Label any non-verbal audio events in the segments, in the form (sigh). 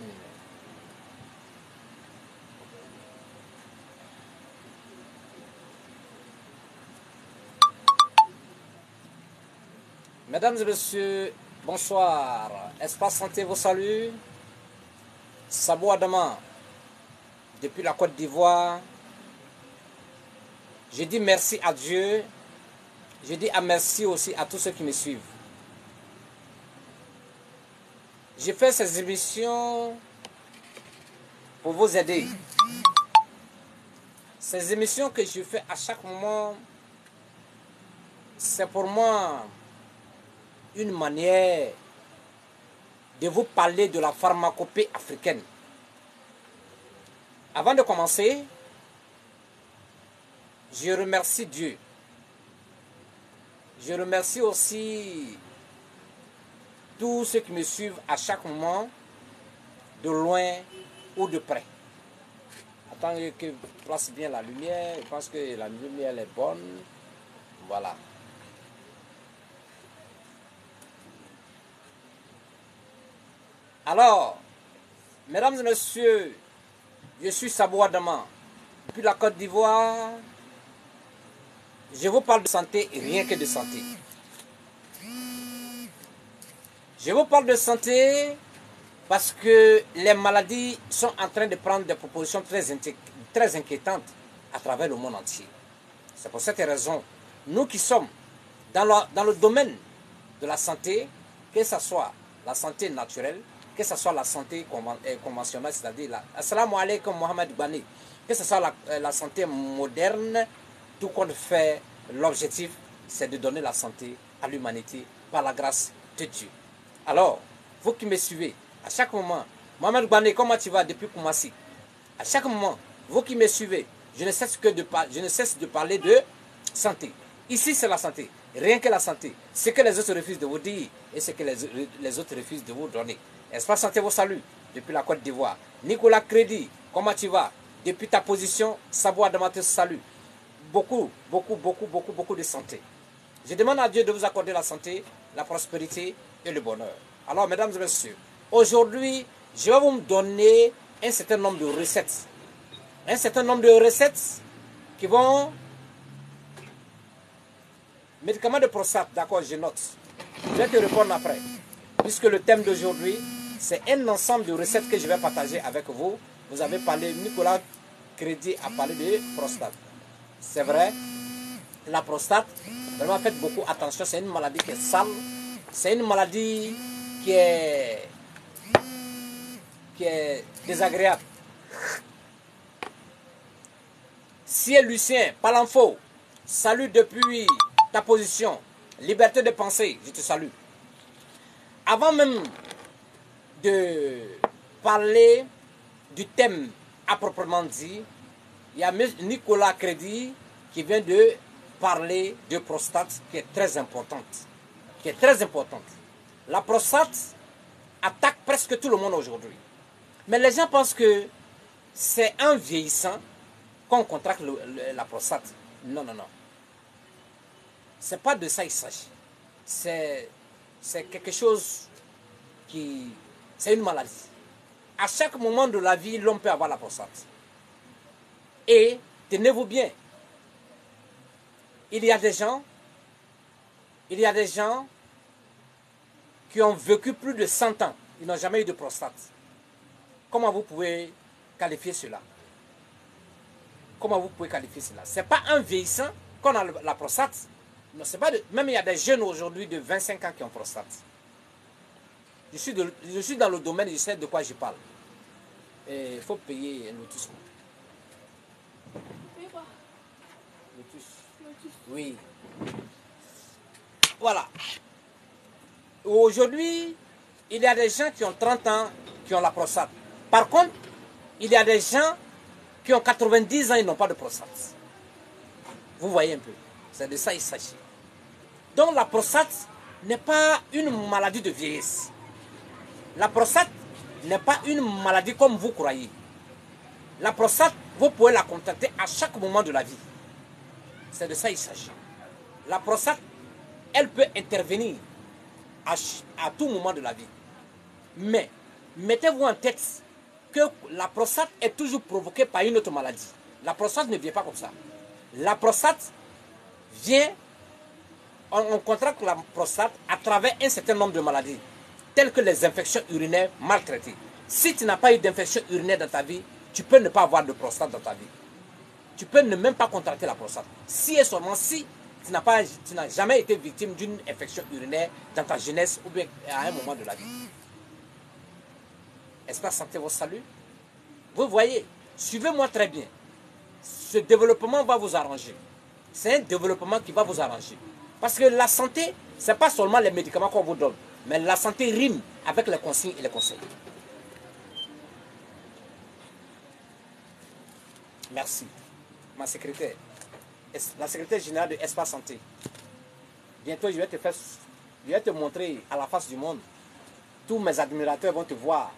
Euh. Mesdames et messieurs, bonsoir. Espace Santé vous salue. Sabou Adama, depuis la Côte d'Ivoire. Je dis merci à Dieu. Je dis à merci aussi à tous ceux qui me suivent. J'ai fait ces émissions pour vous aider. Ces émissions que je fais à chaque moment, c'est pour moi une manière de vous parler de la pharmacopée africaine. Avant de commencer, je remercie Dieu. Je remercie aussi tous ceux qui me suivent à chaque moment, de loin ou de près. Attends que place bien la lumière. Je pense que la lumière est bonne. Voilà. Alors, mesdames et messieurs, je suis Sabou Adama, depuis la Côte d'Ivoire. Je vous parle de santé et rien que de santé. Je vous parle de santé parce que les maladies sont en train de prendre des propositions très, inquiétantes à travers le monde entier. C'est pour cette raison, nous qui sommes dans le, dans le domaine de la santé, que ce soit la santé naturelle, que ce soit la santé euh, conventionnelle, c'est-à-dire la Assalamu alaikum Mohamed Bani, que ce soit la, euh, la santé moderne, tout compte fait, l'objectif, c'est de donner la santé à l'humanité par la grâce de Dieu. Alors, vous qui me suivez, à chaque moment, Mohamed Bani, comment tu vas depuis Koumassi? À chaque moment, vous qui me suivez, je ne cesse, que de, parler de santé. Ici, c'est la santé. Rien que la santé. Ce que les autres refusent de vous dire et ce que les, autres refusent de vous donner. Espace Santé vous salue depuis la Côte d'Ivoire? Nicolas Crédit, comment tu vas Depuis ta position, Savoie de te salue. Beaucoup, beaucoup, beaucoup, beaucoup, beaucoup de santé. Je demande à Dieu de vous accorder la santé, la prospérité et le bonheur. Alors, mesdames et messieurs, aujourd'hui, je vais vous donner un certain nombre de recettes. Un certain nombre de recettes qui vont... Médicaments de prostate, d'accord, je note. Je vais te répondre après. Puisque le thème d'aujourd'hui, c'est un ensemble de recettes que je vais partager avec vous. Vous avez parlé, Nicolas Crédit a parlé de prostate. C'est vrai, la prostate, vraiment faites beaucoup attention, c'est une maladie qui est sale, c'est une maladie qui est, qui est désagréable. Si Lucien Palanfo, salut depuis ta position, liberté de penser, je te salue. Avant même de parler du thème à proprement dit, il y a Nicolas Crédit qui vient de parler de prostate qui est très importante. Qui est très importante. La prostate attaque presque tout le monde aujourd'hui. Mais les gens pensent que c'est en vieillissant qu'on contracte la prostate. Non, non, non. C'est pas de ça qu'il s'agit. C'est quelque chose qui c'est une maladie. À chaque moment de la vie, l'homme peut avoir la prostate. Et, tenez-vous bien, il y a des gens, il y a des gens qui ont vécu plus de 100 ans, ils n'ont jamais eu de prostate. Comment vous pouvez qualifier cela? Comment vous pouvez qualifier cela? Ce n'est pas un vieillissant qu'on a la prostate. Non, pas même il y a des jeunes aujourd'hui de 25 ans qui ont prostate. Je suis, je suis dans le domaine, je sais de quoi je parle. il faut payer un lotus. Lotus. Oui. Voilà. Aujourd'hui, il y a des gens qui ont 30 ans qui ont la prostate. Par contre, il y a des gens qui ont 90 ans et n'ont pas de prostate. Vous voyez un peu. C'est de ça qu'il s'agit. Donc la prostate n'est pas une maladie de vieillesse. La prostate n'est pas une maladie comme vous croyez. La prostate, vous pouvez la contacter à chaque moment de la vie. C'est de ça qu'il s'agit. La prostate, elle peut intervenir à, tout moment de la vie. Mais mettez-vous en tête que la prostate est toujours provoquée par une autre maladie. La prostate ne vient pas comme ça. La prostate vient on, contracte la prostate à travers un certain nombre de maladies, telles que les infections urinaires maltraitées. Si tu n'as pas eu d'infection urinaire dans ta vie, tu peux ne pas avoir de prostate dans ta vie. Tu peux ne même pas contracter la prostate. Si et seulement si tu n'as jamais été victime d'une infection urinaire dans ta jeunesse ou bien à un moment de la vie. Espace Santé vous salue. Vous voyez, suivez-moi très bien. Ce développement va vous arranger. C'est un développement qui va vous arranger. Parce que la santé, ce n'est pas seulement les médicaments qu'on vous donne, mais la santé rime avec les consignes et les conseils. Merci. Ma secrétaire, la secrétaire générale de Espace Santé. Bientôt, je vais te faire, je vais te montrer à la face du monde. Tous mes admirateurs vont te voir.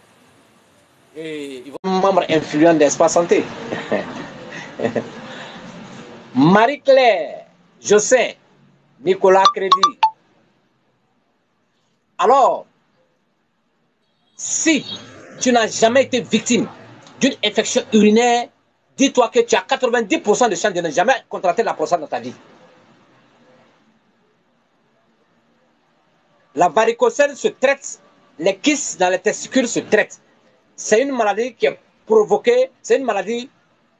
Et ils vont membre influent d'Espace Santé. (laughs) Marie-Claire, José, Nicolas Crédit. Alors, si tu n'as jamais été victime d'une infection urinaire, dis-toi que tu as 90% de chances de ne jamais contracter la prostate dans ta vie. La varicocèle se traite, les kystes dans les testicules se traitent. C'est une maladie qui est provoquée, c'est une maladie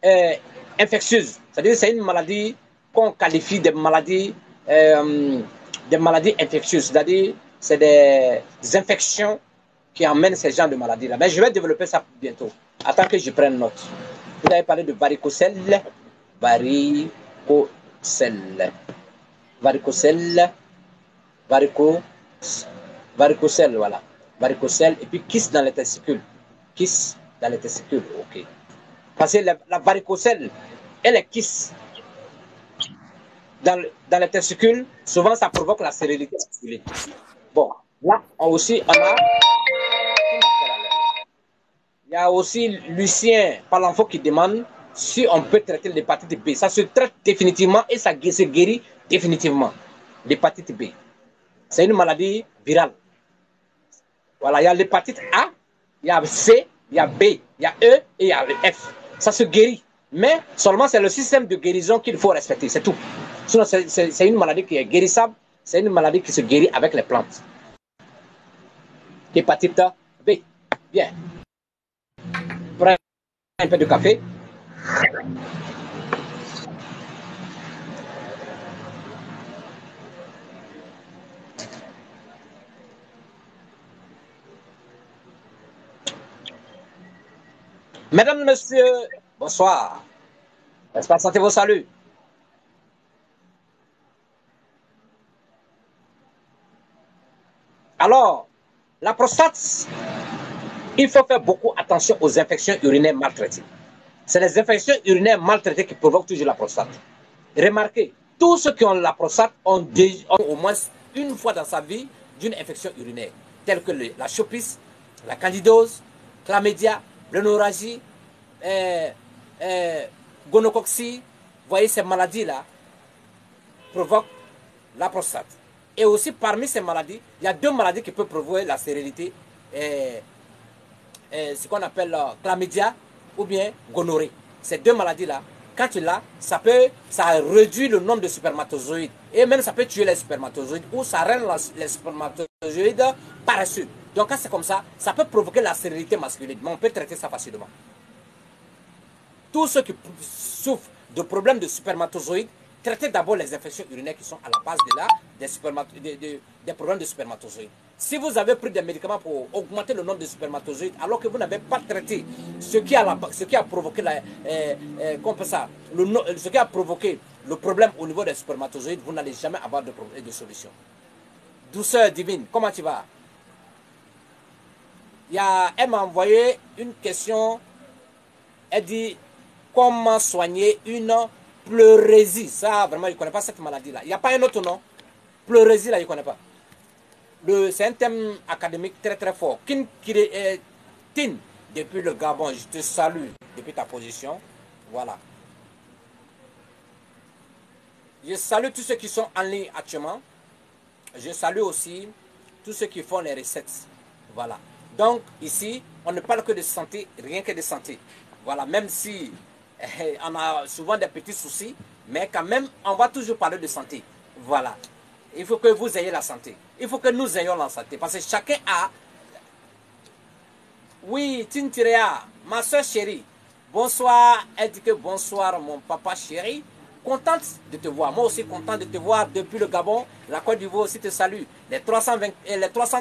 euh, infectieuse. C'est-à-dire c'est une maladie qu'on qualifie de maladie, euh, infectieuses. C'est-à-dire c'est des infections qui amènent ces genres de maladies-là. Mais je vais développer ça bientôt. Attends que je prenne note. Vous avez parlé de varicocèle. Varicocèle. Varicocèle. Varico, varicocèle, voilà. Varicocèle. Et puis kiss dans les testicules. Kiss dans les testicules, ok. Parce que la, la varicocèle, elle est kiss dans, les testicules, souvent ça provoque la stérilité Bon, là aussi, on a il y a aussi Lucien Palanfo qui demande si on peut traiter l'hépatite B. Ça se traite définitivement et ça se guérit définitivement. L'hépatite B. C'est une maladie virale. Voilà, il y a l'hépatite A, il y a C, il y a B, il y a E et il y a F. Ça se guérit. Mais seulement c'est le système de guérison qu'il faut respecter, c'est tout. Sinon, c'est une maladie qui est guérissable, c'est une maladie qui se guérit avec les plantes. Hépatite B. Bien prends un peu de café. Mesdames, Messieurs, bonsoir. Espace Santé vos salut. Alors, la prostate il faut faire beaucoup attention aux infections urinaires maltraitées. C'est les infections urinaires maltraitées qui provoquent toujours la prostate. Remarquez, tous ceux qui ont la prostate ont, au moins une fois dans sa vie d'une infection urinaire, telle que la chopis, la candidose, chlamydia, l'hémorragie, euh, euh, gonocoxie. Vous voyez, ces maladies-là provoquent la prostate. Et aussi, parmi ces maladies, il y a deux maladies qui peuvent provoquer la stérilité. Euh, euh, ce qu'on appelle euh, chlamydia ou bien gonorrhée. Ces deux maladies-là, quand tu l'as, ça peut, ça réduit le nombre de spermatozoïdes. Et même ça peut tuer les spermatozoïdes ou ça rend les spermatozoïdes paresseux. Donc quand c'est comme ça, ça peut provoquer la stérilité masculine. Mais on peut traiter ça facilement. Tous ceux qui souffrent de problèmes de spermatozoïdes, traitez d'abord les infections urinaires qui sont à la base de là, des, des problèmes de spermatozoïdes. Si vous avez pris des médicaments pour augmenter le nombre de spermatozoïdes, alors que vous n'avez pas traité ce qui a, ce qui a provoqué euh, euh, ça, le, ce qui a provoqué le problème au niveau des spermatozoïdes, vous n'allez jamais avoir de, de solution. Douceur divine, comment tu vas? Il y a, Elle m'a envoyé une question. Elle dit comment soigner une pleurésie? Ça, vraiment, je ne connais pas cette maladie-là. Il n'y a pas un autre nom? Pleurésie, là, je ne connais pas c'est un thème académique très très fort. Kin Tin, depuis le Gabon, je te salue depuis ta position. Voilà. Je salue tous ceux qui sont en ligne actuellement. Je salue aussi tous ceux qui font les recettes. Voilà. Donc ici, on ne parle que de santé, rien que de santé. Voilà, même si (laughs) on a souvent des petits soucis, mais quand même, on va toujours parler de santé. Voilà. Il faut que vous ayez la santé. Il faut que nous ayons la santé. Parce que chacun a... Oui, Tintirea, ma soeur chérie. Bonsoir. Elle dit que bonsoir, mon papa chéri. Contente de te voir. Moi aussi, content de te voir depuis le Gabon. La Côte d'Ivoire aussi te salue. Les, 320, les, 300,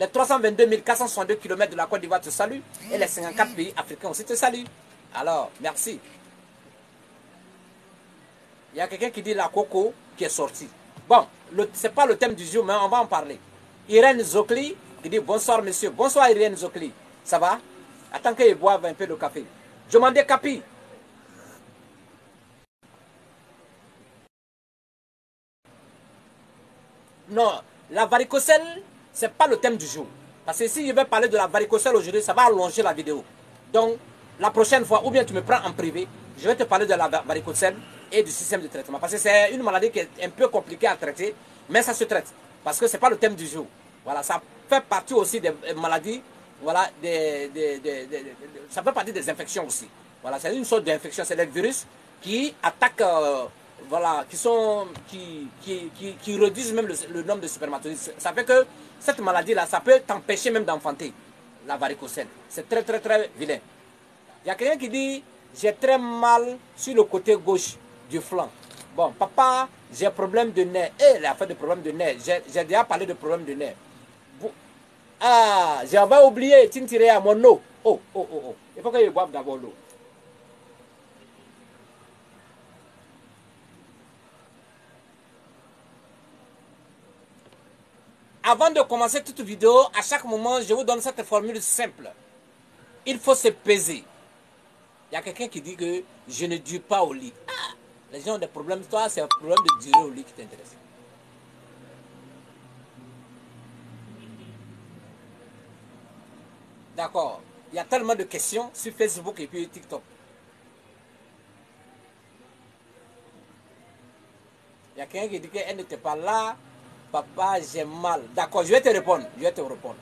les 322 462 km de la Côte d'Ivoire te saluent. Et les 54 pays africains aussi te saluent. Alors, merci. Il y a quelqu'un qui dit la coco qui est sortie. Bon, ce n'est pas le thème du jour, mais on va en parler. Irène Zokli qui dit bonsoir monsieur. Bonsoir Irène Zokli. Ça va? Attends qu'il boive un peu de café. Je m'en Capi. Non, la varicocèle, ce n'est pas le thème du jour. Parce que si je vais parler de la varicocèle aujourd'hui, ça va allonger la vidéo. Donc, la prochaine fois, ou bien tu me prends en privé, je vais te parler de la varicocèle et du système de traitement. Parce que c'est une maladie qui est un peu compliquée à traiter, mais ça se traite. Parce que ce n'est pas le thème du jour. Voilà, ça fait partie aussi des maladies, voilà, ça fait partie des infections aussi. Voilà, c'est une sorte d'infection, c'est des virus qui attaquent, euh, voilà, qui sont, qui, qui, qui, réduisent même le, nombre de spermatozoïdes. Ça fait que cette maladie-là, ça peut t'empêcher même d'enfanter la varicocèle. C'est très, très, très vilain. Il y a quelqu'un qui dit, j'ai très mal sur le côté gauche du flanc. Bon, papa, j'ai problème de nez. Eh, il a fait des problèmes de nez. J'ai déjà parlé de problème de nez. Ah, j'avais oublié, tiré à mon eau. Oh, oh, oh, oh. Il faut que je boive d'abord l'eau. Avant de commencer toute vidéo, à chaque moment, je vous donne cette formule simple. Il faut se peser. Il y a quelqu'un qui dit que je ne dure pas au lit. Ah, les gens ont des problèmes. Toi, c'est un problème de durer au lit qui t'intéresse. D'accord. Il y a tellement de questions sur Facebook et puis TikTok. Il y a quelqu'un qui dit qu'elle n'était pas là. Papa, j'ai mal. D'accord, je vais te répondre. Je vais te répondre.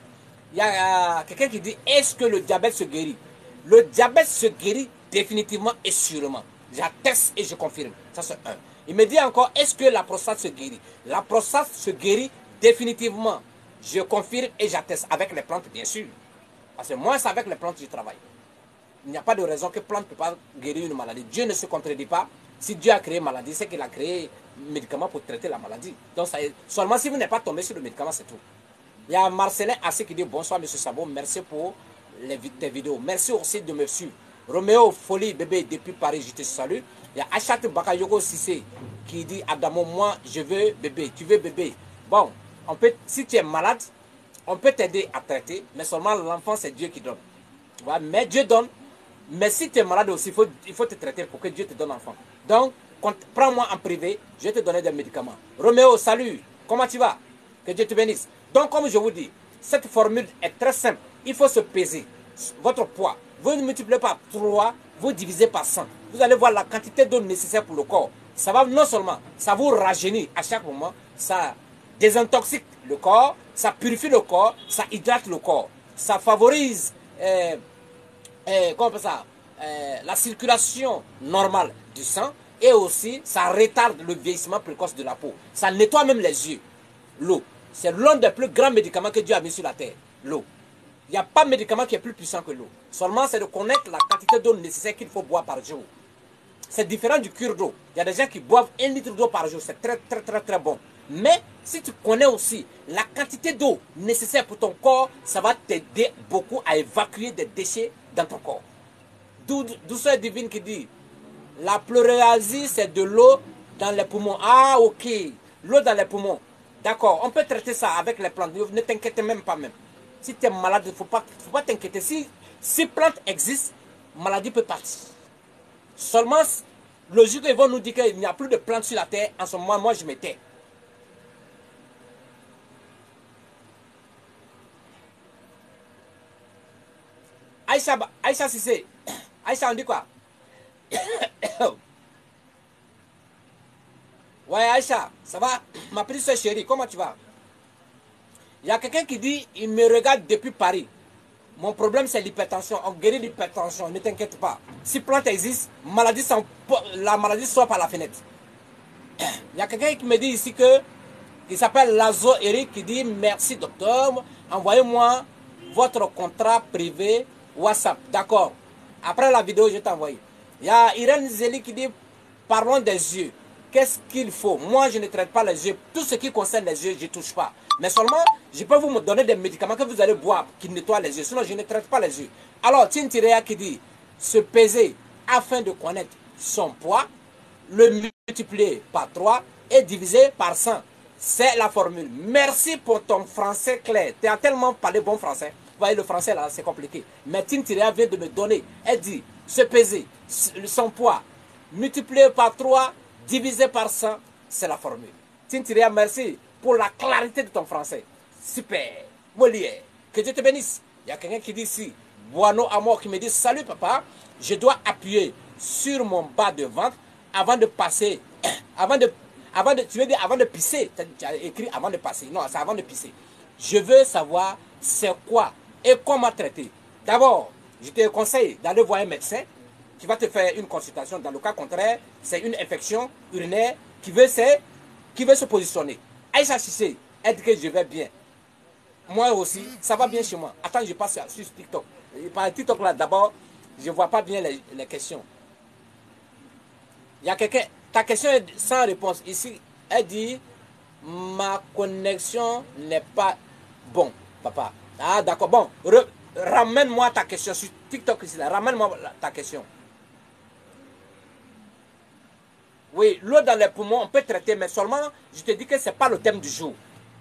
Il y a euh, quelqu'un qui dit est-ce que le diabète se guérit? Le diabète se guérit définitivement et sûrement. J'atteste et je confirme. Ça, c'est un. Il me dit encore, est-ce que la prostate se guérit? La prostate se guérit définitivement. Je confirme et j'atteste avec les plantes, bien sûr. Parce que moi, c'est avec les plantes que je travaille. Il n'y a pas de raison que plante ne peut pas guérir une maladie. Dieu ne se contredit pas. Si Dieu a créé une maladie, c'est qu'il a créé un médicament pour traiter la maladie. Donc, ça seulement si vous n'êtes pas tombé sur le médicament, c'est tout. Il y a Marcelin Assé qui dit bonsoir, monsieur Sabot. Merci pour les, tes vidéos. Merci aussi de me suivre. Roméo Folie, bébé, depuis Paris, je te salue. Il y a Achat Bakayoko Sissé qui dit Adamo, moi, je veux bébé. Tu veux bébé Bon, on peut, si tu es malade, on peut t'aider à traiter, mais seulement l'enfant, c'est Dieu qui donne. Mais Dieu donne. Mais si tu es malade aussi, il faut, il faut te traiter pour que Dieu te donne l'enfant. Donc, prends-moi en privé, je vais te donner des médicaments. Roméo, salut, comment tu vas? Que Dieu te bénisse. Donc, comme je vous dis, cette formule est très simple. Il faut se peser votre poids. Vous ne multipliez par 3, vous divisez par 100. Vous allez voir la quantité d'eau nécessaire pour le corps. Ça va non seulement, ça vous rajeunit à chaque moment, ça désintoxique le corps, ça purifie le corps, ça hydrate le corps, ça favorise euh, euh, ça, euh, la circulation normale du sang et aussi ça retarde le vieillissement précoce de la peau. Ça nettoie même les yeux. L'eau, c'est l'un des plus grands médicaments que Dieu a mis sur la terre, l'eau. Il n'y a pas de médicament qui est plus puissant que l'eau. Seulement, c'est de connaître la quantité d'eau nécessaire qu'il faut boire par jour. C'est différent du cure d'eau. Il y a des gens qui boivent un litre d'eau par jour. C'est très, très, très, très bon. Mais si tu connais aussi la quantité d'eau nécessaire pour ton corps, ça va t'aider beaucoup à évacuer des déchets dans ton corps. D'où Douceur divine qui dit, la pleuréasie, c'est de l'eau dans les poumons. Ah, ok. L'eau dans les poumons. D'accord, on peut traiter ça avec les plantes. Ne t'inquiète même pas même. Si tu es malade, il ne faut pas t'inquiéter. Si, si plante existe, maladie peut partir. Seulement, logique, ils vont nous dire qu'il n'y a plus de plantes sur la terre. En ce moment, moi, je m'étais. Aïcha, Aïcha c'est. (coughs) Aïcha, on dit quoi? (coughs) Ouais, Aïcha, ça va? Ma petite chérie, comment tu vas? Il y a quelqu'un qui dit, il me regarde depuis Paris. Mon problème, c'est l'hypertension. On guérit l'hypertension, ne t'inquiète pas. Si plante existe, la maladie sort par la fenêtre. Il y a quelqu'un qui me dit ici que qui s'appelle Lazo Eric qui dit Merci docteur, envoyez-moi votre contrat privé WhatsApp. D'accord. Après la vidéo, je t'envoie. Il y a Irène Zeli qui dit Parlons des yeux. Qu'est-ce qu'il faut? Moi, je ne traite pas les yeux. Tout ce qui concerne les yeux, je ne touche pas. Mais seulement, je peux vous donner des médicaments que vous allez boire qui nettoient les yeux. Sinon, je ne traite pas les yeux. Alors, Tintirea qui dit se peser afin de connaître son poids, le multiplier par 3 et diviser par 100. C'est la formule. Merci pour ton français clair. Tu as tellement parlé bon français. Vous voyez, le français là, c'est compliqué. Mais Tintirea vient de me donner. Elle dit se peser son poids, multiplier par 3, diviser par 100. C'est la formule. Tintirea, merci pour la clarité de ton français. Super. Molière. Que Dieu te bénisse. Il y a quelqu'un qui dit ici, Boano Amour, qui me dit Salut papa, je dois appuyer sur mon bas de ventre avant de passer, (clears throat) avant de, avant de, tu veux dire avant de pisser. Tu as écrit avant de passer. Non, c'est avant de pisser. Je veux savoir c'est quoi et comment traiter. D'abord, je te conseille d'aller voir un médecin qui va te faire une consultation. Dans le cas contraire, c'est une infection urinaire qui veut qui veut se positionner. Aïcha Sissé, elle dit que je vais bien. Moi aussi, ça va bien chez moi. Attends, je passe sur TikTok. Par TikTok là, d'abord, je ne vois pas bien les, les questions. Il y a quelqu'un, ta question est sans réponse. Ici, elle dit, ma connexion n'est pas bon, papa. Ah, d'accord. Bon, ramène-moi ta question sur TikTok ici. Ramène-moi ta question. Oui, l'eau dans les poumons, on peut traiter, mais seulement, je te dis que ce n'est pas le thème du jour.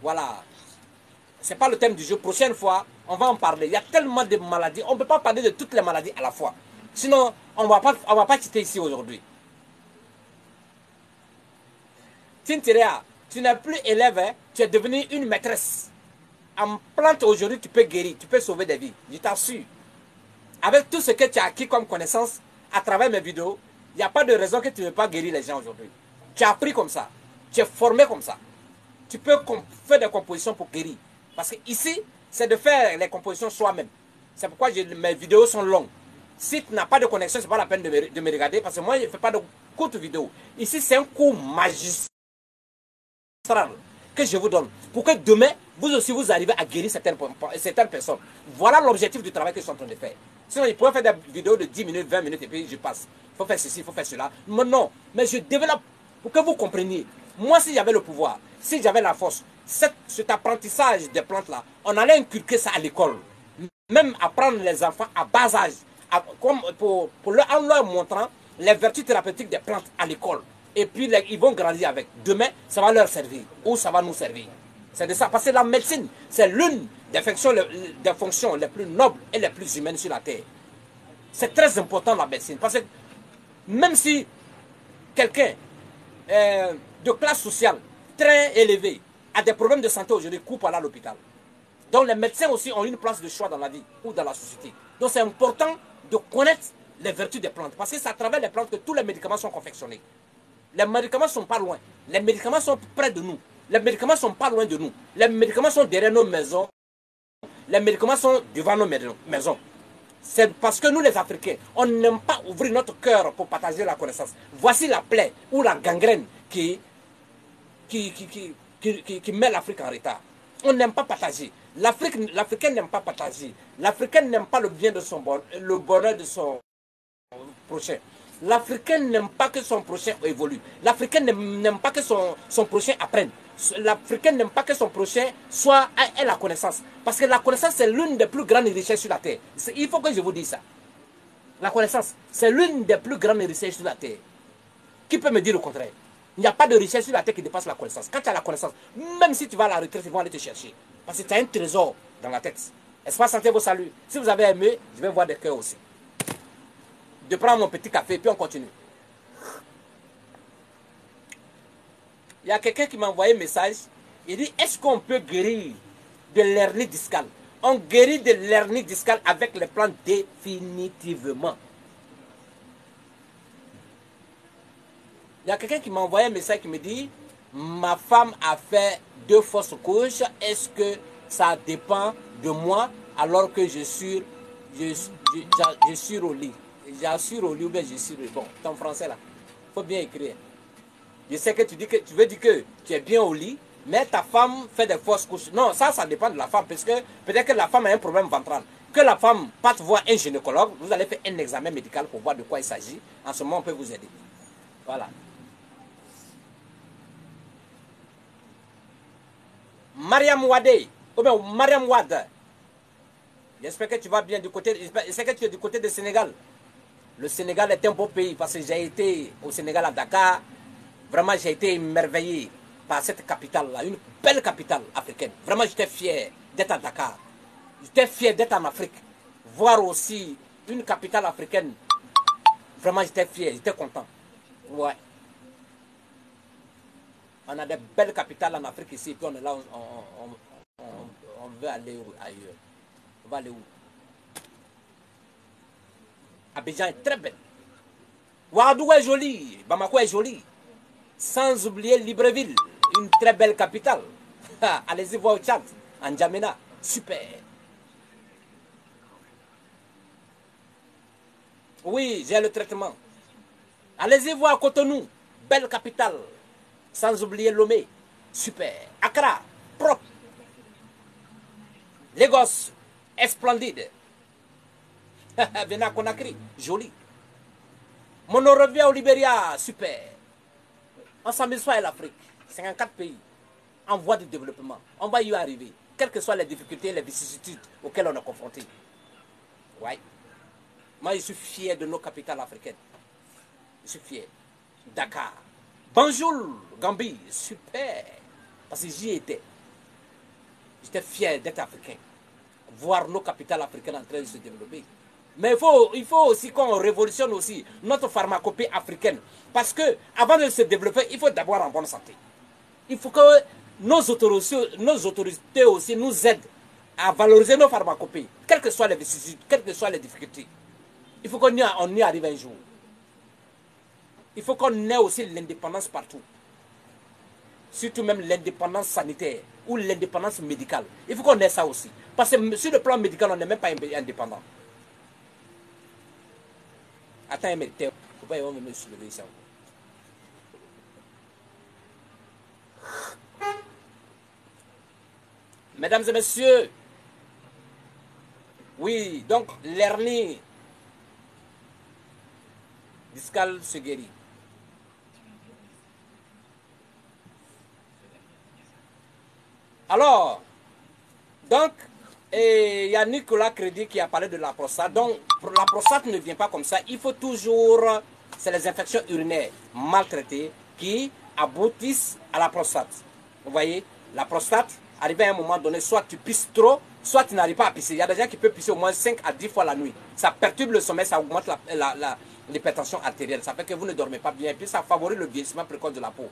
Voilà. Ce n'est pas le thème du jour. Prochaine fois, on va en parler. Il y a tellement de maladies. On ne peut pas parler de toutes les maladies à la fois. Sinon, on ne va pas, quitter ici aujourd'hui. Tintirea, tu n'es plus élève, hein. tu es devenu une maîtresse. En plante aujourd'hui, tu peux guérir, tu peux sauver des vies. Je t'assure. Avec tout ce que tu as acquis comme connaissance à travers mes vidéos, il n'y a pas de raison que tu ne veux pas guérir les gens aujourd'hui. Tu as appris comme ça. Tu es formé comme ça. Tu peux faire des compositions pour guérir. Parce que ici, c'est de faire les compositions soi-même. C'est pourquoi mes vidéos sont longues. Si tu n'as pas de connexion, ce n'est pas la peine de me, de me, regarder parce que moi, je ne fais pas de courtes vidéos. Ici, c'est un cours magistral que je vous donne pour que demain, vous aussi, vous arrivez à guérir certaines, certaines personnes. Voilà l'objectif du travail que je suis en train de faire. Sinon, il pourrait faire des vidéos de 10 minutes, 20 minutes et puis je passe. Il faut faire ceci, il faut faire cela. Mais non, mais je développe pour que vous compreniez. Moi, si j'avais le pouvoir, si j'avais la force, cet apprentissage des plantes-là, on allait inculquer ça à l'école. Même apprendre les enfants à bas âge, comme pour, pour leur, en leur montrant les vertus thérapeutiques des plantes à l'école. Et puis ils vont grandir avec. Demain, ça va leur servir ou ça va nous servir. C'est de ça. Parce que la médecine, c'est l'une des fonctions, des fonctions les plus nobles et les plus humaines sur la terre. C'est très important la médecine. Parce que même si quelqu'un euh, de classe sociale très élevée a des problèmes de santé aujourd'hui, coupe à l'hôpital. Donc les médecins aussi ont une place de choix dans la vie ou dans la société. Donc c'est important de connaître les vertus des plantes. Parce que c'est à travers les plantes que tous les médicaments sont confectionnés. Les médicaments ne sont pas loin. Les médicaments sont près de nous. Les médicaments ne sont pas loin de nous. Les médicaments sont derrière nos maisons. Les médicaments sont devant nos maisons. C'est parce que nous les Africains, on n'aime pas ouvrir notre cœur pour partager la connaissance. Voici la plaie ou la gangrène qui, qui, qui, qui, qui met l'Afrique en retard. On n'aime pas partager. L'Africain n'aime pas partager. L'Africain n'aime pas le bien de son bon, le bonheur de son prochain. L'Africain n'aime pas que son prochain évolue. L'Africain n'aime pas que son, son prochain apprenne. L'Africain n'aime pas que son prochain soit ait la connaissance. Parce que la connaissance, c'est l'une des plus grandes richesses sur la terre. Il faut que je vous dise ça. La connaissance, c'est l'une des plus grandes richesses sur la terre. Qui peut me dire le contraire? Il n'y a pas de richesse sur la terre qui dépasse la connaissance. Quand tu as la connaissance, même si tu vas à la retraite, ils vont aller te chercher. Parce que tu as un trésor dans la tête. Espace santé vos saluts. Si vous avez aimé, je vais voir des cœurs aussi. De prendre mon petit café, puis on continue. Il y a quelqu'un qui m'a envoyé un message. Il dit Est-ce qu'on peut guérir de l'hernie discale? On guérit de l'hernie discale avec les plantes définitivement. Il y a quelqu'un qui m'a envoyé un message qui me dit Ma femme a fait deux fausses couches. Est-ce que ça dépend de moi alors que je suis, je, je, suis au lit? J'assure au lit ou bien je suis. Bon, ton français là. Faut bien écrire. Je sais que tu, dis que tu veux dire que tu es bien au lit, mais ta femme fait des fausses couches. Non, ça, ça dépend de la femme, parce que peut-être que la femme a un problème ventral. Que la femme parte voir un gynécologue, vous allez faire un examen médical pour voir de quoi il s'agit. En ce moment, on peut vous aider. Voilà. Mariam Wade, ou bien Mariam Wade, j'espère que tu vas bien du côté, j'espère que tu es du côté du Sénégal. Le Sénégal est un beau pays parce que j'ai été au Sénégal à Dakar. Vraiment, j'ai été émerveillé par cette capitale-là, une belle capitale africaine. Vraiment, j'étais fier d'être à Dakar. J'étais fier d'être en Afrique. Voir aussi une capitale africaine. Vraiment, j'étais fier, j'étais content. Ouais. On a des belles capitales en Afrique ici, puis on est là, on, veut aller ailleurs. On va aller où? Abidjan est très belle. Ouadou est joli, Bamako est joli. Sans oublier Libreville, une très belle capitale. Allez-y voir au Tchad, en Djamena. Super. Oui, j'ai le traitement. Allez-y voir Cotonou, belle capitale. Sans oublier Lomé. Super. Accra, propre. Lagos, splendide. (laughs) Venez à Conakry, joli. revient au Libéria, super. On soit à l'Afrique, 54 pays, en voie de développement. On va y arriver, quelles que soient les difficultés et les vicissitudes auxquelles on est confronté. Ouais. Moi, je suis fier de nos capitales africaines. Je suis fier. Dakar. Bonjour, Gambie. Super. Parce que j'y étais. J'étais fier d'être africain. Voir nos capitales africaines en train de se développer. Mais il faut, il faut aussi qu'on révolutionne aussi notre pharmacopée africaine. Parce que avant de se développer, il faut d'abord en bonne santé. Il faut que nos autorités, nos autorités aussi nous aident à valoriser nos pharmacopées, quelles que soient les les difficultés. Il faut qu'on y, y arrive un jour. Il faut qu'on ait aussi l'indépendance partout. Surtout même l'indépendance sanitaire ou l'indépendance médicale. Il faut qu'on ait ça aussi. Parce que sur le plan médical, on n'est même pas indépendant. Attends, mais il faut pas me soulever ça. Mesdames et messieurs, oui, donc l'hernie discale se guérit. Alors, donc, et il y a Nicolas Crédit qui a parlé de la prostate. Donc, la prostate ne vient pas comme ça. Il faut toujours, c'est les infections urinaires maltraitées qui aboutissent à la prostate. Vous voyez, la prostate, arrive à un moment donné, soit tu pisses trop, soit tu n'arrives pas à pisser. Il y a des gens qui peuvent pisser au moins 5 à 10 fois la nuit. Ça perturbe le sommeil, ça augmente l'hypertension la, artérielle. Ça fait que vous ne dormez pas bien. Et puis ça favorise le vieillissement précoce de la peau.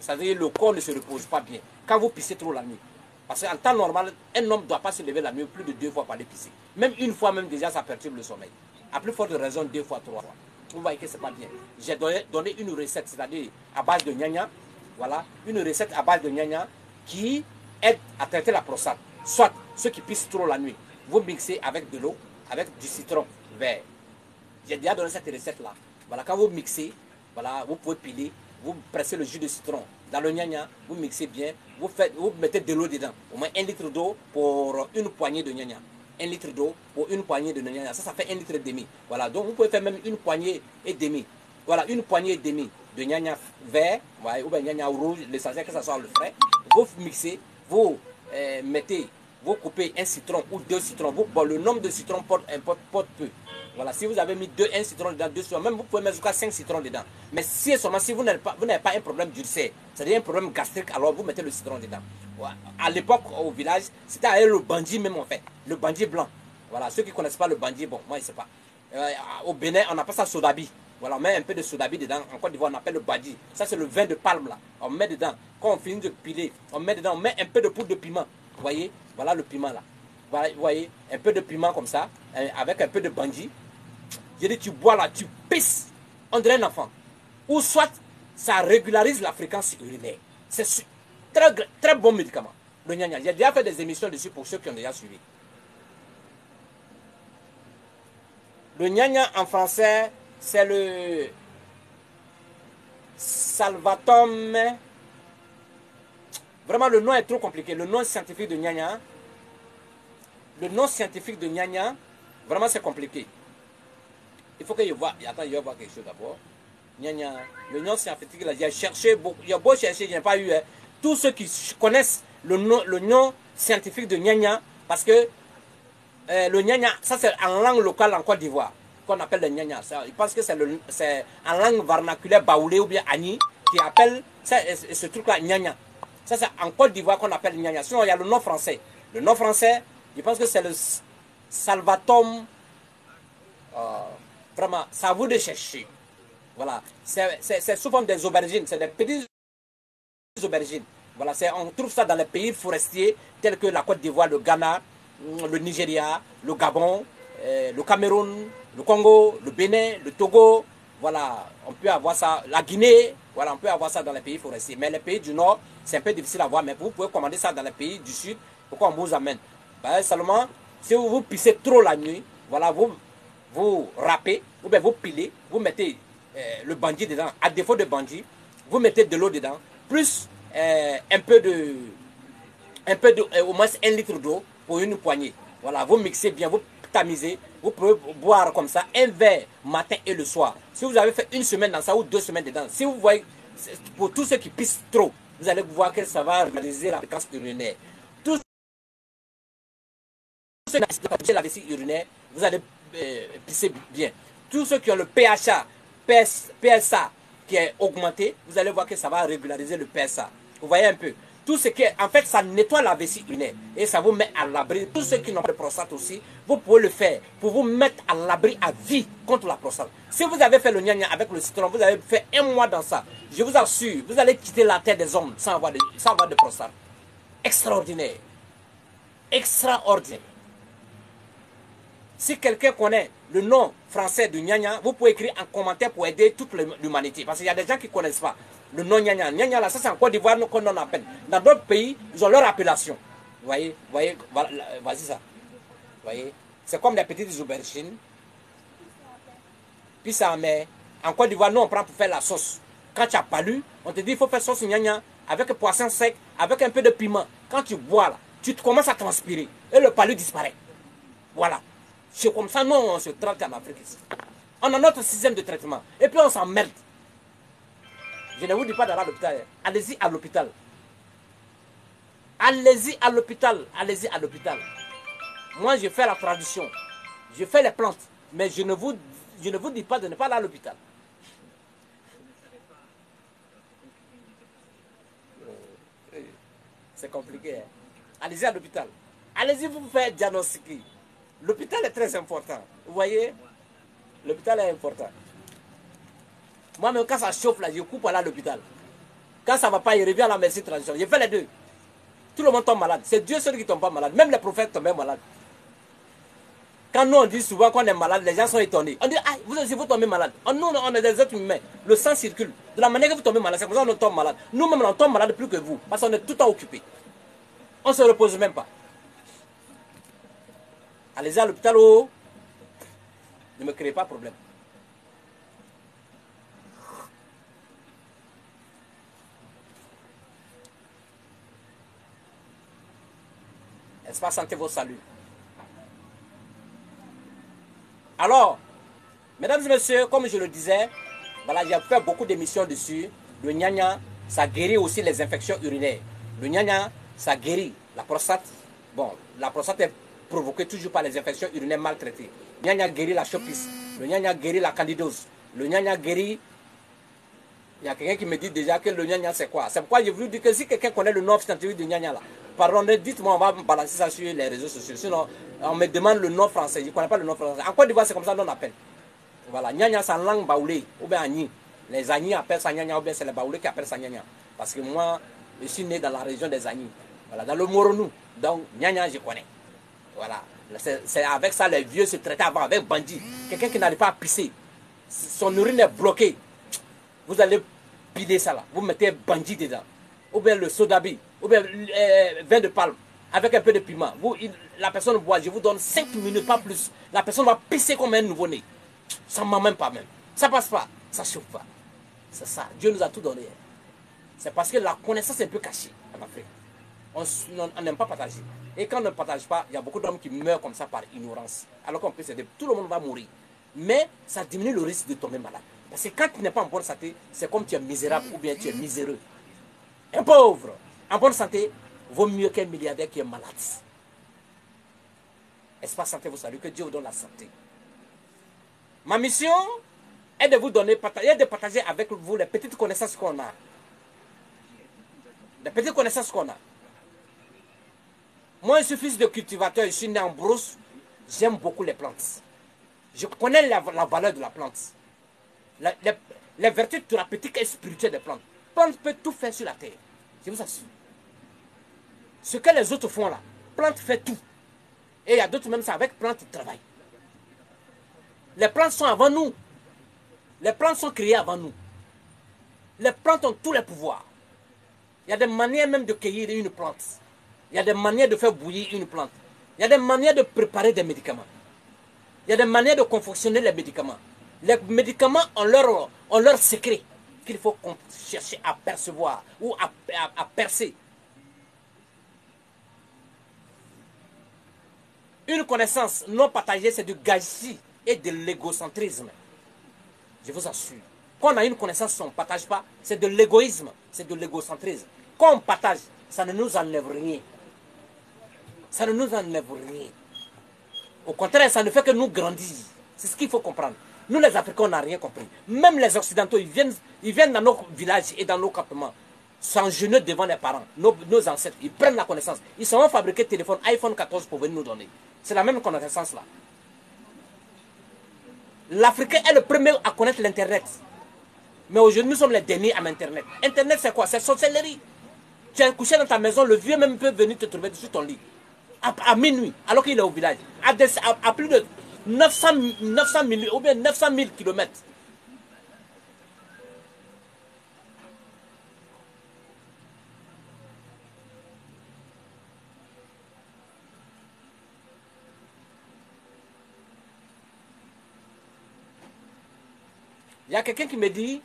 C'est-à-dire le corps ne se repose pas bien quand vous pissez trop la nuit. Parce qu'en temps normal, un homme ne doit pas se lever la nuit plus de deux fois pour aller pisser. Même une fois, même déjà, ça perturbe le sommeil. À plus forte raison, deux fois, trois fois. Vous voyez que ce n'est pas bien. J'ai donné, une recette, c'est-à-dire à base de gnagna. Voilà, une recette à base de gnagna qui aide à traiter la prostate. Soit ceux qui pissent trop la nuit, vous mixez avec de l'eau, avec du citron vert. J'ai déjà donné cette recette-là. Voilà, quand vous mixez, voilà, vous pouvez piler, vous pressez le jus de citron dans le gnagna, vous mixez bien, vous, faites, vous mettez de l'eau dedans, au moins un litre d'eau pour une poignée de gnagna. Un litre d'eau pour une poignée de gnagna. Ça, ça fait un litre et demi. Voilà, donc vous pouvez faire même une poignée et demi. Voilà, une poignée et demi de gnagna vert, ou bien gnagna rouge, l'essentiel que ça soit le frais. Vous mixez, vous euh, mettez, vous coupez un citron ou deux citrons. Vous, bon, le nombre de citrons porte, porte peu. Voilà, si vous avez mis deux, un citron dedans, deux citrons, même vous pouvez mettre jusqu'à cinq citrons dedans. Mais si seulement si vous n'avez pas, un problème d'ulcère, c'est-à-dire un problème gastrique, alors vous mettez le citron dedans. À l'époque, au village, c'était le bandit même en fait, le bandit blanc. Voilà, ceux qui ne connaissent pas le bandit, bon, moi je ne sais pas. Euh, au Bénin, on appelle ça sodabi. Voilà, on met un peu de sodabi dedans. En Côte d'Ivoire, on appelle le badi. Ça, c'est le vin de palme là. On met dedans. Quand on finit de piler, on met dedans, on met un peu de poudre de piment. Vous voyez Voilà le piment là. Voilà, vous voyez Un peu de piment comme ça, hein, avec un peu de bandi. J'ai dit, tu bois là, tu pisses. On dirait un enfant. Ou soit, ça régularise la fréquence urinaire. C'est très, très bon médicament. Le gnagna. J'ai déjà fait des émissions dessus pour ceux qui ont déjà suivi. Le gnagna en français, c'est le Salvatum. Vraiment, le nom est trop compliqué. Le nom scientifique de Nyanya, le nom scientifique de Nyanya, vraiment c'est compliqué. Il faut que je vois. Attends, je vais voir quelque chose d'abord. Nyanya, le nom scientifique, là, j'ai cherché. Il a beau chercher, je n'ai pas eu. Hein. Tous ceux qui connaissent le nom, le nom scientifique de Nyanya, parce que euh, le Nyanya, ça c'est en langue locale en Côte d'Ivoire, qu'on appelle le Nyanya. Je pense que c'est en langue vernaculaire baoulé ou bien Ani, qui appelle ça, ce truc-là Nyanya. Ça c'est en Côte d'Ivoire qu'on appelle Nyanya. Sinon, il y a le nom français. Le nom français, je pense que c'est le Salvatom. Euh, vraiment, ça vous de chercher. Voilà. C'est souvent des aubergines, c'est des petites aubergines. Voilà, on trouve ça dans les pays forestiers tels que la Côte d'Ivoire, le Ghana, le Nigeria, le Gabon, euh, le Cameroun, le Congo, le Bénin, le Togo. Voilà, on peut avoir ça. La Guinée, voilà, on peut avoir ça dans les pays forestiers. Mais les pays du Nord, c'est un peu difficile à voir. Mais vous pouvez commander ça dans les pays du Sud. Pourquoi on vous amène? Ben, Seulement, si vous vous pissez trop la nuit, voilà, vous, vous râpez, ou bien vous pilez, vous mettez euh, le bandit dedans. À défaut de bandit, vous mettez de l'eau dedans, plus euh, un peu de, un peu de, euh, au moins un litre d'eau pour une poignée. Voilà, vous mixez bien, vous tamisez, vous pouvez boire comme ça un verre matin et le soir. Si vous avez fait une semaine dans ça ou deux semaines dedans, si vous voyez, pour tous ceux qui pissent trop, vous allez voir que ça va réaliser la fréquence urinaire. Ceux qui ont la vessie urinaire, vous allez pisser bien. Tous ceux qui ont le PHA, PSA qui est augmenté, vous allez voir que ça va régulariser le PSA. Vous voyez un peu? Tout ce qui en fait, ça nettoie la vessie urinaire et ça vous met à l'abri. Tous ceux qui n'ont pas de prostate aussi, vous pouvez le faire pour vous mettre à l'abri à vie contre la prostate. Si vous avez fait le gnagna avec le citron, vous avez fait un mois dans ça, je vous assure, vous allez quitter la terre des hommes sans avoir de, sans avoir de prostate. Extraordinaire. Extraordinaire. Si quelqu'un connaît le nom français de Nyanya, vous pouvez écrire en commentaire pour aider toute l'humanité. Parce qu'il y a des gens qui ne connaissent pas le nom Nyanya. Nyanya, là, ça c'est en Côte d'Ivoire qu'on en appelle. Dans d'autres pays, ils ont leur appellation. Vous voyez, voyez, voici ça. Vous voyez, c'est comme des petites aubergines. Puis ça met. En Côte d'Ivoire, nous on prend pour faire la sauce. Quand tu as palu, on te dit il faut faire sauce Nyanya avec poisson sec, avec un peu de piment. Quand tu bois là, tu commences à transpirer et le palu disparaît. Voilà. C'est comme ça, non, on se traite en Afrique On a notre système de traitement. Et puis on s'emmerde. Je ne vous dis pas d'aller à l'hôpital. Allez-y à l'hôpital. Allez-y à l'hôpital. Allez-y à l'hôpital. Moi, je fais la tradition. Je fais les plantes. Mais je ne vous, je ne vous dis pas de ne pas aller à l'hôpital. C'est compliqué. Hein. Allez-y à l'hôpital. Allez-y vous faire diagnostiquer. L'hôpital est très important. Vous voyez L'hôpital est important. Moi-même, quand ça chauffe, là, je coupe à l'hôpital. Quand ça ne va pas, il revient à la médecine traditionnelle. Je fais les deux. Tout le monde tombe malade. C'est Dieu seul qui ne tombe pas malade. Même les prophètes tombent malades. Quand nous on dit souvent qu'on est malade, les gens sont étonnés. On dit, ah, vous aussi vous tombez malade. Nous, on est des êtres humains. Le sang circule. De la manière que vous tombez malade, c'est comme ça qu'on tombe malade. Nous-mêmes, on tombe malade plus que vous. Parce qu'on est tout le temps occupé. On ne se repose même pas. Allez-y à l'hôpital, oh. Ne me créez pas problème. N'est-ce pas Sentez vos saluts? Alors, mesdames et messieurs, comme je le disais, voilà, j'ai fait beaucoup d'émissions dessus. Le gnagna, ça guérit aussi les infections urinaires. Le gnagna, ça guérit la prostate. Bon, la prostate est provoquée toujours par les infections urinaires maltraitées. Gnagna guérit la chopis. Le gnagna guérit la candidose. Le gnagna guérit il y a quelqu'un qui me dit déjà que le gnagna c'est quoi? C'est pourquoi je voulu dire que si quelqu'un connaît le nom scientifique du gnagna là, pardon, dites-moi, on va balancer ça sur les réseaux sociaux. Sinon, on me demande le nom français. Je ne connais pas le nom français. En Côte d'Ivoire, c'est comme ça qu'on appelle. Voilà, gnagna c'est en langue baoulé, ou bien agni. Les agnis appellent ça gnagna, ou bien c'est les baoulés qui appellent ça gnagna. Parce que moi, je suis né dans la région des agnis. Voilà, dans le Moronou. Donc, gnagna, je connais. Voilà. C'est avec ça les vieux se traitaient avant, avec bandit. Quelqu'un qui n'arrive pas à pisser. Son urine est bloquée vous allez piler ça là. Vous mettez bandit dedans. Ou bien le sodabi. Ou bien euh, vin de palme. Avec un peu de piment. Vous, la personne boit. Je vous donne 5 minutes, pas plus. La personne va pisser comme un nouveau-né. Ça ne même pas même. Ça passe pas. Ça chauffe pas. C'est ça. Dieu nous a tout donné. C'est parce que la connaissance est un peu cachée en Afrique. On n'aime pas partager. Et quand on ne partage pas, il y a beaucoup d'hommes qui meurent comme ça par ignorance. Alors qu'on peut s'aider. Tout le monde va mourir. Mais ça diminue le risque de tomber malade. Parce que quand tu n'es pas en bonne santé, c'est comme tu es misérable ou bien tu es miséreux. Un pauvre en bonne santé vaut mieux qu'un milliardaire qui est malade. Espace santé vous salue, que Dieu vous donne la santé. Ma mission est de vous donner, de partager avec vous les petites connaissances qu'on a. Les petites connaissances qu'on a. Moi, je suis fils de cultivateur, je suis né en brousse. J'aime beaucoup les plantes. Je connais la, valeur de la plante. les, vertus thérapeutiques et spirituelles des plantes. Plante peut tout faire sur la terre. Je vous assure. Ce que les autres font là, plante fait tout. Et il y a d'autres même ça avec plante qui travaillent. Les plantes sont avant nous. Les plantes sont créées avant nous. Les plantes ont tous les pouvoirs. Il y a des manières même de cueillir une plante. Il y a des manières de faire bouillir une plante. Il y a des manières de préparer des médicaments. Il y a des manières de confectionner les médicaments. Les médicaments ont leur, secret qu'il faut chercher à percevoir ou à, percer. Une connaissance non partagée, c'est du gâchis et de l'égocentrisme. Je vous assure. Quand on a une connaissance, on ne partage pas, c'est de l'égoïsme, c'est de l'égocentrisme. Quand on partage, ça ne nous enlève rien. Ça ne nous enlève rien. Au contraire, ça ne fait que nous grandir. C'est ce qu'il faut comprendre. Nous, les Africains, on n'a rien compris. Même les Occidentaux, ils viennent, ils viennent dans nos villages et dans nos campements, s'engenouillent devant les parents, nos, ancêtres. Ils prennent la connaissance. Ils sont fabriqués téléphone iPhone 14 pour venir nous donner. C'est la même connaissance-là. L'Africain est le premier à connaître l'Internet. Mais aujourd'hui, nous sommes les derniers à l'Internet. Internet, c'est quoi? C'est sorcellerie. Tu es couché dans ta maison, le vieux même peut venir te trouver sur ton lit. À, minuit, alors qu'il est au village. à plus de 900, 900 000 ou bien 900 000 kilomètres. Il y a quelqu'un qui me dit,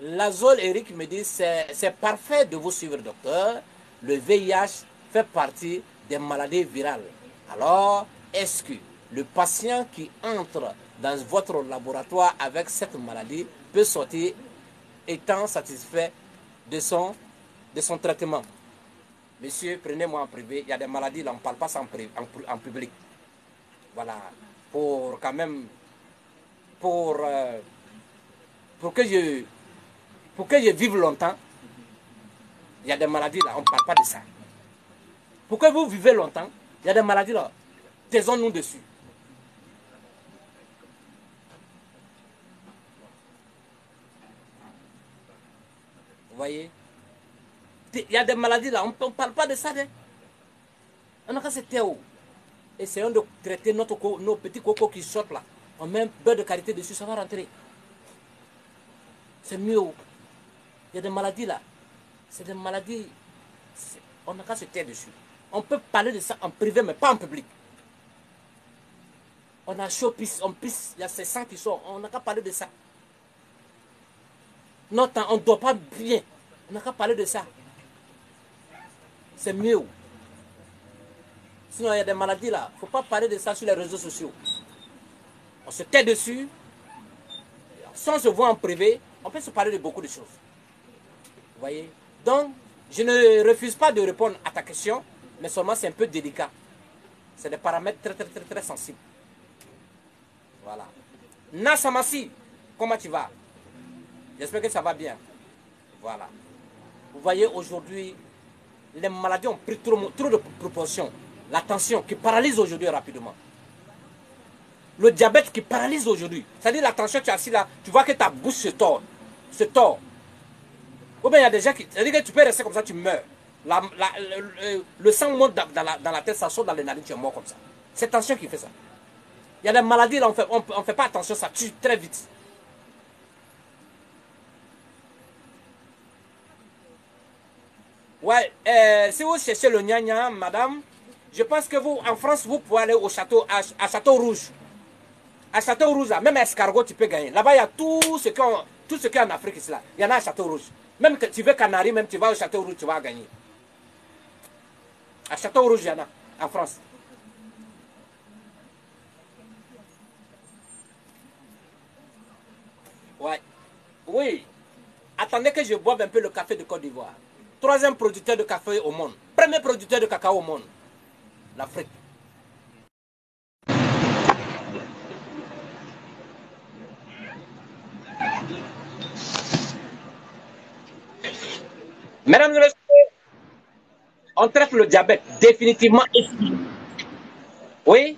Lazol Eric me dit, c'est parfait de vous suivre, docteur. Le VIH fait partie des maladies virales. Alors, est-ce que le patient qui entre dans votre laboratoire avec cette maladie peut sortir étant satisfait de son, de son traitement? Monsieur, prenez-moi en privé. Il y a des maladies, là, on ne parle pas ça en, public. Voilà. Pour quand même, pour, euh, pour, que je, pour que je vive longtemps, il y a des maladies, là, on ne parle pas de ça. Pour que vous vivez longtemps, il y a des maladies, là, taisons-nous dessus. voyez? Il y a des maladies là, on ne parle pas de ça. Hein? On a qu'à se taire. Essayons de traiter notre, nos petits cocos qui sortent là. On met un beurre de qualité dessus, ça va rentrer. C'est mieux. Il y a des maladies là. C'est des maladies. On n'a qu'à se taire dessus. On peut parler de ça en privé, mais pas en public. On a chaud, on pisse, il y a ces sangs qui sortent. On n'a qu'à parler de ça. Non, on ne dort pas bien. On n'a qu'à parler de ça. C'est mieux. Sinon, il y a des maladies là. Il ne faut pas parler de ça sur les réseaux sociaux. On se tait dessus. Si on se voit en privé, on peut se parler de beaucoup de choses. Vous voyez? Donc, je ne refuse pas de répondre à ta question, mais seulement c'est un peu délicat. C'est des paramètres très, très, très, très sensibles. Voilà. Nasamasi, comment tu vas? J'espère que ça va bien. Voilà. Vous voyez, aujourd'hui, les maladies ont pris trop, de proportions. La tension qui paralyse aujourd'hui rapidement. Le diabète qui paralyse aujourd'hui. C'est-à-dire la tension, tu es assis là, tu vois que ta bouche se tord. Se tord. Ou bien il y a des gens qui... C'est-à-dire que tu peux rester comme ça, tu meurs. Le, sang monte dans, la, tête, ça saute dans les narines, tu es mort comme ça. C'est tension qui fait ça. Il y a des maladies là, on ne fait, on fait pas attention, ça tue très vite. Ouais, euh, si vous cherchez le gnagna, madame, je pense que vous, en France, vous pouvez aller au château, à, Château Rouge. À Château Rouge, même escargot, tu peux gagner. Là-bas, il y a tout ce qu'il tout ce qu'il y a en Afrique ici. Là. Il y en a à Château Rouge. Même que tu veux Canaries, même tu vas au Château Rouge, tu vas gagner. À Château-Rouge, en en France. Ouais. Oui. Attendez que je boive un peu le café de Côte d'Ivoire. Troisième producteur de café au monde. Premier producteur de cacao au monde. L'Afrique. Mesdames et on traite le diabète définitivement ici. Oui?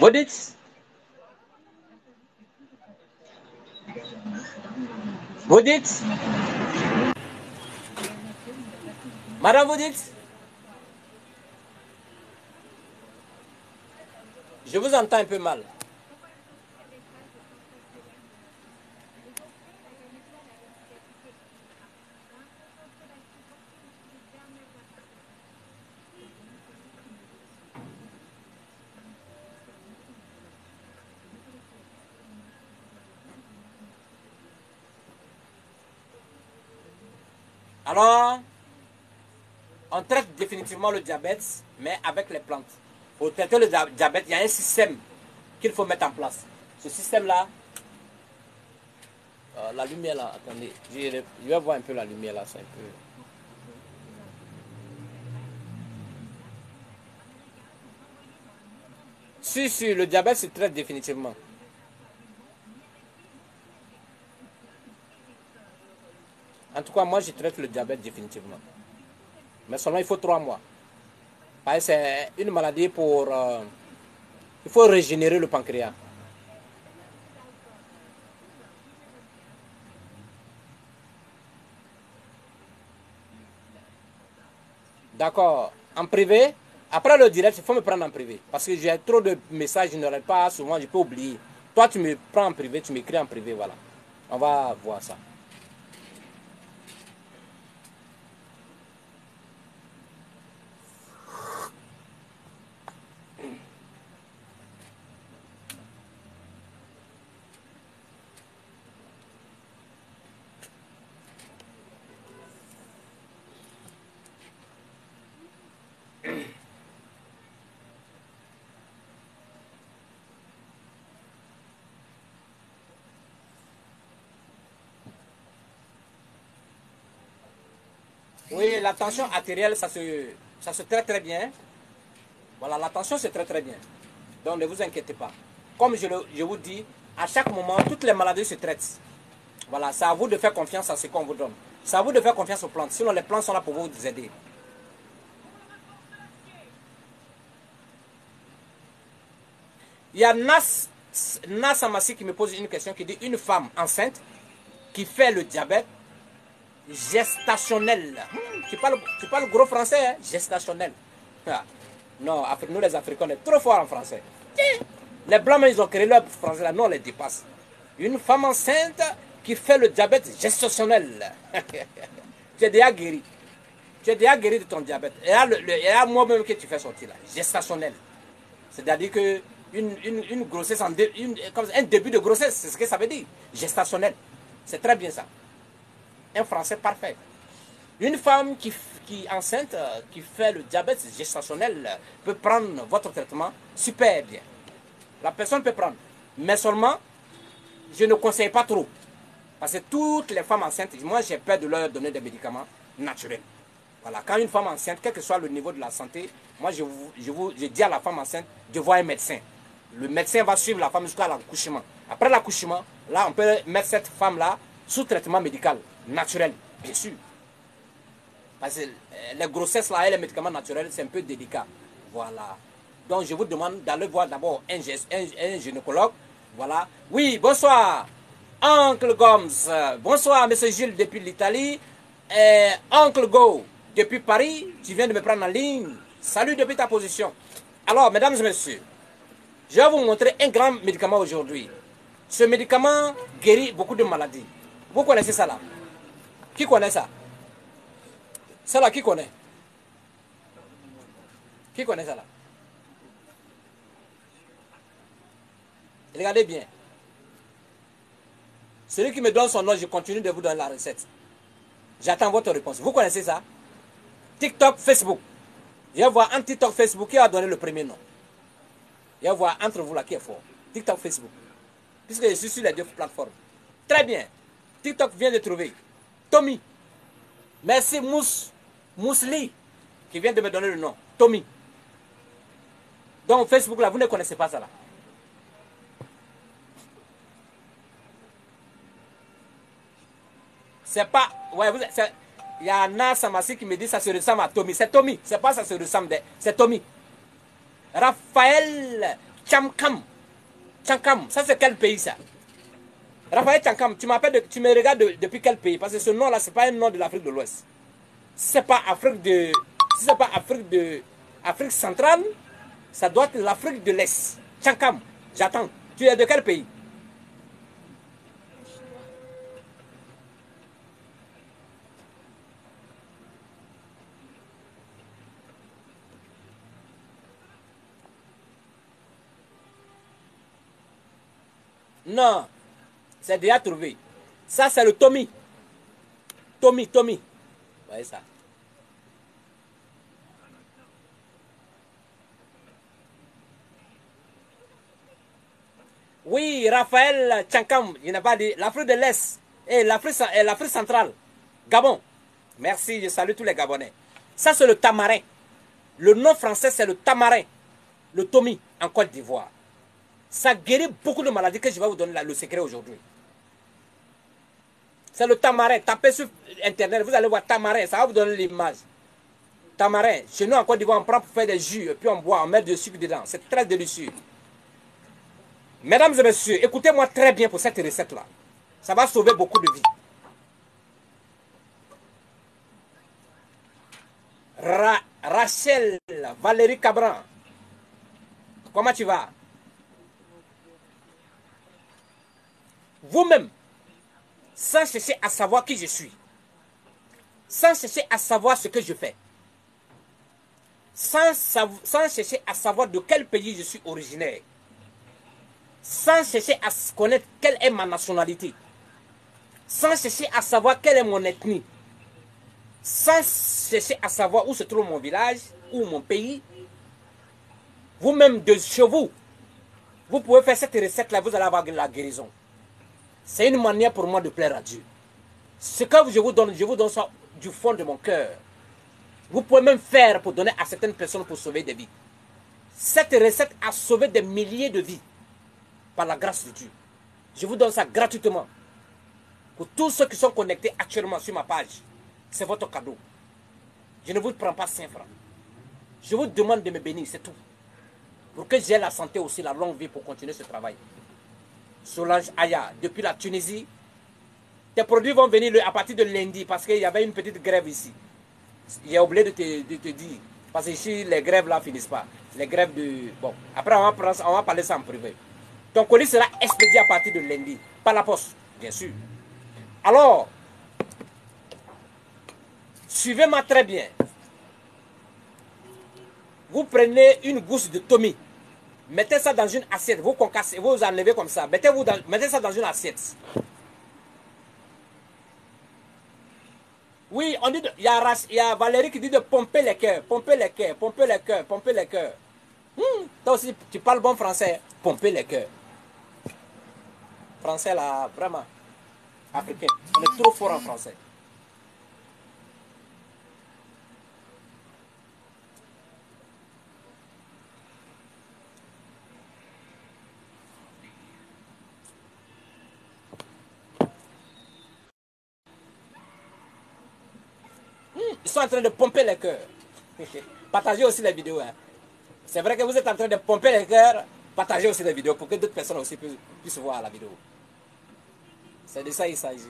Vous dites? Vous dites? Madame, vous dites? Je vous entends un peu mal. On traite définitivement le diabète, mais avec les plantes. Pour traiter le diabète, il y a un système qu'il faut mettre en place. Ce système-là, euh, la lumière là, attendez, je, vais voir un peu la lumière là, c'est un peu... Si, si, le diabète se traite définitivement. En tout cas, moi, je traite le diabète définitivement. Mais seulement, il faut trois mois. C'est une maladie pour... Euh, il faut régénérer le pancréas. D'accord. En privé, après le direct, il faut me prendre en privé. Parce que j'ai trop de messages, je n'aurai pas souvent, je peux oublier. Toi, tu me prends en privé, tu m'écris en privé, voilà. On va voir ça. Oui, la tension artérielle, ça se, ça se traite très bien. Voilà, la tension se traite très bien. Donc ne vous inquiétez pas. Comme je, je vous dis, à chaque moment, toutes les maladies se traitent. Voilà, c'est à vous de faire confiance à ce qu'on vous donne. C'est à vous de faire confiance aux plantes. Sinon, les plantes sont là pour vous aider. Il y a Nas, Nas Amassi qui me pose une question qui dit une femme enceinte qui fait le diabète gestationnel. Tu parles, tu parles gros français, hein? gestationnel. Ah. Non, nous les Africains, on est trop forts en français. Les Blancs, ils ont créé leur français, là, nous on les dépasse. Une femme enceinte qui fait le diabète gestationnel. (laughs) tu es déjà guéri. Tu es déjà guéri de ton diabète. Et là, moi-même que tu fais sortir là, gestationnel. C'est-à-dire que une, grossesse, un début de grossesse, c'est ce que ça veut dire. Gestationnel. C'est très bien ça un français parfait. Une femme qui, qui enceinte, euh, qui fait le diabète gestationnel, peut prendre votre traitement super bien. La personne peut prendre. Mais seulement, je ne conseille pas trop. Parce que toutes les femmes enceintes, moi j'ai peur de leur donner des médicaments naturels. Voilà, quand une femme enceinte, quel que soit le niveau de la santé, moi je, vous, je, je dis à la femme enceinte de voir un médecin. Le médecin va suivre la femme jusqu'à l'accouchement. Après l'accouchement, là on peut mettre cette femme-là sous traitement médical naturel, bien sûr. Parce que euh, les grossesses là et les médicaments naturels, c'est un peu délicat. Voilà. Donc je vous demande d'aller voir d'abord un, un, gynécologue. Voilà. Oui, bonsoir. Oncle Gomes. Bonsoir, Monsieur Gilles depuis l'Italie. Euh, Oncle Go depuis Paris. Tu viens de me prendre en ligne. Salut depuis ta position. Alors, mesdames et messieurs, je vais vous montrer un grand médicament aujourd'hui. Ce médicament guérit beaucoup de maladies. Vous connaissez ça là? Qui connaît ça? Ça là, qui connaît? Qui connaît ça là Regardez bien. Celui qui me donne son nom, je continue de vous donner la recette. J'attends votre réponse. Vous connaissez ça? TikTok, Facebook. Je vais voir un TikTok, Facebook qui a donné le premier nom. Je vais voir entre vous là qui est fort. TikTok, Facebook. Puisque je suis sur les deux plateformes. Très bien. TikTok vient de trouver. Tommy. Merci Mous, Mousli qui vient de me donner le nom. Tommy. Donc Facebook là, vous ne connaissez pas ça là. C'est pas. Ouais, vous, il y a Anna Samassi qui me dit ça se ressemble à Tommy. C'est Tommy. C'est pas ça se ressemble. C'est Tommy. Raphaël Chamkam. Chamkam. Ça c'est quel pays ça? Raphaël Chamkam, tu tu me regardes depuis quel pays? Parce que ce nom-là, c'est pas un nom de l'Afrique de l'Ouest. c'est pas Afrique de, pas Afrique de, Afrique centrale, ça doit être l'Afrique de l'Est. Chankam, j'attends. Tu es de quel pays? Non, c'est déjà trouvé. Ça, c'est le Tommy. Tommy, Tommy. Vous voyez ça Oui, Raphaël Tchankam, il n'a pas dit l'Afrique de l'Est et l'Afrique centrale. Gabon. Merci, je salue tous les Gabonais. Ça, c'est le tamarin. Le nom français, c'est le tamarin. Le Tomi, en Côte d'Ivoire. Ça guérit beaucoup de maladies que je vais vous donner le secret aujourd'hui. C'est le tamarin. Tapez sur Internet, vous allez voir tamarin. Ça va vous donner l'image. Tamarin. Chez nous, en Côte d'Ivoire, on prend pour faire des jus, et puis on boit, on met du sucre dedans. C'est très délicieux. Mesdames et messieurs, écoutez-moi très bien pour cette recette-là. Ça va sauver beaucoup de vies. Rachel Valérie Cabran, comment tu vas? Vous-même, sans chercher à savoir qui je suis, sans chercher à savoir ce que je fais, sans, sans chercher à savoir de quel pays je suis originaire, sans chercher à connaître quelle est ma nationalité, sans chercher à savoir quelle est mon ethnie, sans chercher à savoir où se trouve mon village ou mon pays, vous-même de chez vous, vous pouvez faire cette recette-là, vous allez avoir la guérison. C'est une manière pour moi de plaire à Dieu. Ce que je vous donne, je vous donne ça du fond de mon cœur. Vous pouvez même faire pour donner à certaines personnes pour sauver des vies. Cette recette a sauvé des milliers de vies par la grâce de Dieu. Je vous donne ça gratuitement. Pour tous ceux qui sont connectés actuellement sur ma page, c'est votre cadeau. Je ne vous prends pas 5 francs. Je vous demande de me bénir, c'est tout. Pour que j'ai la santé aussi, la longue vie pour continuer ce travail. Solange Aya, depuis la Tunisie, tes produits vont venir à partir de lundi parce qu'il y avait une petite grève ici. J'ai oublié de te, dire. Parce que ici, les grèves là finissent pas. Les grèves de. Bon, après, on va, on va parler ça en privé. Ton colis sera expédié à partir de lundi, par la poste, bien sûr. Alors, suivez-moi très bien. Vous prenez une gousse de Tommy, mettez ça dans une assiette, vous concassez, vous enlevez comme ça, mettez, -vous mettez ça dans une assiette. Oui, on dit, il y, a, Valérie qui dit de pomper les cœurs, pomper les cœurs, pomper les cœurs, pomper les cœurs. Hmm, toi aussi, tu parles bon français, pomper les cœurs français là, vraiment, africain. On est trop fort en français. Hmm, ils sont en train de pomper les cœurs. (laughs) Partagez aussi les vidéos. Hein. C'est vrai que vous êtes en train de pomper les cœurs. Partagez aussi les vidéos pour que d'autres personnes aussi puissent voir la vidéo. C'est de ça qu'il s'agit.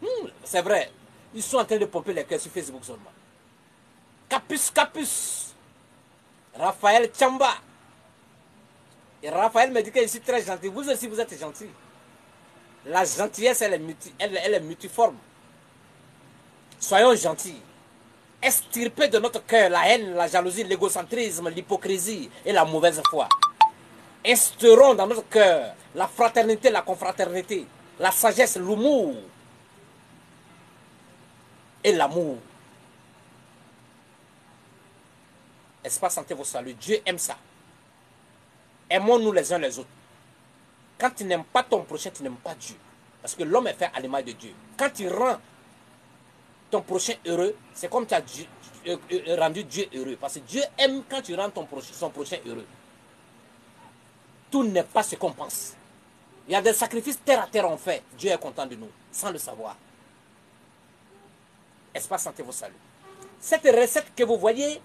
Hmm, c'est vrai. Ils sont en train de pomper les cœurs sur Facebook seulement. Capus, Capus. Raphaël Chamba. Et Raphaël me dit que je suis très gentil. Vous aussi, vous êtes gentil. La gentillesse, elle est, multiforme. Soyons gentils. extirper de notre cœur la haine, la jalousie, l'égocentrisme, l'hypocrisie et la mauvaise foi. Instaurons dans notre cœur la fraternité, la confraternité, la sagesse, l'humour et l'amour. Pas sentez vos saluts? Dieu aime ça. Aimons-nous les uns les autres. Quand tu n'aimes pas ton prochain, tu n'aimes pas Dieu. Parce que l'homme est fait à l'image de Dieu. Quand tu rends ton prochain heureux, c'est comme tu as euh, euh, rendu Dieu heureux. Parce que Dieu aime quand tu rends ton prochain, son prochain heureux. Tout n'est pas ce qu'on pense. Il y a des sacrifices terre à terre en fait. Dieu est content de nous, sans le savoir. Espace Santé vous salue. Cette recette que vous voyez,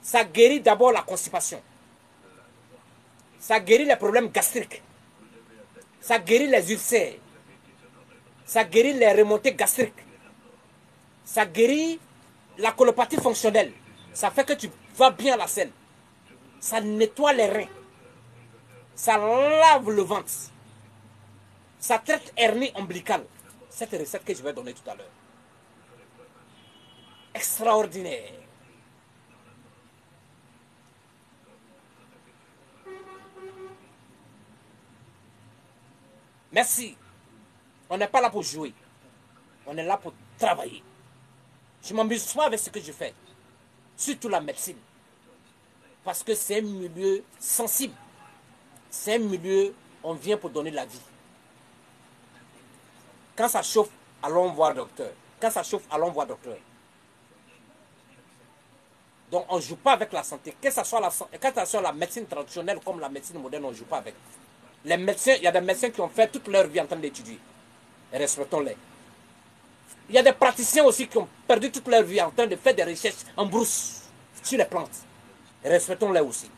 ça guérit d'abord la constipation. Ça guérit les problèmes gastriques. Ça guérit les ulcères. Ça guérit les remontées gastriques. Ça guérit la colopathie fonctionnelle. Ça fait que tu vas bien la selle. Ça nettoie les reins. Ça lave le ventre. Ça traite hernie ombilicale. Cette recette que je vais donner tout à l'heure. Extraordinaire. Merci. On n'est pas là pour jouer. On est là pour travailler. Je m'amuse pas avec ce que je fais. Surtout la médecine. Parce que c'est un milieu sensible. C'est un milieu, on vient pour donner la vie. Quand ça chauffe, allons voir docteur. Quand ça chauffe, allons voir docteur. Donc on ne joue pas avec la santé. Que ce soit la, ça soit la médecine traditionnelle comme la médecine moderne, on ne joue pas avec. Les médecins, il y a des médecins qui ont fait toute leur vie en train d'étudier. Respectons-les. Il y a des praticiens aussi qui ont perdu toute leur vie en train de faire des recherches en brousse sur les plantes. Respectons-les aussi.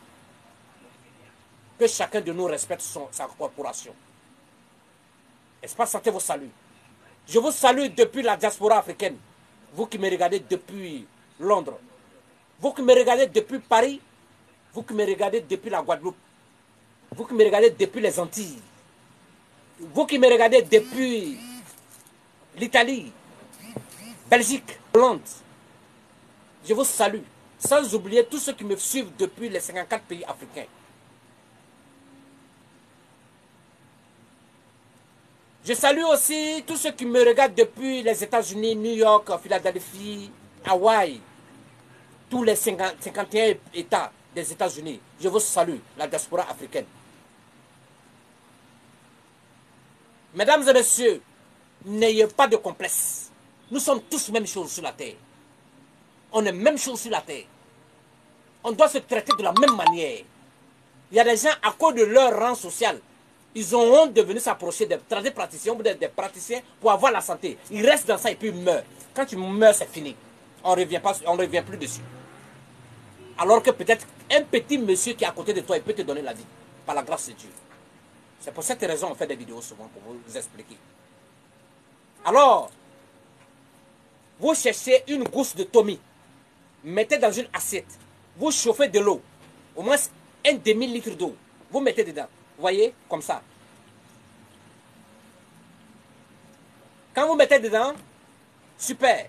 Que chacun de nous respecte son, sa corporation. Espace Santé vous salue. Je vous salue depuis la diaspora africaine. Vous qui me regardez depuis Londres. Vous qui me regardez depuis Paris. Vous qui me regardez depuis la Guadeloupe. Vous qui me regardez depuis les Antilles, vous qui me regardez depuis l'Italie, Belgique, Hollande, je vous salue. Sans oublier tous ceux qui me suivent depuis les 54 pays africains. Je salue aussi tous ceux qui me regardent depuis les États-Unis, New York, Philadelphie, Hawaï, tous les 51 États des États-Unis. Je vous salue, la diaspora africaine. Mesdames et messieurs, n'ayez pas de complexe. Nous sommes tous même chose sur la terre. On est même chose sur la terre. On doit se traiter de la même manière. Il y a des gens, à cause de leur rang social, ils ont honte de venir s'approcher des praticiens ou des, praticiens pour avoir la santé. Ils restent dans ça et puis ils meurent. Quand tu meurs, c'est fini. On ne revient, on revient plus dessus. Alors que peut-être un petit monsieur qui est à côté de toi, peut te donner la vie. Par la grâce de Dieu. C'est pour cette raison qu'on fait des vidéos souvent pour vous expliquer. Alors, vous cherchez une gousse de Tommy, mettez dans une assiette, vous chauffez de l'eau, au moins un demi-litre d'eau, vous mettez dedans, vous voyez, comme ça. Quand vous mettez dedans, super,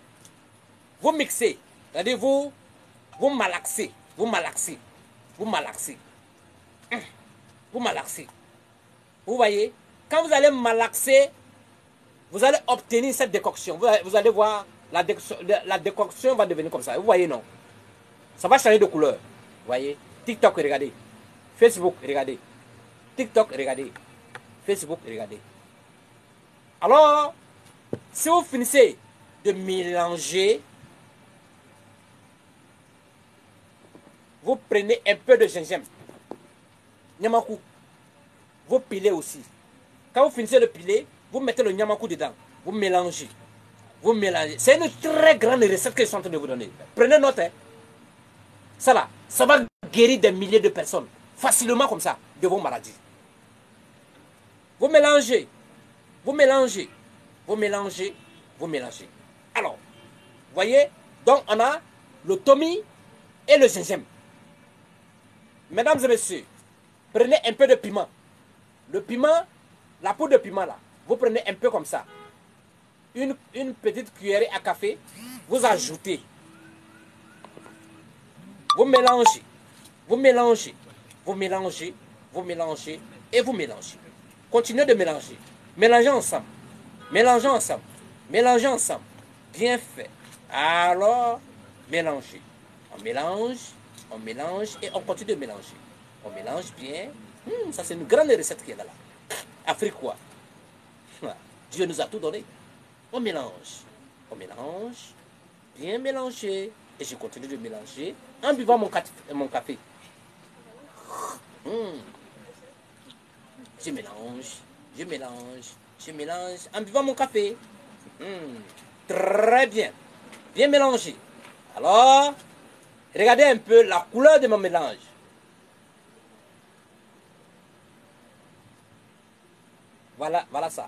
vous mixez, c'est-à-dire vous, vous malaxez, vous malaxez, vous malaxez, hum, vous malaxez. Vous voyez, quand vous allez malaxer, vous allez obtenir cette décoction. Vous allez, voir, la décoction, la décoction va devenir comme ça. Vous voyez, non Ça va changer de couleur. Vous voyez TikTok, regardez. Facebook, regardez. TikTok, regardez. Facebook, regardez. Alors, si vous finissez de mélanger, vous prenez un peu de gingembre. Nyamaku vous pilez aussi. Quand vous finissez de piler, vous mettez le nyamaku dedans. Vous mélangez. Vous mélangez. C'est une très grande recette que je suis en train de vous donner. Prenez note. Hein. Ça là, ça va guérir des milliers de personnes. Facilement comme ça, de vos maladies. Vous mélangez. Vous mélangez. Vous mélangez. Vous mélangez. Alors, voyez, donc on a le tomi et le gingembre. Mesdames et messieurs, prenez un peu de piment. Le piment, la poudre de piment là, vous prenez un peu comme ça. Une, une petite cuillerée à café, vous ajoutez, vous mélangez, vous mélangez, vous mélangez, vous mélangez et vous mélangez. Continuez de mélanger. Mélangez ensemble. Mélangez ensemble. Mélangez ensemble. Bien fait. Alors, mélangez. On mélange, on mélange et on continue de mélanger. On mélange bien. Hmm, ça, c'est une grande recette qui est là. Afrique quoi Dieu nous a tout donné. On mélange. On mélange. Bien mélangé. Et je continue de mélanger en buvant mon café. Hmm. Je mélange, je mélange, je mélange en buvant mon café. Hmm. Très bien. Bien mélangé. Alors, regardez un peu la couleur de mon mélange. Voilà, voilà ça.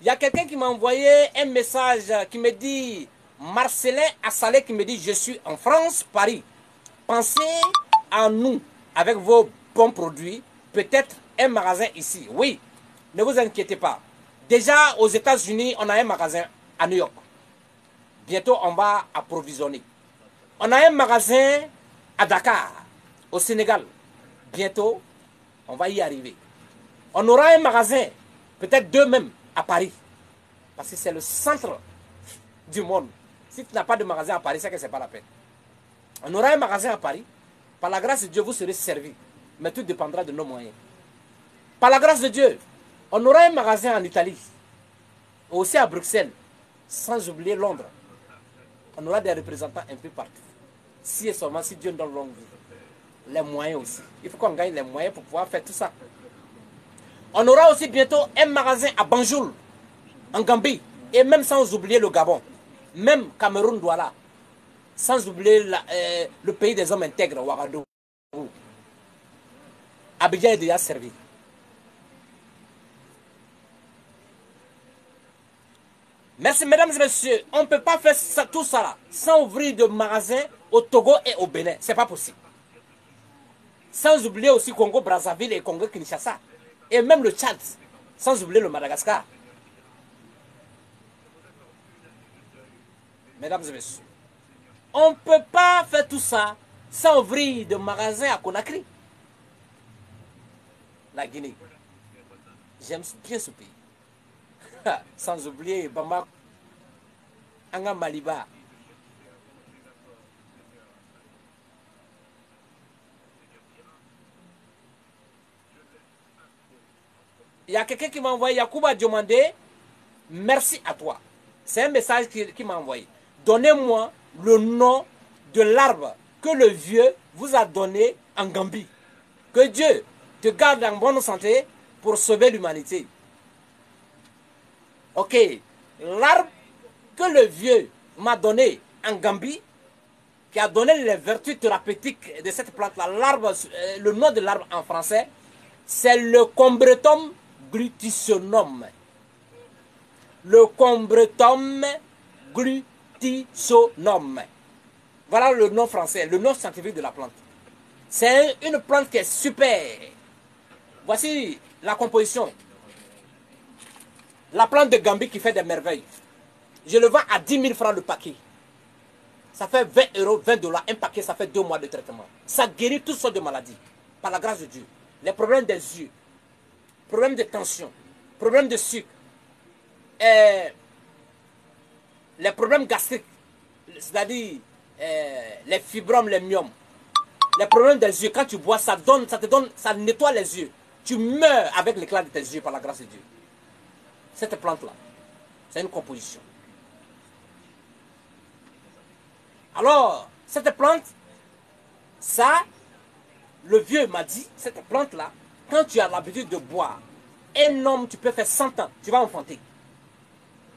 Il y a quelqu'un qui m'a envoyé un message qui me dit, Marcelin Assalé qui me dit, je suis en France, Paris. Pensez à nous avec vos bons produits, peut-être un magasin ici. Oui, ne vous inquiétez pas. Déjà aux États-Unis, on a un magasin à New York. Bientôt, on va approvisionner. On a un magasin à Dakar, au Sénégal. Bientôt, on va y arriver. On aura un magasin, peut-être deux même, à Paris. Parce que c'est le centre du monde. Si tu n'as pas de magasin à Paris, c'est que ce n'est pas la peine. On aura un magasin à Paris. Par la grâce de Dieu, vous serez servi. Mais tout dépendra de nos moyens. Par la grâce de Dieu, on aura un magasin en Italie. Aussi à Bruxelles. Sans oublier Londres. On aura des représentants un peu partout. Si et seulement si Dieu nous donne longue vie. Les moyens aussi. Il faut qu'on gagne les moyens pour pouvoir faire tout ça. On aura aussi bientôt un magasin à Banjul, en Gambie, et même sans oublier le Gabon, même Cameroun, Douala, sans oublier euh, le pays des hommes intègres, Ouagadougou. Abidjan est déjà servi. Merci mesdames et messieurs. On ne peut pas faire tout ça sans ouvrir de magasins au Togo et au Bénin. Ce n'est pas possible. Sans oublier aussi Congo, Brazzaville et Congo, Kinshasa et même le Tchad, sans oublier le Madagascar. Mesdames et messieurs, on ne peut pas faire tout ça sans ouvrir de magasins à Conakry. La Guinée. J'aime bien ce pays. (laughs) sans oublier Bamako, Anga Maliba, Il y a quelqu'un qui m'a envoyé, Yacouba demandé, merci à toi. C'est un message qui, m'a envoyé. Donnez-moi le nom de l'arbre que le vieux vous a donné en Gambie. Que Dieu te garde en bonne santé pour sauver l'humanité. Ok, l'arbre que le vieux m'a donné en Gambie, qui a donné les vertus thérapeutiques de cette plante-là, euh, le nom de l'arbre en français, c'est le combretum glutisonum. Le combretum glutisonum. Voilà le nom français, le nom scientifique de la plante. C'est une plante qui est super. Voici la composition. La plante de Gambie qui fait des merveilles. Je le vends à 10 000 francs le paquet. Ça fait 20 euros, 20 dollars. Un paquet, ça fait deux mois de traitement. Ça guérit toutes sortes de maladies. Par la grâce de Dieu. Les problèmes des yeux, problème de tension, problème de sucre, et les problèmes gastriques, c'est-à-dire euh, les fibromes, les myomes, les problèmes des yeux, quand tu bois, ça, donne, ça te donne, ça nettoie les yeux. Tu meurs avec l'éclat de tes yeux par la grâce de Dieu. Cette plante-là, c'est une composition. Alors, cette plante, ça, le vieux m'a dit, cette plante-là, quand tu as l'habitude de boire, un homme, tu peux faire 100 ans, tu vas enfanter.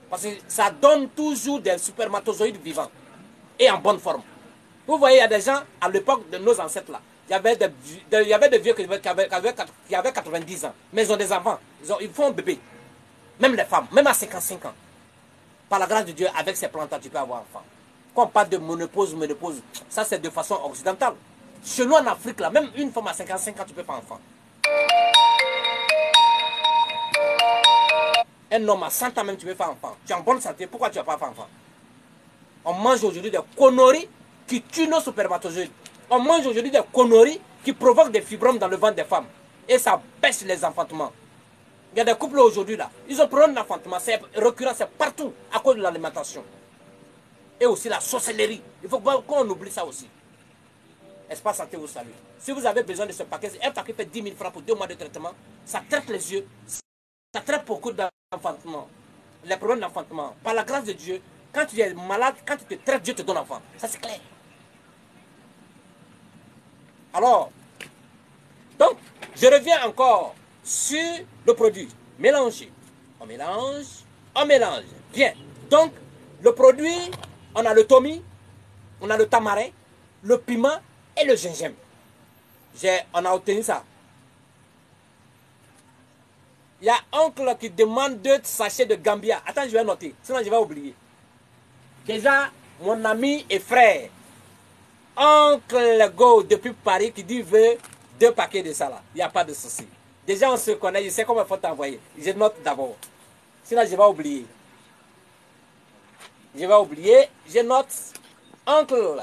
Parce que ça donne toujours des spermatozoïdes vivants et en bonne forme. Vous voyez, il y a des gens, à l'époque de nos ancêtres là, il y avait des, vieux qui avaient, qui, avaient, 90 ans, mais ils ont des enfants, ils, ont, ils font un bébé. Même les femmes, même à 55 ans. Par la grâce de Dieu, avec ces plantes tu peux avoir enfant. Quand on parle de monopause, ménopause, ça c'est de façon occidentale. Chez nous en Afrique, là, même une femme à 55 ans, tu peux pas enfant. Un homme à 100 ans même, tu veux faire enfant. Tu es en bonne santé, pourquoi tu n'as pas fait enfant? On mange aujourd'hui des conneries qui tuent nos supermatozoïdes. On mange aujourd'hui des conneries qui provoquent des fibromes dans le ventre des femmes. Et ça baisse les enfantements. Il y a des couples aujourd'hui là, ils ont problème d'enfantement, c'est récurrent, c'est partout à cause de l'alimentation. Et aussi la sorcellerie. Il faut qu'on oublie ça aussi. Espace Santé vous salue. Si vous avez besoin de ce paquet, un paquet fait 10 000 francs pour deux mois de traitement. Ça traite les yeux, ça traite beaucoup d'enfantement, les problèmes d'enfantement. Par la grâce de Dieu, quand tu es malade, quand tu te traites, Dieu te donne enfant. Ça c'est clair. Alors, donc, je reviens encore sur le produit. Mélanger. On mélange, on mélange. Bien. Donc, le produit, on a le tomi, on a le tamarin, le piment et le gingembre. On a obtenu ça. Il y a oncle qui demande deux sachets de Gambia. Attends, je vais noter, sinon je vais oublier. Déjà, mon ami et frère, oncle Go depuis Paris qui dit veut deux paquets de ça là. Il n'y a pas de souci. Déjà, on se connaît, je sais comment il faut t'envoyer. Je note d'abord. Sinon, je vais oublier. Je vais oublier. Je note oncle.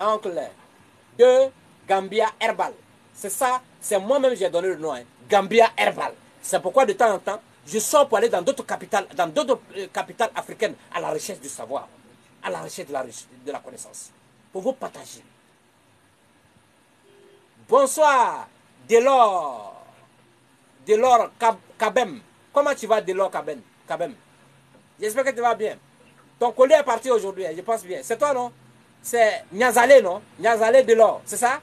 Oncle Gambia Herbal. C'est ça, c'est moi-même j'ai donné le nom. Hein. Gambia Herbal. C'est pourquoi de temps en temps, je sors pour aller dans d'autres capitales, dans d'autres euh, capitales africaines à la recherche du savoir, à la recherche de la, de la connaissance. Pour vous partager. Bonsoir, Delors. Delors Kabem. Comment tu vas, Delors Kabem, Kabem J'espère que tu vas bien. Ton collier est parti aujourd'hui, hein, je pense bien. C'est toi, non? C'est Nyazale, non? Nyazale Delors, c'est ça?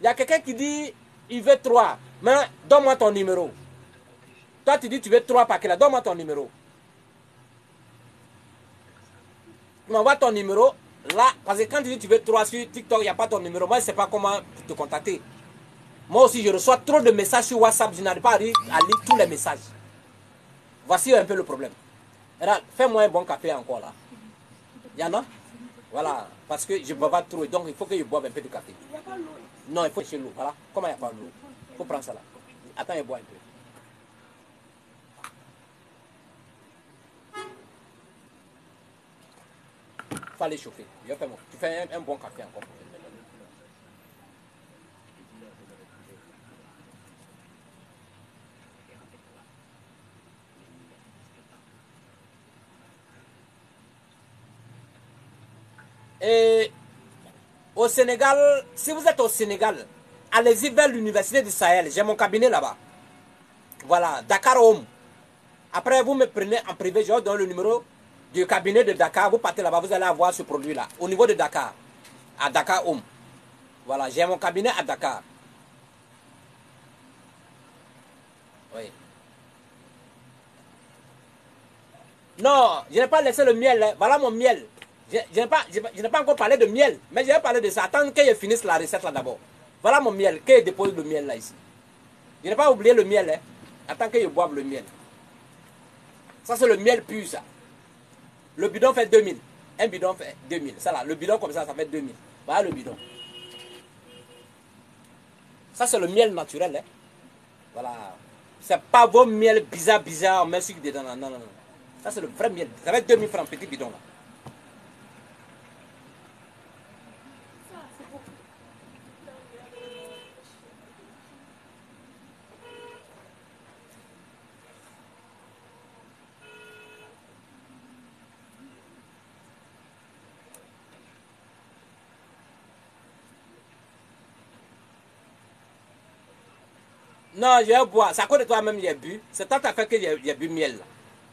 Il y a quelqu'un qui dit il veut trois. Mais donne-moi ton numéro. Toi, tu dis tu veux trois paquets là. Donne-moi ton numéro. Tu m'envoies ton numéro. Là, parce que quand tu dis tu veux trois sur TikTok, il n'y a pas ton numéro. Moi, je ne sais pas comment te contacter. Moi aussi, je reçois trop de messages sur WhatsApp. Je n'arrive pas à lire, tous les messages. Voici un peu le problème. Fais-moi un bon café encore là. Il y en a Voilà. Parce que je ne bois pas trop. Donc, il faut que je boive un peu de café. Il n'y a pas l'eau. Non, il faut chez l'eau. Voilà. Comment il n'y a pas l'eau? Il faut prendre ça là. Attends, il boit un peu. Il faut aller chauffer. Tu fais un, bon café encore. Et au Sénégal, si vous êtes au Sénégal, allez-y vers l'université du Sahel. J'ai mon cabinet là-bas. Voilà, Dakar Home. Après, vous me prenez en privé, je vous donne le numéro du cabinet de Dakar. Vous partez là-bas, vous allez avoir ce produit-là. Au niveau de Dakar, à Dakar Home. Voilà, j'ai mon cabinet à Dakar. Oui. Non, je n'ai pas laissé le miel. Hein. Voilà mon miel. Je, n'ai pas, pas, encore parlé de miel, mais je vais parler de ça. Attends que je finisse la recette là d'abord. Voilà mon miel, que je dépose le miel là ici. Je n'ai pas oublié le miel, hein. Attends que je boive le miel. Ça c'est le miel pur ça. Le bidon fait 2000. Un bidon fait 2000. Ça là, le bidon comme ça, ça fait 2000. Voilà le bidon. Ça c'est le miel naturel, hein. Voilà. C'est pas vos miel bizarre, bizarre, mais sucre dedans. Non, non, non. Ça c'est le vrai miel. Ça fait 2000 francs, petit bidon là. Non, je vais boire. C'est à cause de toi-même j'ai bu. C'est tant à fait que j'ai bu miel. Là.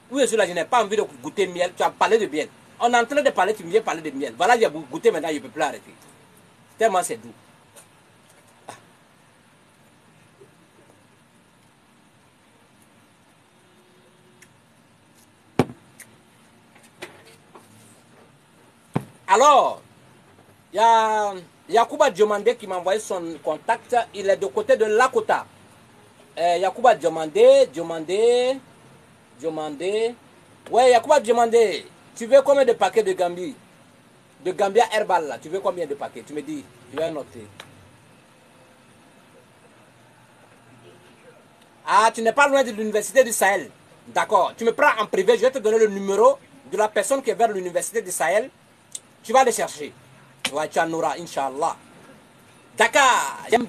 Oui, je, là, je n'ai pas envie de goûter miel? Tu as parlé de miel. On est en train de parler, tu me viens parler de miel. Voilà, j'ai goûté maintenant, je ne peux plus arrêter. Tellement c'est doux. Ah. Alors, il y a Yacouba Diomandé qui m'a envoyé son contact. Il est de côté de Lakota. Eh, Yacouba Diomandé, Diomandé, Diomandé. Ouais, Yacouba Diomandé, tu veux combien de paquets de Gambie? De Gambia Herbal là, tu veux combien de paquets? Tu me dis, je vais noter. Ah, tu n'es pas loin de l'université du Sahel. D'accord. Tu me prends en privé, je vais te donner le numéro de la personne qui est vers l'université de Sahel, tu vas les chercher. Ouais, tu en auras, Inch'Allah. Dakar, j'aime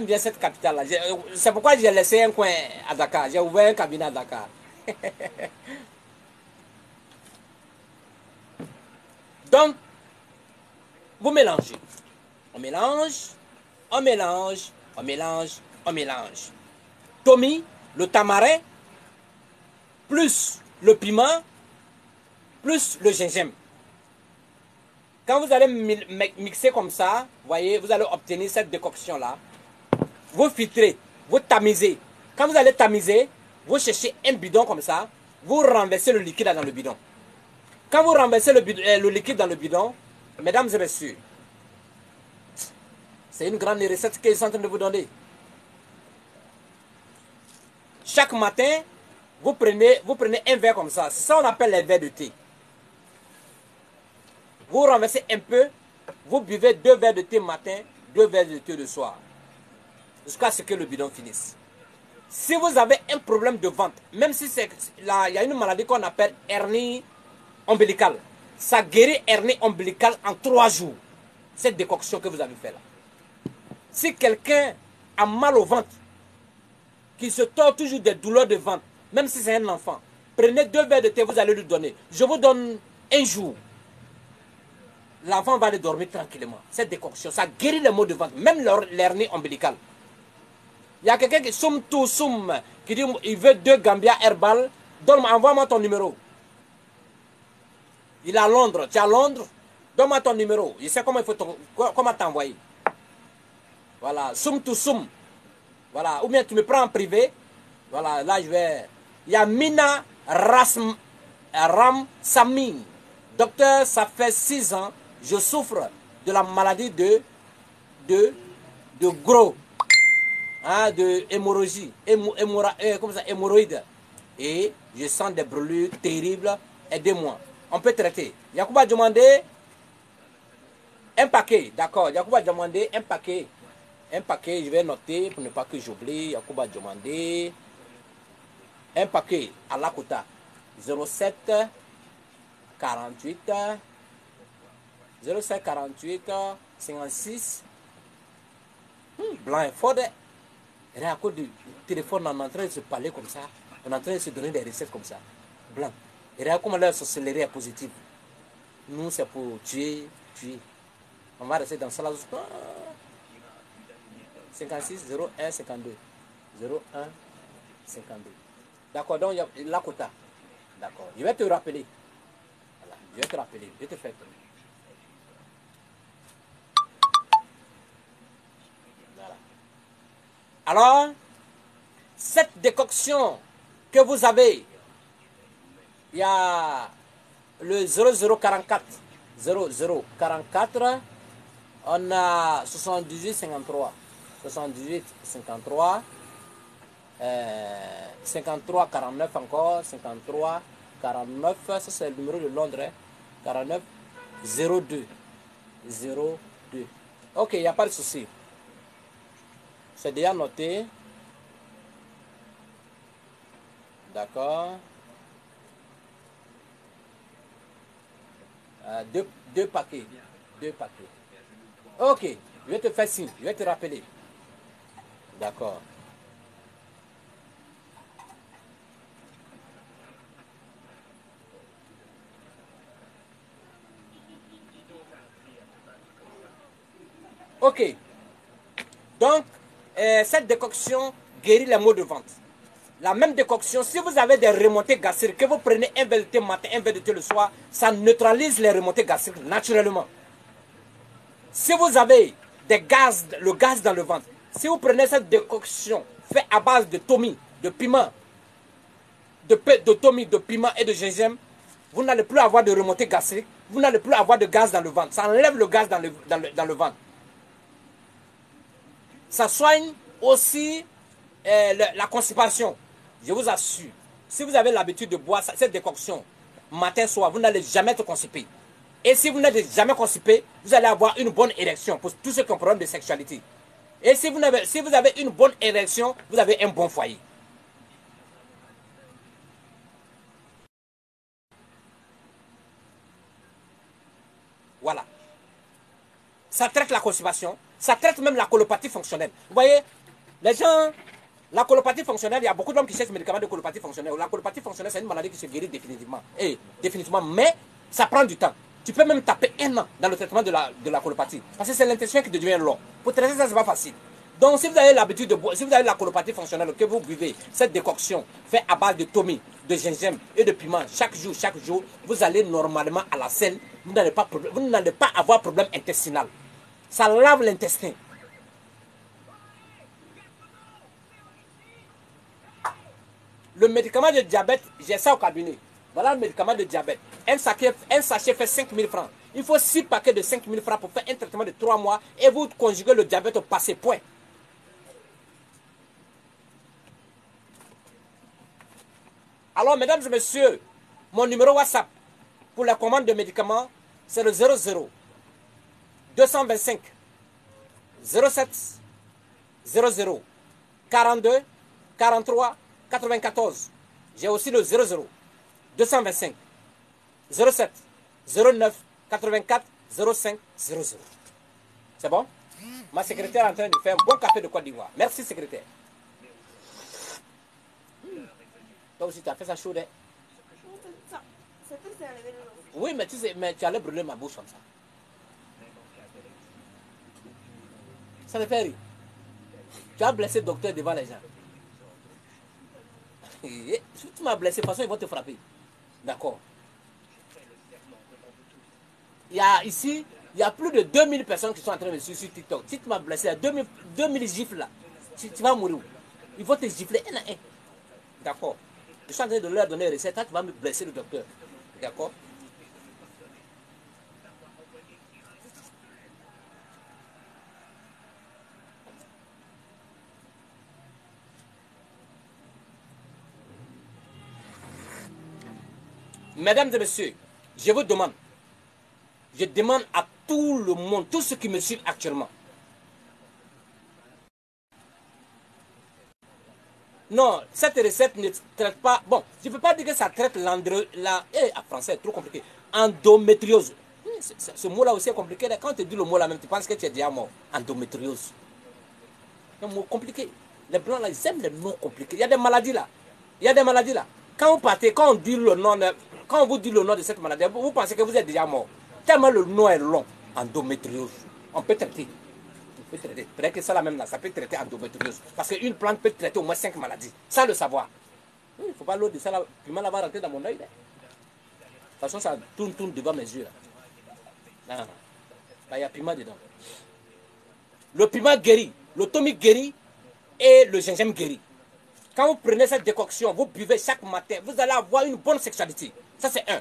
bien cette capitale-là. C'est pourquoi j'ai laissé un coin à Dakar. J'ai ouvert un cabinet à Dakar. (laughs) Donc, vous mélangez. On mélange, on mélange, on mélange, on mélange. Tommy, le tamarin, plus le piment, plus le gingembre. Quand vous allez mixer comme ça, voyez, vous allez obtenir cette décoction-là. Vous filtrez, vous tamisez. Quand vous allez tamiser, vous cherchez un bidon comme ça, vous renversez le liquide dans le bidon. Quand vous renversez le, euh, le liquide dans le bidon, mesdames et messieurs, c'est une grande recette qu'ils sont en train de vous donner. Chaque matin, vous prenez, vous prenez un verre comme ça. Ça qu'on appelle les verres de thé. Vous renversez un peu, vous buvez deux verres de thé matin, deux verres de thé le soir. Jusqu'à ce que le bidon finisse. Si vous avez un problème de ventre, même si c'est il y a une maladie qu'on appelle hernie ombilicale. Ça guérit hernie ombilicale en trois jours. Cette décoction que vous avez fait là. Si quelqu'un a mal au ventre, qui se tord toujours des douleurs de ventre, même si c'est un enfant, prenez deux verres de thé, vous allez lui donner. Je vous donne un jour. L'enfant va aller dormir tranquillement. Cette décoction, ça guérit les maux de ventre, même l'hernie ombilicale. Il y a quelqu'un qui somme tout, somme, qui dit il veut deux Gambia herbal. Donne-moi, envoie-moi ton numéro. Il est à Londres. Tu es à Londres? Donne-moi ton numéro. Je sais comment il faut comment t'envoyer. Voilà, somme tout, somme. Voilà, ou bien tu me prends en privé. Voilà, là je vais. Il y a Mina Rasm, Ram Sami. Docteur, ça fait six ans, je souffre de la maladie de, de, de gros hein, de hémorragie, euh, hémorroïde. Et je sens des brûlures terribles. Aidez-moi. On peut traiter. Yacouba a demandé un paquet. D'accord. Yacouba a demandé un paquet. Un paquet, je vais noter pour ne pas que j'oublie. Yacouba a demandé un paquet à Lakota. 07 48 07 48 56 blanc et fort et à cause du téléphone, on est en train de se parler comme ça. On est en train de se donner des recettes comme ça. Blanc. Et là, comment leur sorcellerie est positive. Nous, c'est pour tuer, tuer. On va rester dans ça là. 56 01 52. 01 52. D'accord, donc il y a Lakota. D'accord. Je vais te rappeler. Voilà. Je vais te rappeler. Je vais te faire. Alors, cette décoction que vous avez, il y a le 0044, 0044, on a 78 53, 78 53, 53 49 encore, 53 49, ça c'est le numéro de Londres, 49 02, 02. Ok, il n'y a pas de souci. C'est déjà noté. D'accord. Euh, deux, deux paquets. Deux paquets. Ok. Je vais te faire signe. Je vais te rappeler. D'accord. Ok. Donc, euh, cette décoction guérit les maux de ventre. La même décoction, si vous avez des remontées gastriques, que vous prenez un verre matin, un verre le soir, ça neutralise les remontées gastriques naturellement. Si vous avez des gaz, le gaz dans le ventre, si vous prenez cette décoction faite à base de tomi, de piment, de, de de piment et de gingembre, vous n'allez plus avoir de remontées gastriques, vous n'allez plus avoir de gaz dans le ventre. Ça enlève le gaz dans le, dans le ventre. Ça soigne aussi euh, la constipation. Je vous assure, si vous avez l'habitude de boire cette décoction matin, soir, vous n'allez jamais être constipé. Et si vous n'êtes jamais constipé, vous allez avoir une bonne érection pour tous ceux qui ont problème de sexualité. Et si vous, avez, si vous avez une bonne érection, vous avez un bon foyer. Voilà. Ça traite la constipation, ça traite même la colopathie fonctionnelle. Vous voyez, les gens, la colopathie fonctionnelle, il y a beaucoup d'hommes qui cherchent des médicaments de colopathie fonctionnelle. La colopathie fonctionnelle, c'est une maladie qui se guérit définitivement. Et définitivement, mais ça prend du temps. Tu peux même taper un an dans le traitement de la, de la colopathie. Parce que c'est l'intestin qui devient long. Pour traiter ça, c'est pas facile. Donc, si vous avez l'habitude de boire, si vous avez la colopathie fonctionnelle, que vous buvez cette décoction faite à base de tomie, de gingembre et de piment chaque jour, chaque jour, vous allez normalement à la selle, vous n'allez pas, vous n'allez pas avoir problème intestinal. Ça lave l'intestin. Le médicament de diabète, j'ai ça au cabinet. Voilà le médicament de diabète. Un sachet, un sachet fait 5 000 francs. Il faut 6 paquets de 5 000 francs pour faire un traitement de 3 mois et vous conjuguez le diabète au passé point. Alors, mesdames et messieurs, mon numéro WhatsApp pour la commande de médicaments, c'est le 00 225 07 00 42 43 94. J'ai aussi le 00 225 07 09 84 05 00. C'est bon Ma secrétaire est en train de faire un bon café de Côte d'Ivoire. Merci, secrétaire. Toi aussi, tu as fait ça chaud, hein? Oui, mais tu, sais, mais tu allais brûler ma bouche comme ça. Ça fait rire. Tu as blessé le docteur devant les gens. (laughs) Si tu m'as blessé, de toute façon, ils vont te frapper. D'accord. Il y a ici, il y a plus de 2000 personnes qui sont en train de me suivre sur TikTok. Si tu m'as blessé, il y a 2000, 2000 gifles là. Tu, tu, vas mourir. Ils vont te gifler un à un. D'accord. Je suis en train de leur donner une recette. tu vas me blesser le docteur. D'accord Mesdames et messieurs, je vous demande, je demande à tout le monde, tous ceux qui me suivent actuellement, Non, cette recette ne traite pas. Bon, je ne peux pas dire que ça traite l'andro. La, eh, en français, trop compliqué. Endométriose. Ce mot-là aussi est compliqué. Quand tu dis le mot là même, tu penses que tu es déjà mort. Endométriose. C'est un mot compliqué. Les blancs là, ils aiment les mots compliqués. Il y a des maladies là. Il y a des maladies là. Quand vous partez, quand on dit le nom, quand on vous dit le nom de cette maladie, vous pensez que vous êtes déjà mort. Tellement le nom est long. Endométriose. On peut traiter. On peut traiter. Peut-être que ça là même là, ça peut traiter endométriose. Parce qu'une plante peut traiter au moins 5 maladies. Sans le savoir. Il ne faut pas l'eau de ça là. Mal va rentrer dans mon œil. De toute façon, ça tourne, tourne devant mes yeux là. Non, il y a piment dedans. Le piment guérit. Le tomique guérit. Et le gingembre guérit. Quand vous prenez cette décoction, vous buvez chaque matin, vous allez avoir une bonne sexualité. Ça, c'est un.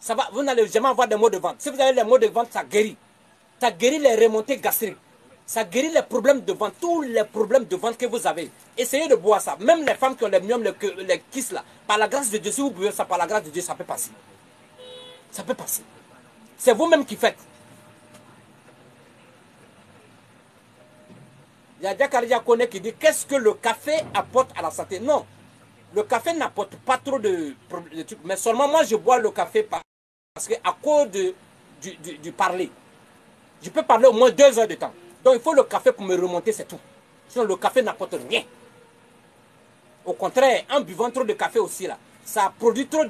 Ça va, vous n'allez jamais avoir des maux de ventre. Si vous avez les maux de ventre, ça guérit. Ça guérit les remontées gastriques. Ça guérit les problèmes de ventre, tous les problèmes de ventre que vous avez. Essayez de boire ça. Même les femmes qui ont les myomes, les, les kisses là, par la grâce de Dieu, si vous buvez ça, par la grâce de Dieu, ça peut passer. Ça peut passer. C'est vous-même qui faites. Il y a Diakaria Kone qui dit qu'est-ce que le café apporte à la santé? Non, le café n'apporte pas trop de, trucs, mais seulement moi je bois le café parce qu'à cause de, du, parler, je peux parler au moins deux heures de temps. Donc il faut le café pour me remonter, c'est tout. Sinon le café n'apporte rien. Au contraire, en buvant trop de café aussi, là, ça produit trop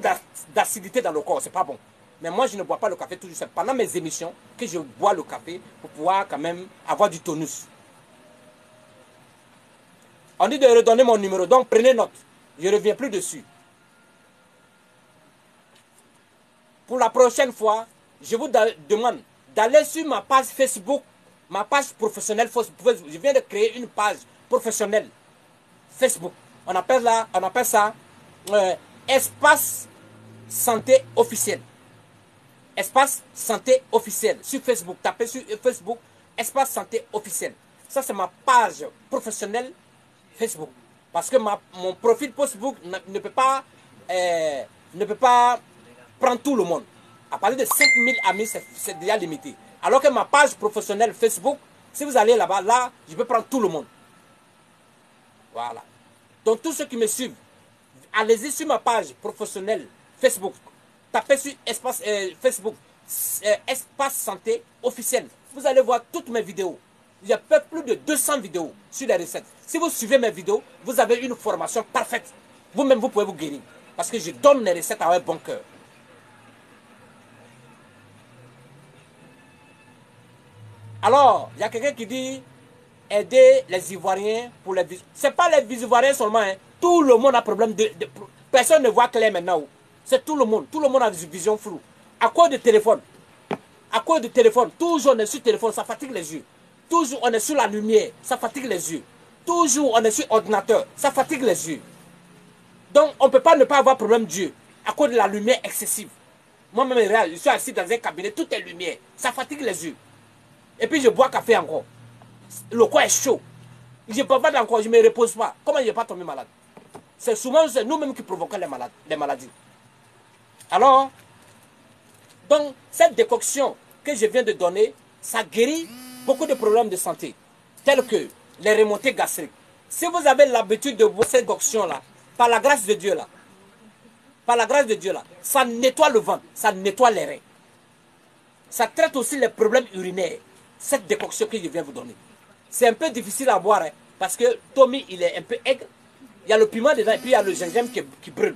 d'acidité dans le corps, c'est pas bon. Mais moi, je ne bois pas le café toujours. C'est pendant mes émissions que je bois le café pour pouvoir quand même avoir du tonus. On dit de redonner mon numéro, donc prenez note. Je ne reviens plus dessus. Pour la prochaine fois, je vous demande d'aller sur ma page Facebook, ma page professionnelle. Je viens de créer une page professionnelle Facebook. On appelle, ça euh, espace santé officiel. Espace santé officiel sur Facebook. Tapez sur Facebook espace santé officiel. Ça, c'est ma page professionnelle Facebook. Parce que ma, mon profil Facebook ne, peut pas, euh, ne peut pas prendre tout le monde. À partir de 5000 amis, c'est déjà limité. Alors que ma page professionnelle Facebook, si vous allez là-bas, là, je peux prendre tout le monde. Voilà. Donc tous ceux qui me suivent, allez-y sur ma page professionnelle Facebook. Tapez sur espace, euh, Facebook, euh, espace santé officiel. vous allez voir toutes mes vidéos. Il y a plus de 200 vidéos sur les recettes. Si vous suivez mes vidéos, vous avez une formation parfaite. Vous-même, vous pouvez vous guérir. Parce que je donne les recettes à un bon cœur. Alors, il y a quelqu'un qui dit aider les Ivoiriens pour les Ce n'est pas les Ivoiriens seulement. Hein. Tout le monde a problème de, Personne ne voit clair maintenant. C'est tout le monde. Tout le monde a une vision floue. À quoi de téléphone À quoi de téléphone Toujours on est sur téléphone, ça fatigue les yeux. Toujours on est sur la lumière, ça fatigue les yeux. Toujours on est sur ordinateur, ça fatigue les yeux. Donc on ne peut pas ne pas avoir problème d'yeux à cause de la lumière excessive. Moi-même, je suis assis dans un cabinet, tout est lumière, ça fatigue les yeux. Et puis je bois café encore. Le corps est chaud. Je ne peux pas encore, je ne me repose pas. Comment je ne vais pas tomber malade? C'est souvent nous-mêmes qui provoquons les, les maladies. Alors, donc cette décoction que je viens de donner, ça guérit beaucoup de problèmes de santé, tels que les remontées gastriques. Si vous avez l'habitude de boire cette décoction-là, par la grâce de Dieu là, par la grâce de Dieu là, ça nettoie le ventre, ça nettoie les reins. Ça traite aussi les problèmes urinaires cette décoction que je viens vous donner. C'est un peu difficile à boire hein, parce que Tommy, il est un peu aigre. Il y a le piment dedans et puis il y a le gingembre qui, brûle.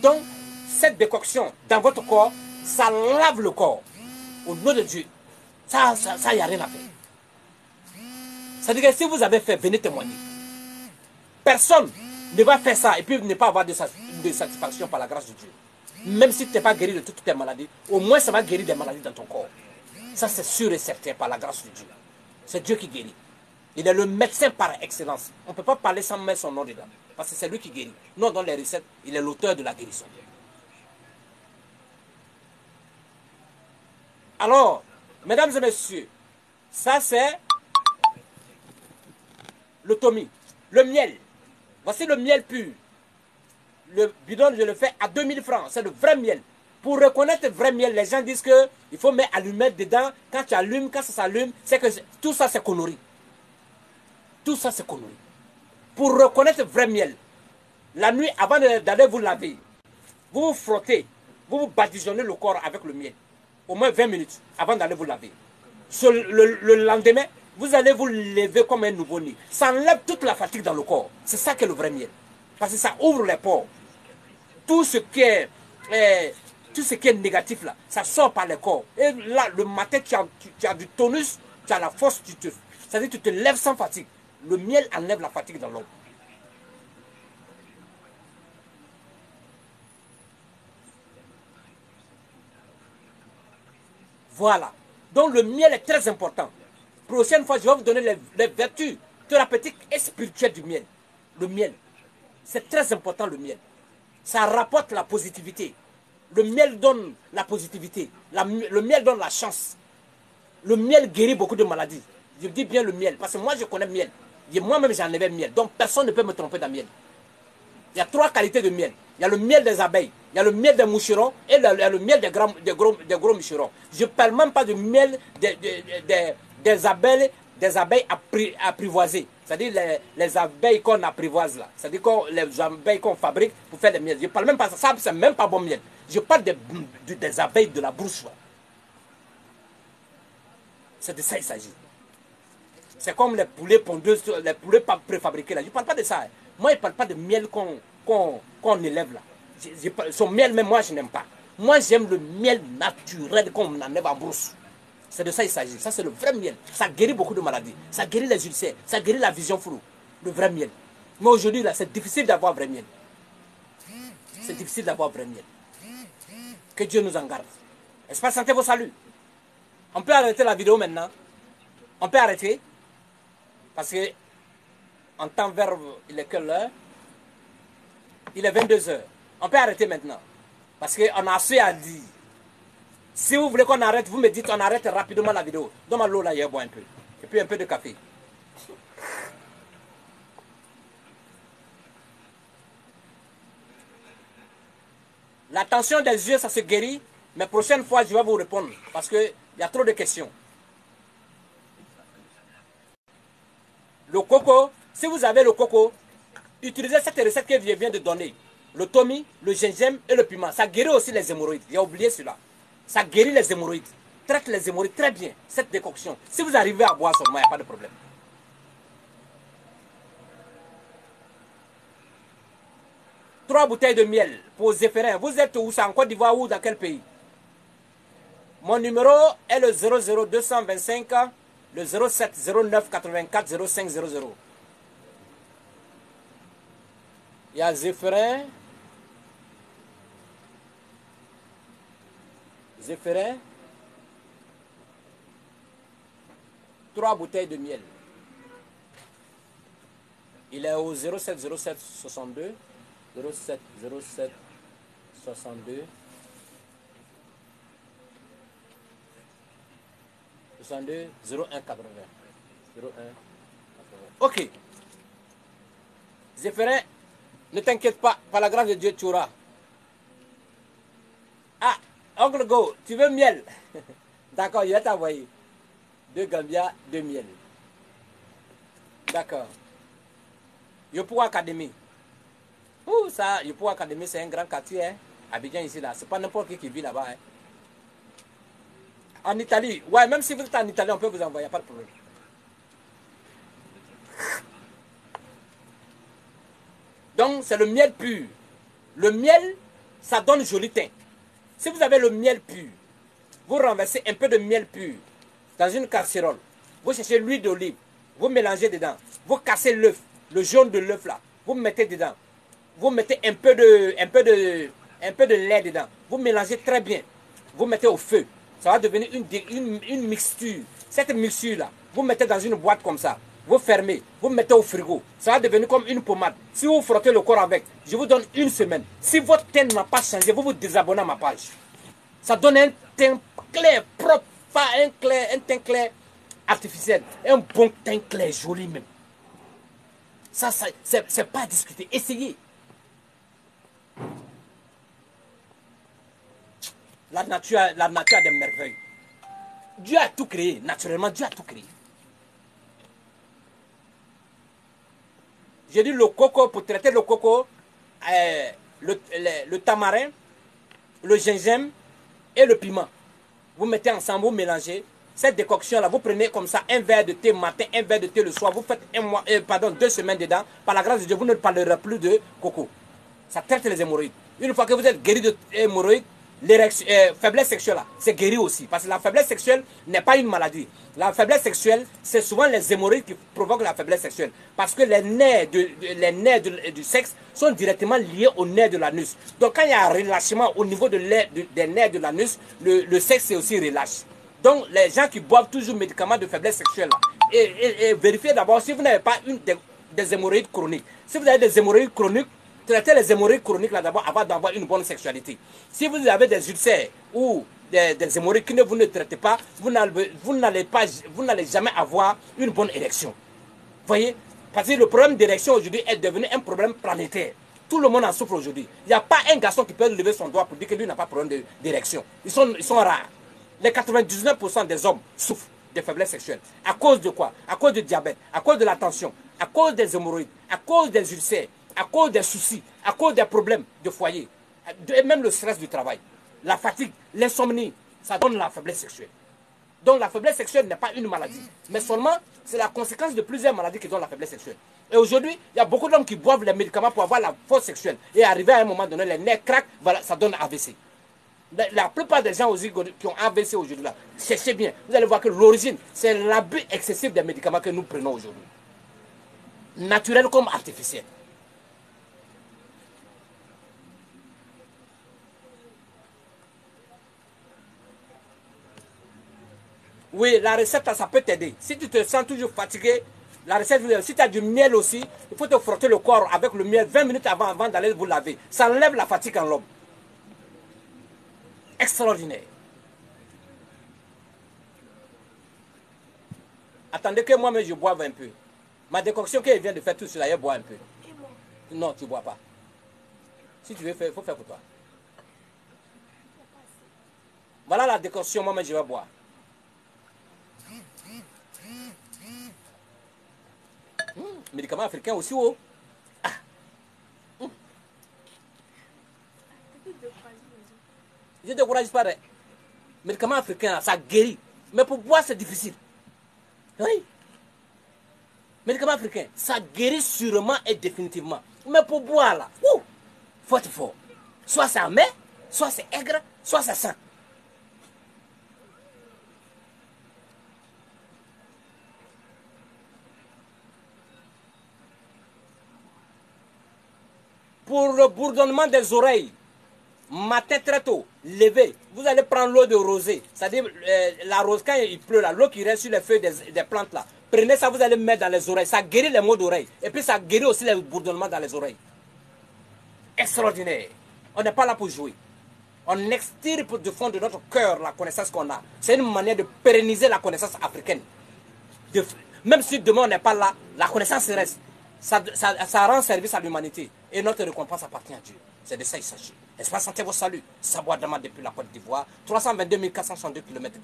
Donc, cette décoction dans votre corps, ça lave le corps. Au nom de Dieu. Ça, ça, il n'y a rien à faire. C'est-à-dire que si vous avez fait, venez témoigner. Personne ne va faire ça et puis ne pas avoir de, de satisfaction par la grâce de Dieu. Même si tu n'es pas guéri de toutes tes maladies, au moins ça va guérir des maladies dans ton corps. Ça, c'est sûr et certain par la grâce de Dieu. C'est Dieu qui guérit. Il est le médecin par excellence. On ne peut pas parler sans mettre son nom dedans. Parce que c'est lui qui guérit. Non, dans les recettes, il est l'auteur de la guérison. Alors, mesdames et messieurs, ça c'est le Tommy, le miel. Voici le miel pur. Le bidon, je le fais à 2000 francs. C'est le vrai miel. Pour reconnaître le vrai miel, les gens disent qu'il faut mettre allumette dedans. Quand tu allumes, quand ça s'allume, c'est que tout ça c'est connerie. Tout ça c'est connerie. Pour reconnaître le vrai miel, la nuit avant d'aller vous laver, vous vous frottez, vous vous badigeonnez le corps avec le miel. Au moins 20 minutes avant d'aller vous laver. le, lendemain, vous allez vous lever comme un nouveau-né. Ça enlève toute la fatigue dans le corps. C'est ça qui est le vrai miel. Parce que ça ouvre les pores. Tout ce qui est eh, tout ce qui négatif là, ça sort par le corps. Et là, le matin, tu as, du tonus, tu as la force, tu te, c'est-à-dire tu te lèves sans fatigue. Le miel enlève la fatigue dans l'homme. Voilà. Donc le miel est très important. Prochaine fois, je vais vous donner les, vertus thérapeutiques et spirituelles du miel. Le miel. C'est très important le miel. Ça rapporte la positivité. Le miel donne la positivité. le miel donne la chance. Le miel guérit beaucoup de maladies. Je dis bien le miel, parce que moi je connais le miel. Moi-même j'en avais miel. Donc personne ne peut me tromper dans le miel. Il y a trois qualités de miel. Il y a le miel des abeilles, il y a le miel des moucherons et a le miel des gros, des moucherons. Je ne parle même pas du miel des abeilles, des abeilles apprivoisées. C'est-à-dire les, les, abeilles qu'on apprivoise là. C'est-à-dire les abeilles qu'on fabrique pour faire des miel. Je ne parle même pas de ça, c'est même pas bon miel. Je parle des abeilles de la brousse. C'est de ça qu'il s'agit. C'est comme les poulets pondeuses, les poulets préfabriqués là. Je ne parle pas de ça. Hein. Moi, je ne parle pas de miel qu'on élève là. son miel, même moi, je n'aime pas. Moi, j'aime le miel naturel qu'on enlève en brousse. C'est de ça qu'il s'agit. Ça, c'est le vrai miel. Ça guérit beaucoup de maladies. Ça guérit les ulcères. Ça guérit la vision floue. Le vrai miel. Mais aujourd'hui, là, c'est difficile d'avoir vrai miel. C'est difficile d'avoir vrai miel. Que Dieu nous en garde. Pas sentez vos saluts? On peut arrêter la vidéo maintenant. On peut arrêter. Parce que en temps verbe, il est quelle heure? Il est 22 heures. On peut arrêter maintenant. Parce qu'on a assez à dire. Si vous voulez qu'on arrête, vous me dites on arrête rapidement la vidéo. Donne-moi l'eau là, il bois un peu. Et puis un peu de café. La tension des yeux, ça se guérit. Mais prochaine fois, je vais vous répondre. Parce qu'il y a trop de questions. Le coco, si vous avez le coco, utilisez cette recette que je viens de donner. Le tomi, le gingembre et le piment. Ça guérit aussi les hémorroïdes. J'ai oublié cela. Ça guérit les hémorroïdes. traite les hémorroïdes très bien, cette décoction. Si vous arrivez à boire seulement, il n'y a pas de problème. Trois bouteilles de miel pour Zéphérin. Vous êtes où? Ça En Côte d'Ivoire ou dans quel pays? Mon numéro est le 00225 le 07 09 84 05 00. Il y a Zéphérin. Zéphérin. Trois bouteilles de miel. Il est au 07 07 62 07 07 62 62 01 80 01 Ok. Zéphérin, ne t'inquiète pas, par la grâce de Dieu, tu auras. Ah, Oncle Go, tu veux miel? (laughs) D'accord, il va t'envoyer. Deux Gambia, deux miel. D'accord. Yopo Academy. Ouh, ça, Yopo Academy, c'est un grand quartier. Hein? Abidjan ici, là. C'est pas n'importe qui qui vit là-bas. Hein? En Italie, ouais, même si vous êtes en Italie, on peut vous envoyer, pas de problème. Donc, c'est le miel pur. Le miel, ça donne joli teint. Si vous avez le miel pur, vous renversez un peu de miel pur dans une casserole. Vous cherchez l'huile d'olive, vous mélangez dedans. Vous cassez l'œuf, le jaune de l'œuf là, vous mettez dedans. Vous mettez un peu de, un peu de, un peu de lait dedans. Vous mélangez très bien. Vous mettez au feu. Ça va devenir une, une, une mixture. Cette mixture là, vous mettez dans une boîte comme ça vous fermez, vous mettez au frigo. Ça va devenir comme une pommade. Si vous frottez le corps avec, je vous donne une semaine. Si votre teint n'a pas changé, vous vous désabonnez à ma page. Ça donne un teint clair, propre, pas un, clair, un teint clair artificiel. Un bon teint clair, joli même. Ça, c'est pas à discuter. Essayez. La nature, la nature a des merveilles. Dieu a tout créé, naturellement, Dieu a tout créé. J'ai dit le coco, pour traiter le coco, euh, le, tamarin, le gingembre et le piment. Vous mettez ensemble, vous mélangez. Cette décoction-là, vous prenez comme ça un verre de thé matin, un verre de thé le soir. Vous faites un mois, euh, deux semaines dedans. Par la grâce de Dieu, vous ne parlerez plus de coco. Ça traite les hémorroïdes. Une fois que vous êtes guéri de hémorroïdes, euh, faiblesse sexuelle, c'est guéri aussi. Parce que la faiblesse sexuelle n'est pas une maladie. La faiblesse sexuelle, c'est souvent les hémorroïdes qui provoquent la faiblesse sexuelle. Parce que les nerfs, de, les nerfs du sexe sont directement liés aux nerfs de l'anus. Donc quand il y a un relâchement au niveau de des nerfs de l'anus, le, sexe est aussi relâche. Donc les gens qui boivent toujours médicaments de faiblesse sexuelle, et, vérifiez d'abord si vous n'avez pas une des hémorroïdes chroniques. Si vous avez des hémorroïdes chroniques, traitez les hémorroïdes chroniques là d'abord avant d'avoir une bonne sexualité. Si vous avez des ulcères ou des, hémorroïdes que vous ne traitez pas, vous n'allez pas, vous n'allez jamais avoir une bonne érection. Voyez? Parce que le problème d'érection aujourd'hui est devenu un problème planétaire. Tout le monde en souffre aujourd'hui. Il n'y a pas un garçon qui peut lever son doigt pour dire que lui n'a pas de problème d'érection. Ils sont, ils sont rares. Les 99% des hommes souffrent de faiblesse sexuelle. À cause de quoi? À cause du diabète, à cause de la tension, à cause des hémorroïdes, à cause des ulcères, à cause des soucis, à cause des problèmes de foyer, et même le stress du travail, la fatigue, l'insomnie, ça donne la faiblesse sexuelle. Donc la faiblesse sexuelle n'est pas une maladie, mais seulement c'est la conséquence de plusieurs maladies qui donnent la faiblesse sexuelle. Et aujourd'hui, il y a beaucoup d'hommes qui boivent les médicaments pour avoir la force sexuelle. Et arrivé à un moment donné, les nerfs craquent, voilà, ça donne AVC. La, plupart des gens aussi qui ont AVC aujourd'hui, bien. Vous allez voir que l'origine, c'est l'abus excessif des médicaments que nous prenons aujourd'hui. Naturel comme artificiel. Oui, la recette, ça peut t'aider. Si tu te sens toujours fatigué, la recette, si tu as du miel aussi, il faut te frotter le corps avec le miel 20 minutes avant, avant d'aller vous laver. Ça enlève la fatigue en l'homme. Extraordinaire. Attendez que moi-même je boive un peu. Ma décoction qu'elle vient de faire tout cela, elle boit un peu. Non, tu ne bois pas. Si tu veux faire, il faut faire pour toi. Voilà la décoction, moi-même je vais boire. Médicaments africains aussi, oh. Ah. Je ne décourage pas. Médicaments africains, ça guérit. Mais pour boire, c'est difficile. Oui. Médicaments africains, ça guérit sûrement et définitivement. Mais pour boire, là, ouh, faut être fort. Soit c'est amer, soit c'est aigre, soit c'est sain. Pour le bourdonnement des oreilles, matin très tôt, levé, vous allez prendre l'eau de rosée, c'est-à-dire euh, la rose quand il pleut, l'eau qui reste sur les feuilles des, plantes là. Prenez ça, vous allez mettre dans les oreilles. Ça guérit les maux d'oreille. Et puis ça guérit aussi les bourdonnements dans les oreilles. Extraordinaire. On n'est pas là pour jouer. On extirpe du fond de notre cœur la connaissance qu'on a. C'est une manière de pérenniser la connaissance africaine. même si demain on n'est pas là, la connaissance reste. Ça, rend service à l'humanité. Et notre récompense appartient à Dieu. C'est de ça qu'il s'agit. Espace Santé vos salut. Dama depuis la Côte d'Ivoire. 322 462 km.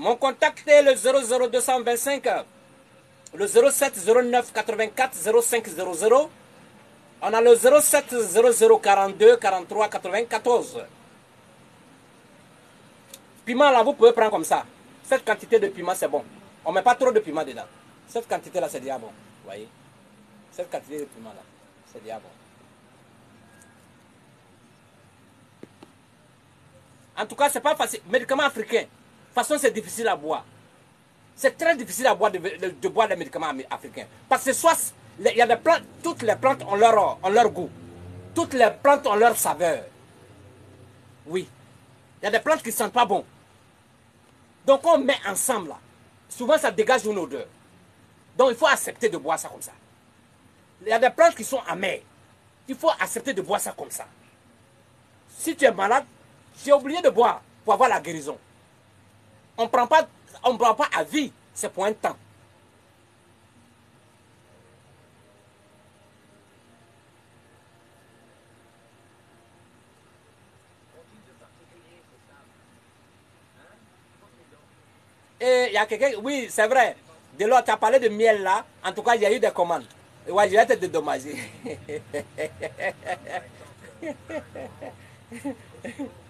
Mon contact est le 00225, le 07 09 84 05 00. On a le 07 00 42 43 94. Piment là, vous pouvez prendre comme ça. Cette quantité de piment, c'est bon. On ne met pas trop de piment dedans. Cette quantité là, c'est déjà bon. Voyez? Cette quantité de piment là, c'est déjà bon. En tout cas, ce n'est pas facile. Médicaments africains. De toute façon, c'est difficile à boire. C'est très difficile à boire de, boire les médicaments africains. Parce que soit, il y a des plantes, toutes les plantes ont leur, ont leur goût. Toutes les plantes ont leur saveur. Oui. Il y a des plantes qui ne sentent pas bon. Donc on met ensemble là. Souvent ça dégage une odeur. Donc il faut accepter de boire ça comme ça. Il y a des plantes qui sont amères. Il faut accepter de boire ça comme ça. Si tu es malade, j'ai oublié de boire pour avoir la guérison. On ne prend pas, on prend pas à vie, c'est pour un temps. Et il y a quelqu'un, oui, c'est vrai. De l'autre, tu as parlé de miel là. En tout cas, il y a eu des commandes. Ouais, je vais te dédommager. (laughs)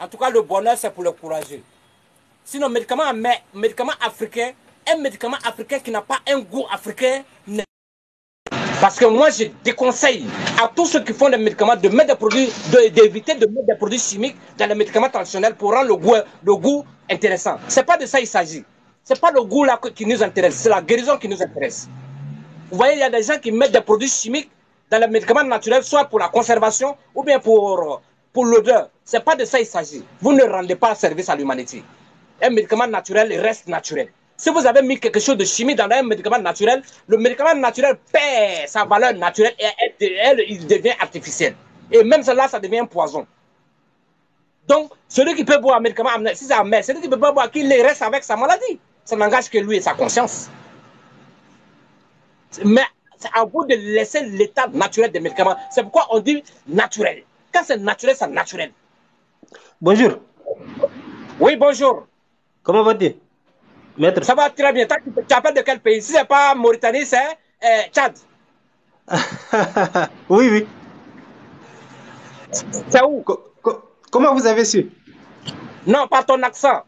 En tout cas, le bonheur, c'est pour le courageux. Sinon, médicament, médicament africain, un médicament africain qui n'a pas un goût africain. Parce que moi, je déconseille à tous ceux qui font des médicaments de mettre des produits, d'éviter de, mettre des produits chimiques dans les médicaments traditionnels pour rendre le goût, le goût intéressant. C'est pas de ça qu'il s'agit. C'est pas le goût là qui nous intéresse, c'est la guérison qui nous intéresse. Vous voyez, il y a des gens qui mettent des produits chimiques dans les médicaments naturels, soit pour la conservation ou bien pour pour l'odeur. Ce n'est pas de ça qu'il s'agit. Vous ne rendez pas service à l'humanité. Un médicament naturel reste naturel. Si vous avez mis quelque chose de chimie dans un médicament naturel, le médicament naturel perd sa valeur naturelle et elle, il devient artificiel. Et même cela, ça devient un poison. Donc, celui qui peut boire un médicament, si c'est amer, celui qui peut boire, qu'il reste avec sa maladie. Ça n'engage que lui et sa conscience. Mais c'est à vous de laisser l'état naturel des médicaments. C'est pourquoi on dit naturel. Quand c'est naturel, c'est naturel. Bonjour. Oui, bonjour. Comment vas-tu, maître? Ça va très bien. Tu appelles de quel pays? Si ce n'est pas Mauritanie, c'est euh, Tchad. (laughs) oui, oui. C'est où? Comment vous avez su? Non, par ton accent.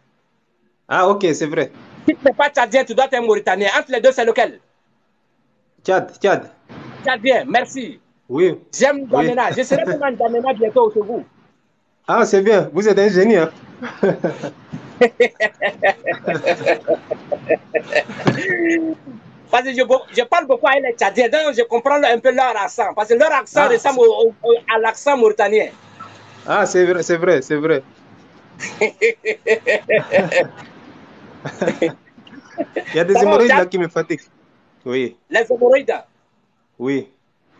Ah, ok, c'est vrai. Si tu n'es pas tchadien, tu dois être Mauritanien. Entre les deux, c'est lequel? Tchad, Tchad. Tchadien, merci. Oui. J'aime Damena. Je serai (laughs) vraiment Damena bientôt chez vous. Ah, c'est bien. Vous êtes un génie. Hein? (laughs) Parce que je, je, parle beaucoup avec les Tchadiens, donc je comprends un peu leur accent. Parce que leur accent ah, ressemble au, au, à l'accent mauritanien. Ah, c'est vrai, c'est vrai, c'est vrai. (laughs) Il y a des hémorroïdes là qui me fatiguent. Oui. Les hémorroïdes? Oui.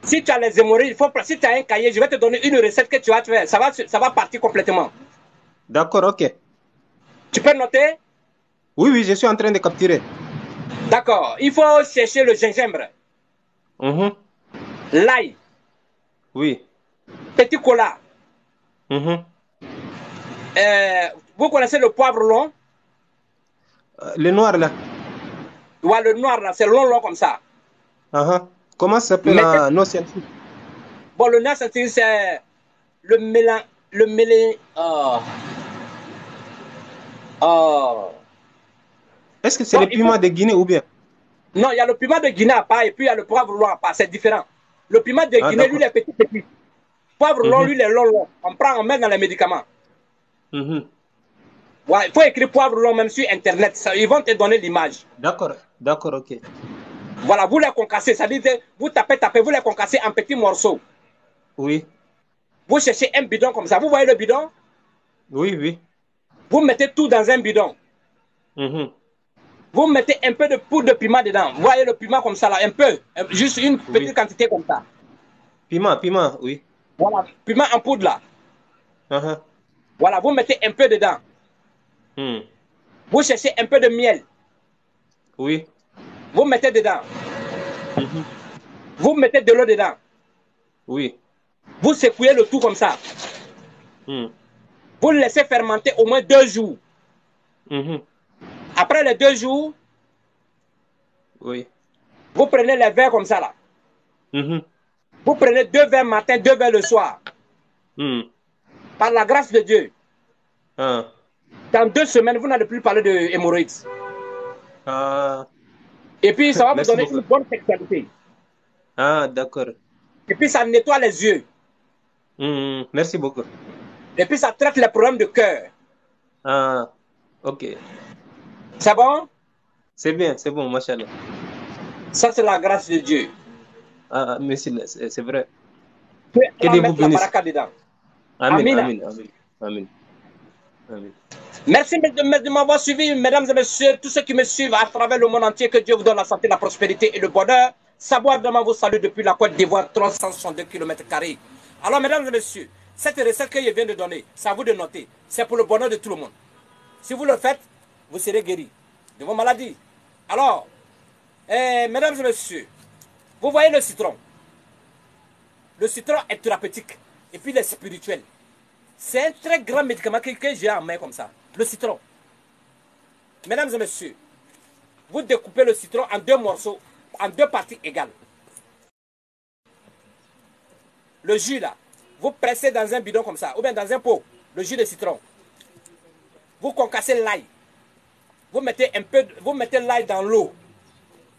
Si tu as les hémorroïdes, faut, si tu as un cahier, je vais te donner une recette que tu vas faire. Ça va, ça va partir complètement. D'accord, ok. Tu peux noter? Oui, oui, je suis en train de capturer. D'accord. Il faut chercher le gingembre, Mhm. l'ail, Oui. petit cola. Mhm. Euh, vous connaissez le poivre long? Euh, Le noir là. Ouais, le noir là, c'est long, long comme ça. Ah, Comment ça s'appelle nom scientifique Bon, le noir, c'est c'est le mélan... Le mêlé... Oh. Oh. Est-ce que c'est le piment faut- de Guinée ou bien? Non, il y a le piment de Guinée à part et puis il y a le poivre long à part. C'est différent. Le piment de Ah, Guinée, lui, il est petit, petit. Poivre long, Mhm. lui, il est long, long. On prend, on met dans les médicaments. Ouais, il faut écrire poivre long même sur Internet. Ça, ils vont te donner l'image. D'accord, d'accord, ok. Voilà, vous les concassez. Ça dit, que vous tapez, tapez, vous les concassez en petits morceaux. Oui, Vous cherchez un bidon comme ça. Vous voyez le bidon? Oui, oui. Vous mettez tout dans un bidon. Mhm. Vous mettez un peu de poudre de piment dedans. Vous voyez le piment comme ça là, un peu. Euh, Juste une petite Oui. quantité comme ça. Piment, piment, oui. Voilà, piment en poudre là. Ah, Voilà, vous mettez un peu dedans. hmm. Vous cherchez un peu de miel. Oui. Vous mettez dedans. Vous mettez de l'eau dedans. Oui. Vous secouez le tout comme ça. Hmm. Vous le laissez fermenter au moins deux jours. Mhm. Après les deux jours, Oui. vous prenez les verres comme ça là. Mhm. Vous prenez deux verres matin, deux verres le soir. Hmm. Par la grâce de Dieu. Ah. Dans deux semaines, vous n'allez plus parler de hémorroïdes. Ah. Et puis, ça va vous donner beaucoup. une bonne sexualité. Ah, d'accord. Et puis, ça nettoie les yeux. Hmm. Merci beaucoup. Et puis, ça traite les problèmes de cœur. Ah. Ok. C'est bon? C'est bien, c'est bon, machallah. Ça, c'est la grâce de Dieu. Ah, merci, c'est vrai. Que Dieu vous bénisse. Amen, amen, amen. Amen. Amen. Merci de, m'avoir suivi, mesdames et messieurs, tous ceux qui me suivent à travers le monde entier. Que Dieu vous donne la santé, la prospérité et le bonheur. Savoir demain vous salue depuis la Côte d'Ivoire, 362 km. Alors, mesdames et messieurs, cette recette que je viens de donner, c'est à vous de noter. C'est pour le bonheur de tout le monde. Si vous le faites, vous serez guéri de vos maladies. Alors, eh, mesdames et messieurs, vous voyez le citron. Le citron est thérapeutique et puis il est spirituel. C'est un très grand médicament que j'ai en main comme ça. Le citron. Mesdames et messieurs, vous découpez le citron en deux morceaux, en deux parties égales. Le jus là, vous pressez dans un bidon comme ça, ou bien dans un pot, le jus de citron. Vous concassez l'ail. Vous mettez un peu, vous mettez l'ail dans l'eau.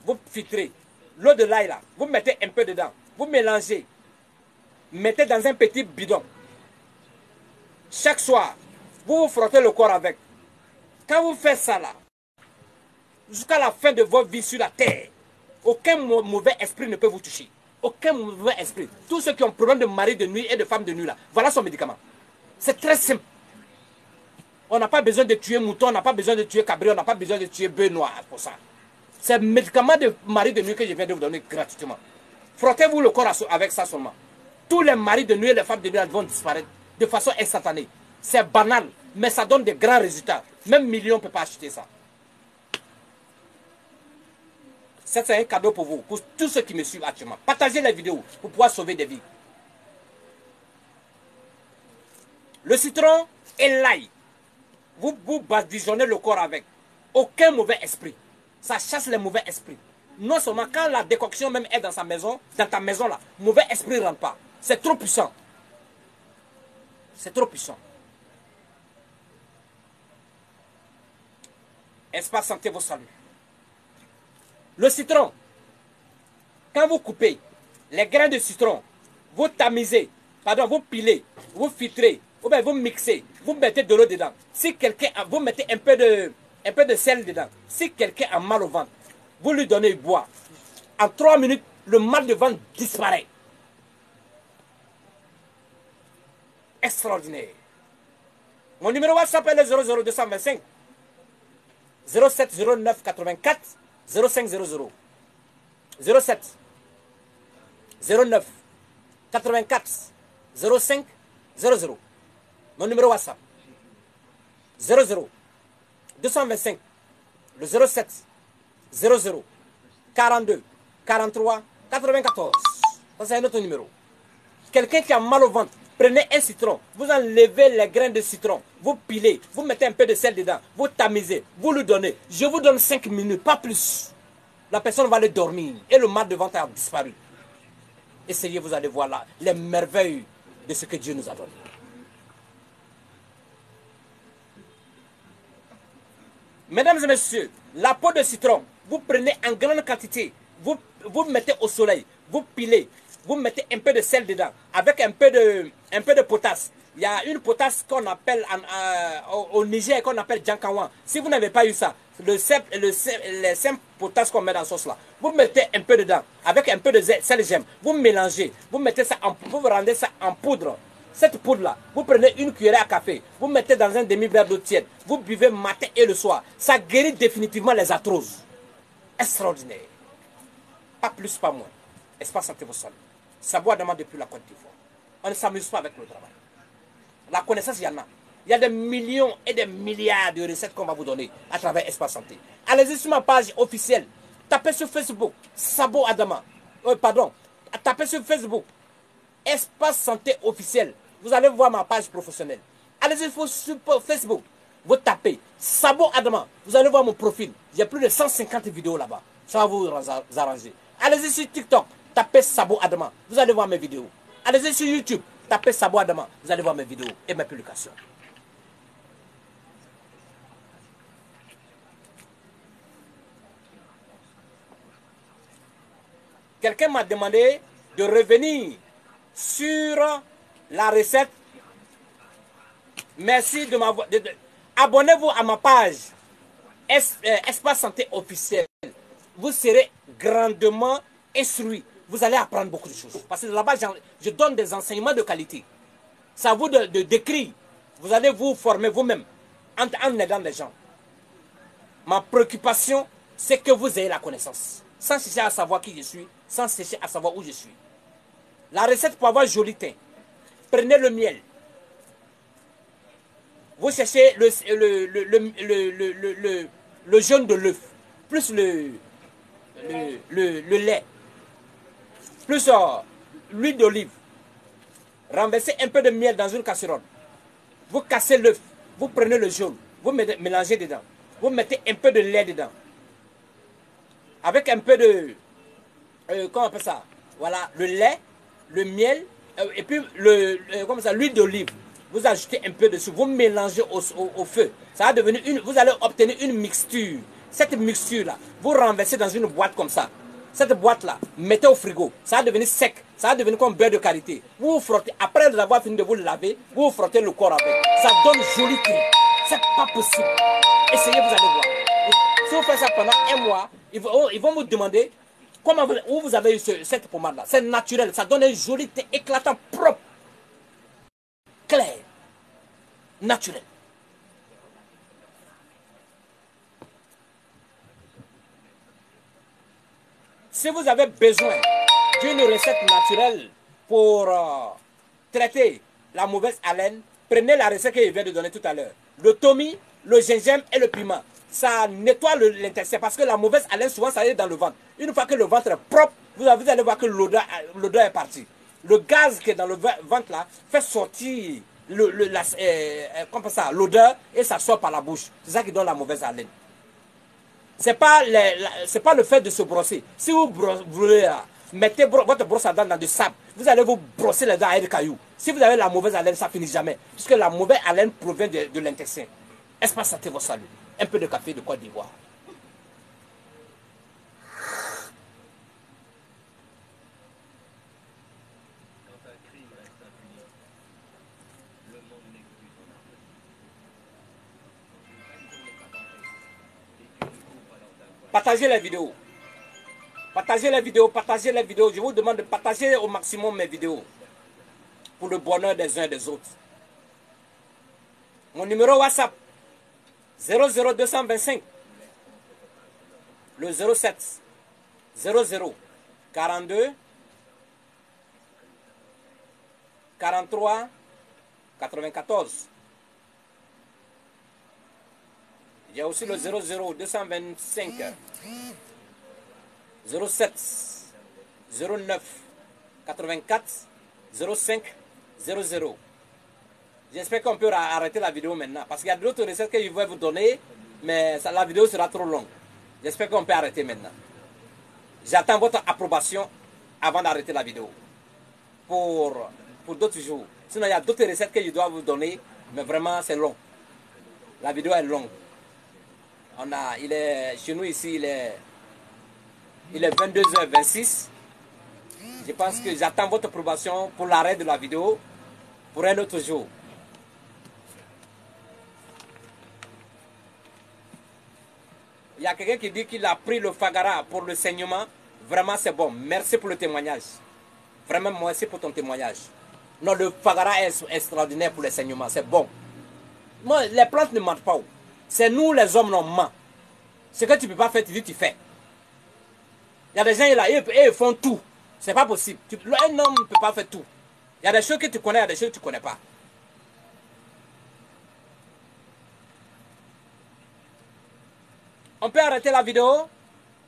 Vous filtrez. L'eau de l'ail là, vous mettez un peu dedans. Vous mélangez. Mettez dans un petit bidon. Chaque soir, vous vous frottez le corps avec. Quand vous faites ça là, jusqu'à la fin de votre vie sur la terre, aucun mau- mauvais esprit ne peut vous toucher. Aucun mauvais esprit. Tous ceux qui ont problème de mari de nuit et de femme de nuit là, voilà son médicament. C'est très simple. On n'a pas besoin de tuer mouton, on n'a pas besoin de tuer cabri, on n'a pas besoin de tuer bœuf noir pour ça. C'est un médicament de mari de nuit que je viens de vous donner gratuitement. Frottez-vous le corps avec ça seulement. Tous les maris de nuit et les femmes de nuit vont disparaître de façon instantanée. C'est banal, mais ça donne de grands résultats. Même millions ne peut pas acheter ça. Ça, c'est un cadeau pour vous, pour tous ceux qui me suivent actuellement. Partagez la vidéo pour pouvoir sauver des vies. Le citron et l'ail. Vous, vous badigeonnez le corps avec. Aucun mauvais esprit. Ça chasse les mauvais esprits. Non seulement quand la décoction même est dans sa maison, dans ta maison là, mauvais esprit ne rentre pas. C'est trop puissant. C'est trop puissant. Espace santé vous salue. Le citron. Quand vous coupez les grains de citron, vous tamisez, pardon, vous pilez, vous filtrez, ou bien vous mixez, vous mettez de l'eau dedans. Si quelqu'un, vous mettez un peu de, un peu de sel dedans. Si quelqu'un a mal au ventre, vous lui donnez boire. En trois minutes, le mal de ventre disparaît. Extraordinaire. Mon numéro WhatsApp est le 00225 07 09 84 05 00 07 09 84 05 00 Mon numéro WhatsApp 00 225 Le 07 00 42 43 94. Ça, c'est un autre numéro. Quelqu'un qui a mal au ventre, prenez un citron, vous enlevez les grains de citron, vous pilez, vous mettez un peu de sel dedans, vous tamisez, vous lui donnez. Je vous donne 5 minutes, pas plus. La personne va aller dormir et le mal de ventre a disparu. Essayez, vous allez voir là les merveilles de ce que Dieu nous a donné. Mesdames et messieurs, la peau de citron, vous prenez en grande quantité, vous, vous mettez au soleil, vous pilez, vous mettez un peu de sel dedans, avec un peu de, un peu de potasse. Il y a une potasse qu'on appelle au, Niger, qu'on appelle Djankawan. Si vous n'avez pas eu ça, le sel, le les simple potasse qu'on met dans la sauce là, vous mettez un peu dedans, avec un peu de sel gemme, vous mélangez, vous mettez ça en, vous rendez ça en poudre. Cette poudre-là, vous prenez une cuillère à café, vous mettez dans un demi-verre d'eau tiède, vous buvez matin et le soir. Ça guérit définitivement les arthroses. Extraordinaire. Pas plus, pas moins. Espace santé vos salut. Demande depuis la Côte d'Ivoire. On ne s'amuse pas avec le travail. La connaissance, il y en a. Il y a des millions et des milliards de recettes qu'on va vous donner à travers Espace Santé. Allez-y sur ma page officielle. Tapez sur Facebook, Sabo Adama. Euh, pardon. Tapez sur Facebook, Espace Santé officiel vous allez voir ma page professionnelle. Allez-y sur Facebook, vous tapez Sabo Adama, vous allez voir mon profil. Il y a plus de 150 vidéos là-bas. Ça va vous arranger. Allez-y sur TikTok, tapez Sabo Adama, vous allez voir mes vidéos. Allez-y sur YouTube, tapez Sabo Adama, vous allez voir mes vidéos et mes publications. Quelqu'un m'a demandé de revenir sur la recette. Merci de m'avoir. Abonnez-vous à ma page euh, Espace Santé officiel. Vous serez grandement instruit. Vous allez apprendre beaucoup de choses. Parce que là-bas, je donne des enseignements de qualité. C'est à vous de, décrire. Vous allez vous former vous-même en, aidant les gens. Ma préoccupation, c'est que vous ayez la connaissance. Sans chercher à savoir qui je suis, sans chercher à savoir où je suis. La recette pour avoir joli teint prenez le miel. Vous cherchez le, le, jaune de l'œuf, plus le, lait, plus euh, l'huile d'olive. Renversez un peu de miel dans une casserole. Vous cassez l'œuf, vous prenez le jaune, vous mélangez dedans. Vous mettez un peu de lait dedans. Avec un peu de... Euh, comment on appelle ça? Voilà, le lait, le miel euh, et puis le, comme ça, l'huile d'olive. Vous ajoutez un peu dessus, vous mélangez au, feu. Ça va devenir une, vous allez obtenir une mixture. Cette mixture-là, vous renversez dans une boîte comme ça. Cette boîte-là, mettez au frigo. Ça va devenir sec. Ça va devenir comme beurre de qualité. Vous vous frottez. Après avoir fini de vous laver, vous vous frottez le corps avec. Ça donne joli teint. C'est pas possible. Essayez, vous allez voir. Si vous faites ça pendant un mois, ils vont, ils vont vous demander Comment vous, où vous avez eu cette pommade-là C'est naturel, ça donne un joli teint éclatant, propre, clair, naturel. Si vous avez besoin d'une recette naturelle pour euh, traiter la mauvaise haleine, prenez la recette que je viens de donner tout à l'heure. Le tomi, le gingembre et le piment ça nettoie l'intestin parce que la mauvaise haleine, souvent, ça est dans le ventre. Une fois que le ventre est propre, vous, allez voir que l'odeur est partie. Le gaz qui est dans le ventre là fait sortir euh, euh, l'odeur et ça sort par la bouche. C'est ça qui donne la mauvaise haleine. Ce n'est pas, pas le fait de se brosser. Si vous brûlez, mettez votre brosse à dents dans du sable, vous allez vous brosser les dents avec des cailloux. Si vous avez la mauvaise haleine, ça finit jamais. Puisque la mauvaise haleine provient de, de l'intestin. Espace santé vos salut? Un peu de café de Côte d'Ivoire. Partagez la vidéo. Partagez la vidéo, partagez la vidéo. Je vous demande de partager au maximum mes vidéos pour le bonheur des uns et des autres. Mon numéro WhatsApp 00225. Le 07 00 42 43 94. Il y a aussi le 00 225 07 09 84 05 00. J'espère qu'on peut arrêter la vidéo maintenant. Parce qu'il y a d'autres recettes que je vais vous donner, mais la vidéo sera trop longue. J'espère qu'on peut arrêter maintenant. J'attends votre approbation avant d'arrêter la vidéo. Pour, pour d'autres jours. Sinon, il y a d'autres recettes que je dois vous donner, mais vraiment, c'est long. La vidéo est longue. On a, il est, chez nous ici, il est, il est 22h26. Je pense que j'attends votre approbation pour l'arrêt de la vidéo pour un autre jour. Il y a quelqu'un qui dit qu'il a pris le Fagara pour le saignement. Vraiment, c'est bon. Merci pour le témoignage. Vraiment, merci pour ton témoignage. Non, le Fagara est extraordinaire pour le saignement. C'est bon. Moi, les plantes ne mentent pas. C'est nous, les hommes, ment. Ce que tu ne peux pas faire, tu dis tu fais. Il y a des gens là, ils, font tout. C'est pas possible. un homme ne peut pas faire tout. Il y a des choses que tu connais, il y a des choses que tu ne connais pas. On peut arrêter la vidéo.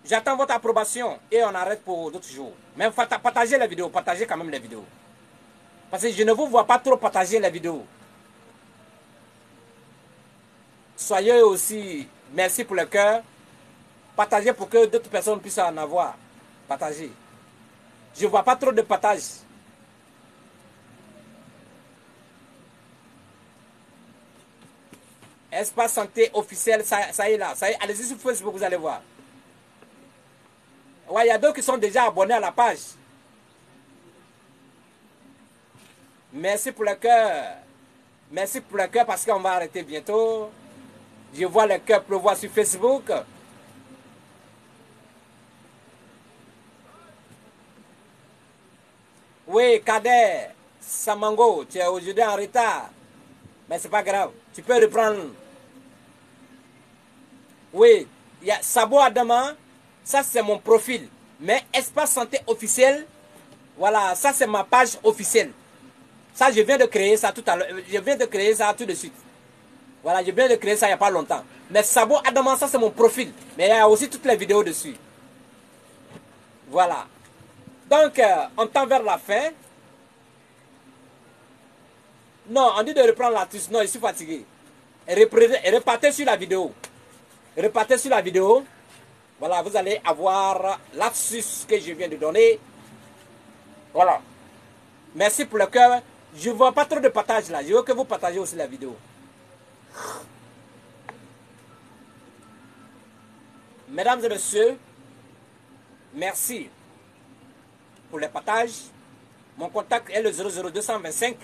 J'attends votre approbation et on arrête pour d'autres jours. Mais partagez la vidéo, partagez quand même les vidéos. Parce que je ne vous vois pas trop partager les vidéos. Soyez aussi, merci pour le cœur. Partagez pour que d'autres personnes puissent en avoir. Partagez. Je ne vois pas trop de partage. Espace santé officiel, ça, ça est là. Allez-y sur Facebook, vous allez voir. Ouais, il y a d'autres qui sont déjà abonnés à la page. Merci pour le cœur. Merci pour le cœur parce qu'on va arrêter bientôt. Je vois le cœur pleuvoir sur Facebook. Oui, Kader, Samango, tu es aujourd'hui en retard. Mais c'est pas grave. Tu peux reprendre. Oui, il y a Sabo Adama, ça c'est mon profil. Mais Espace Santé officiel, voilà, ça c'est ma page officielle. Ça, je viens de créer ça tout à l'heure. Je viens de créer ça tout de suite. Voilà, je viens de créer ça il n'y a pas longtemps. Mais Sabo Adama, ça c'est mon profil. Mais il y a aussi toutes les vidéos dessus. Voilà. Donc, euh, on tend vers la fin. Non, on dit de reprendre la. Non, je suis fatigué. repartez sur la vidéo. Repartez sur la vidéo. Voilà, vous allez avoir l'astuce que je viens de donner. Voilà. Merci pour le cœur. Je ne vois pas trop de partage là. Je veux que vous partagez aussi la vidéo. Mesdames et messieurs, merci pour les partages. Mon contact est le 00225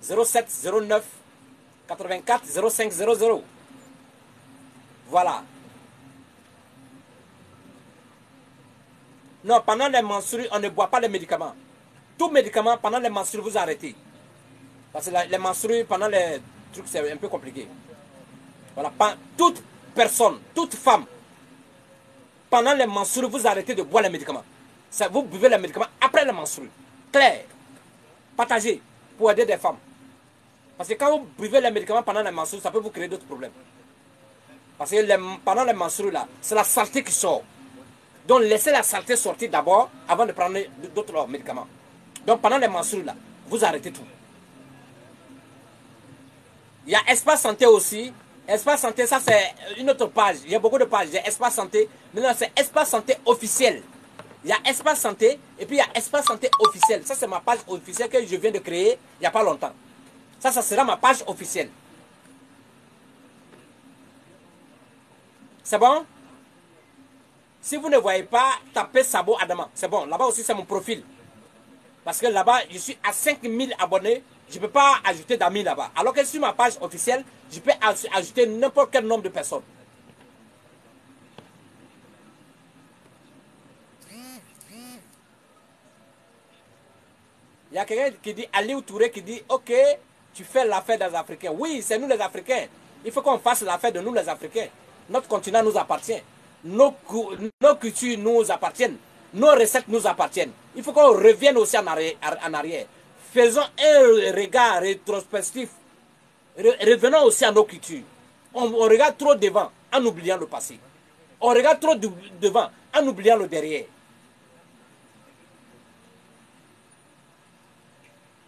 07 09 84 05 00. Voilà. Non, pendant les menstrues, on ne boit pas les médicaments. Tout médicament, pendant les menstrues, vous arrêtez. Parce que les menstrues, pendant les c'est un peu compliqué. Voilà. Toute personne, toute femme, pendant les menstrues, vous arrêtez de boire les médicaments. Vous buvez les médicaments après les menstrues. Clair. Partagez pour aider des femmes. Parce que quand vous buvez les médicaments pendant les menstrues, ça peut vous créer d'autres problèmes. Parce que pendant les menstrues, là, c'est la saleté qui sort. Donc laissez la saleté sortir d'abord avant de prendre d'autres médicaments. Donc pendant les menstrues, là, vous arrêtez tout. Il y a Espace Santé aussi. Espace Santé, ça c'est une autre page. Il y a beaucoup de pages. Il y a Espace Santé. Maintenant, c'est Espace Santé officiel. Il y a Espace Santé et puis il y a Espace Santé officiel. Ça, c'est ma page officielle que je viens de créer il n'y a pas longtemps. Ça, ça sera ma page officielle. C'est bon? Si vous ne voyez pas, tapez Sabo Adama. C'est bon. Là-bas aussi, c'est mon profil. Parce que là-bas, je suis à 5000 abonnés. Je ne peux pas ajouter d'amis là-bas. Alors que sur ma page officielle, je peux ajouter n'importe quel nombre de personnes. Il y a quelqu'un qui dit, Ali Touré qui dit, ok, tu fais l'affaire des Africains. Oui, c'est nous les Africains. Il faut qu'on fasse l'affaire de nous les Africains. Notre continent nous appartient. Nos, nos cultures nous appartiennent. Nos recettes nous appartiennent. Il faut qu'on revienne aussi en arrière, Faisons un regard rétrospectif. revenons aussi à nos cultures. on, regarde trop devant en oubliant le passé. On regarde trop devant en oubliant le derrière.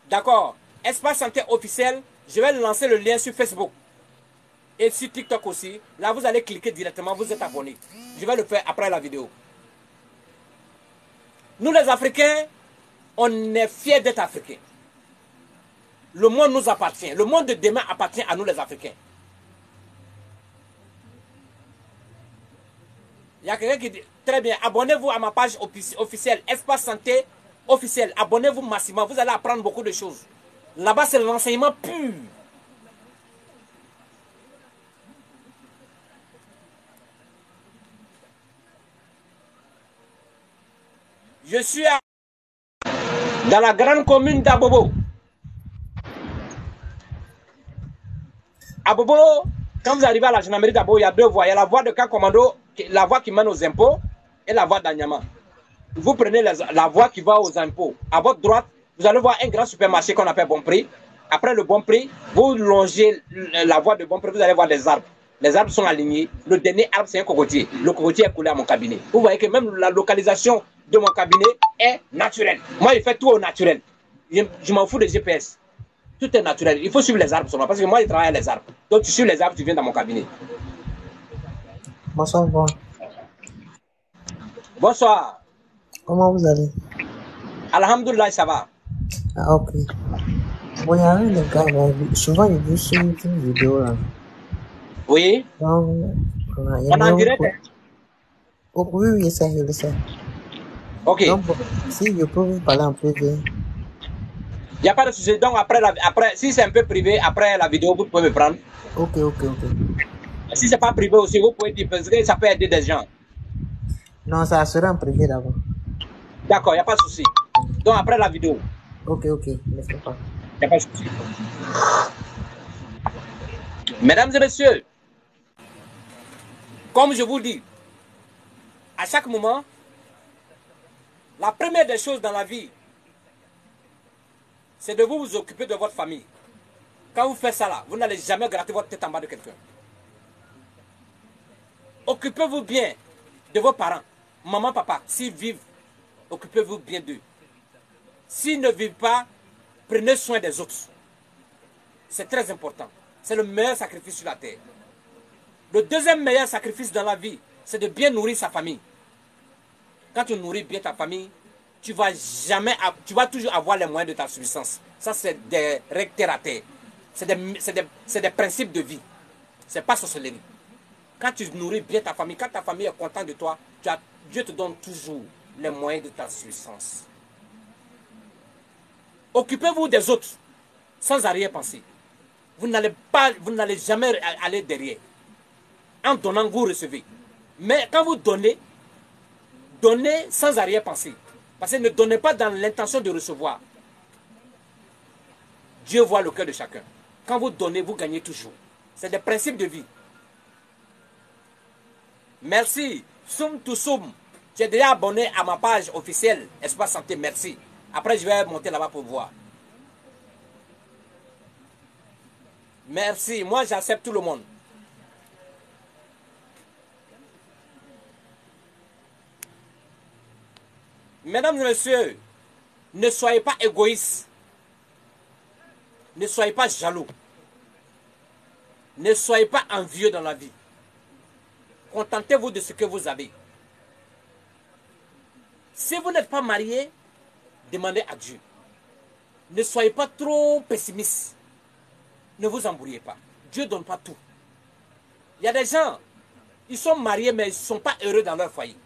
D'accord. Espace santé officiel, je vais lancer le lien sur Facebook et sur TikTok aussi. Là, vous allez cliquer directement, vous êtes abonné. Je vais le faire après la vidéo. Nous les Africains, on est fiers d'être Africains. Le monde nous appartient. Le monde de demain appartient à nous les Africains. Il y a quelqu'un qui dit, très bien, abonnez-vous à ma page officielle, Espace Santé officiel. Abonnez-vous massivement, vous allez apprendre beaucoup de choses. Là-bas, c'est le renseignement pur. Je suis dans la grande commune d'Abobo. Abobo, quand vous arrivez à la gendarmerie d'Abobo, il y a deux voies. Il y a la voie de cas commando, la voie qui mène aux impôts, et la voie d'Anyama. Vous prenez la, voie qui va aux impôts. À votre droite, vous allez voir un grand supermarché qu'on appelle Bon Prix. Après le Bon Prix, vous longez la voie de Bon Prix, vous allez voir des arbres. Les arbres sont alignés. Le dernier arbre, c'est un cocotier. Le cocotier est coulé à mon cabinet. Vous voyez que même la localisation de mon cabinet est naturelle. Moi, je fais tout au naturel. Je, m'en fous des GPS. Tout est naturel. Il faut suivre les arbres seulement. Parce que moi, je travaille les arbres. Donc, tu suis les arbres, tu viens dans mon cabinet. Bonsoir. Bonsoir. Comment vous allez? Alhamdulillah, ça va. Ah, ok. Bon, il y a un des gars, souvent, il dit sur une vidéo là. Oui. Donc, on a en direct. Oh, oui, oui, sais, je le sais. Ok. Donc, si je peux vous parler en privé. Il n'y a pas de souci. Donc, après, la, après si c'est un peu privé, après la vidéo, vous pouvez me prendre. Ok, ok, ok. Si c'est pas privé aussi, vous pouvez dire, parce que ça peut aider des gens. Non, ça sera en privé d'abord. D'accord, il n'y a pas de souci. Donc, après la vidéo. Ok, ok, ne pas. Il n'y a pas de souci. Mesdames et messieurs, comme je vous dis, à chaque moment, la première des choses dans la vie, c'est de vous, vous occuper de votre famille. Quand vous faites ça là, vous n'allez jamais gratter votre tête en bas de quelqu'un. Occupez-vous bien de vos parents. Maman, papa, s'ils vivent, occupez-vous bien d'eux. S'ils ne vivent pas, prenez soin des autres. C'est très important. C'est le meilleur sacrifice sur la terre. Le deuxième meilleur sacrifice dans la vie, c'est de bien nourrir sa famille. Quand tu nourris bien ta famille, tu vas jamais, tu vas toujours avoir les moyens de ta subsistance. Ça, c'est des règles C'est des, des, principes de vie. C'est pas sorcellerie. Quand tu nourris bien ta famille, quand ta famille est contente de toi, Dieu te donne toujours les moyens de ta subsistance. Occupez-vous des autres sans arrière-pensée. Vous n'allez vous n'allez jamais aller derrière. En donnant, vous recevez. Mais quand vous donnez, donnez sans arrière-pensée. Parce que ne donnez pas dans l'intention de recevoir. Dieu voit le cœur de chacun. Quand vous donnez, vous gagnez toujours. C'est des principes de vie. Merci. Soum to soum. Es déjà abonné à ma page officielle Espace Santé. Merci. Après, je vais monter là-bas pour voir. Merci. Moi, j'accepte tout le monde. Mesdames et messieurs, ne soyez pas égoïstes. Ne soyez pas jaloux. Ne soyez pas envieux dans la vie. Contentez-vous de ce que vous avez. Si vous n'êtes pas marié, demandez à Dieu. Ne soyez pas trop pessimiste. Ne vous embrouillez pas. Dieu ne donne pas tout. Il y a des gens, ils sont mariés, mais ils ne sont pas heureux dans leur foyer.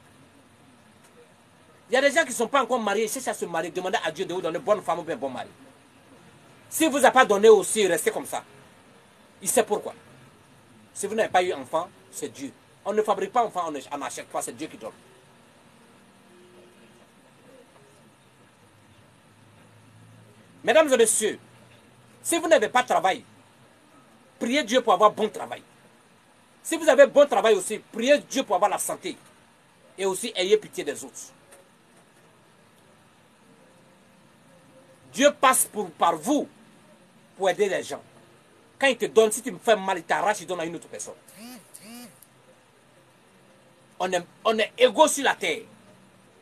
Il y a des gens qui ne sont pas encore mariés, cherchent à se marier, demandez à Dieu de vous donner bonne femme ou bien bon mari. Si vous n'avez pas donné aussi, restez comme ça. Il sait pourquoi. Si vous n'avez pas eu enfant, c'est Dieu. On ne fabrique pas enfant, on n'achète pas, c'est Dieu qui donne. Mesdames et messieurs, si vous n'avez pas de travail, priez Dieu pour avoir bon travail. Si vous avez bon travail aussi, priez Dieu pour avoir la santé. Et aussi, ayez pitié des autres. Dieu passe par vous pour aider les gens. Quand il te donne, si tu me fais mal, il t'arrache, il donne à une autre personne. On est, on égaux sur la terre.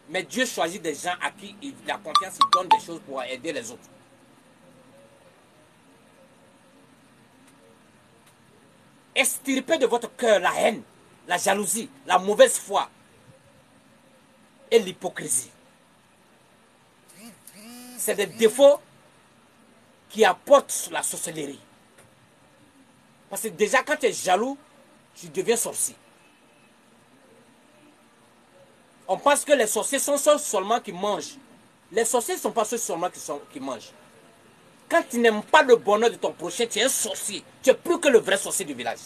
Mais Dieu choisit des gens à qui il a confiance, il donne des choses pour aider les autres. Estirpez de votre cœur la haine, la jalousie, la mauvaise foi et l'hypocrisie. C'est des défauts qui apportent la sorcellerie. Parce que déjà, quand tu es jaloux, tu deviens sorcier. On pense que les sorciers sont ceux seulement qui mangent. Les sorciers ne sont pas ceux seulement qui, mangent. Quand tu n'aimes pas le bonheur de ton prochain, tu es un sorcier. Tu es plus que le vrai sorcier du village.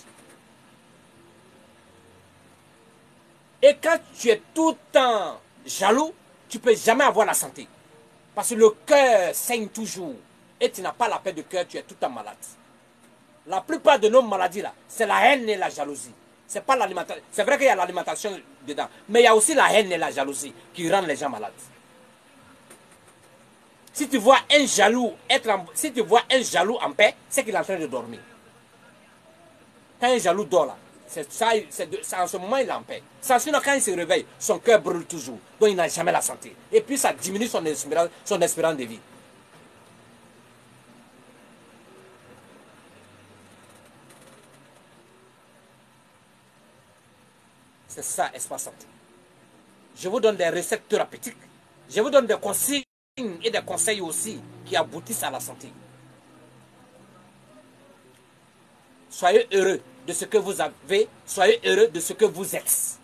Et quand tu es tout le temps jaloux, tu ne peux jamais avoir la santé. Parce que le cœur saigne toujours. Et tu n'as pas la paix de cœur, tu es tout temps malade. La plupart de nos maladies là, c'est la haine et la jalousie. C'est pas l'alimentation. C'est vrai qu'il y a l'alimentation dedans, mais il y a aussi la haine et la jalousie qui rendent les gens malades. Si tu vois un jaloux être si tu vois un jaloux en paix, c'est qu'il est en train de dormir. Quand un jaloux dort là, ça, en ce moment il est en paix. sinon quand il se réveille, son cœur brûle toujours, donc il n'a jamais la santé. Et puis ça diminue son espérance, son espérance de vie. C'est ça, espace santé. Je vous donne des recettes thérapeutiques. Je vous donne des consignes et des conseils aussi qui aboutissent à la santé. Soyez heureux de ce que vous avez, soyez heureux de ce que vous êtes.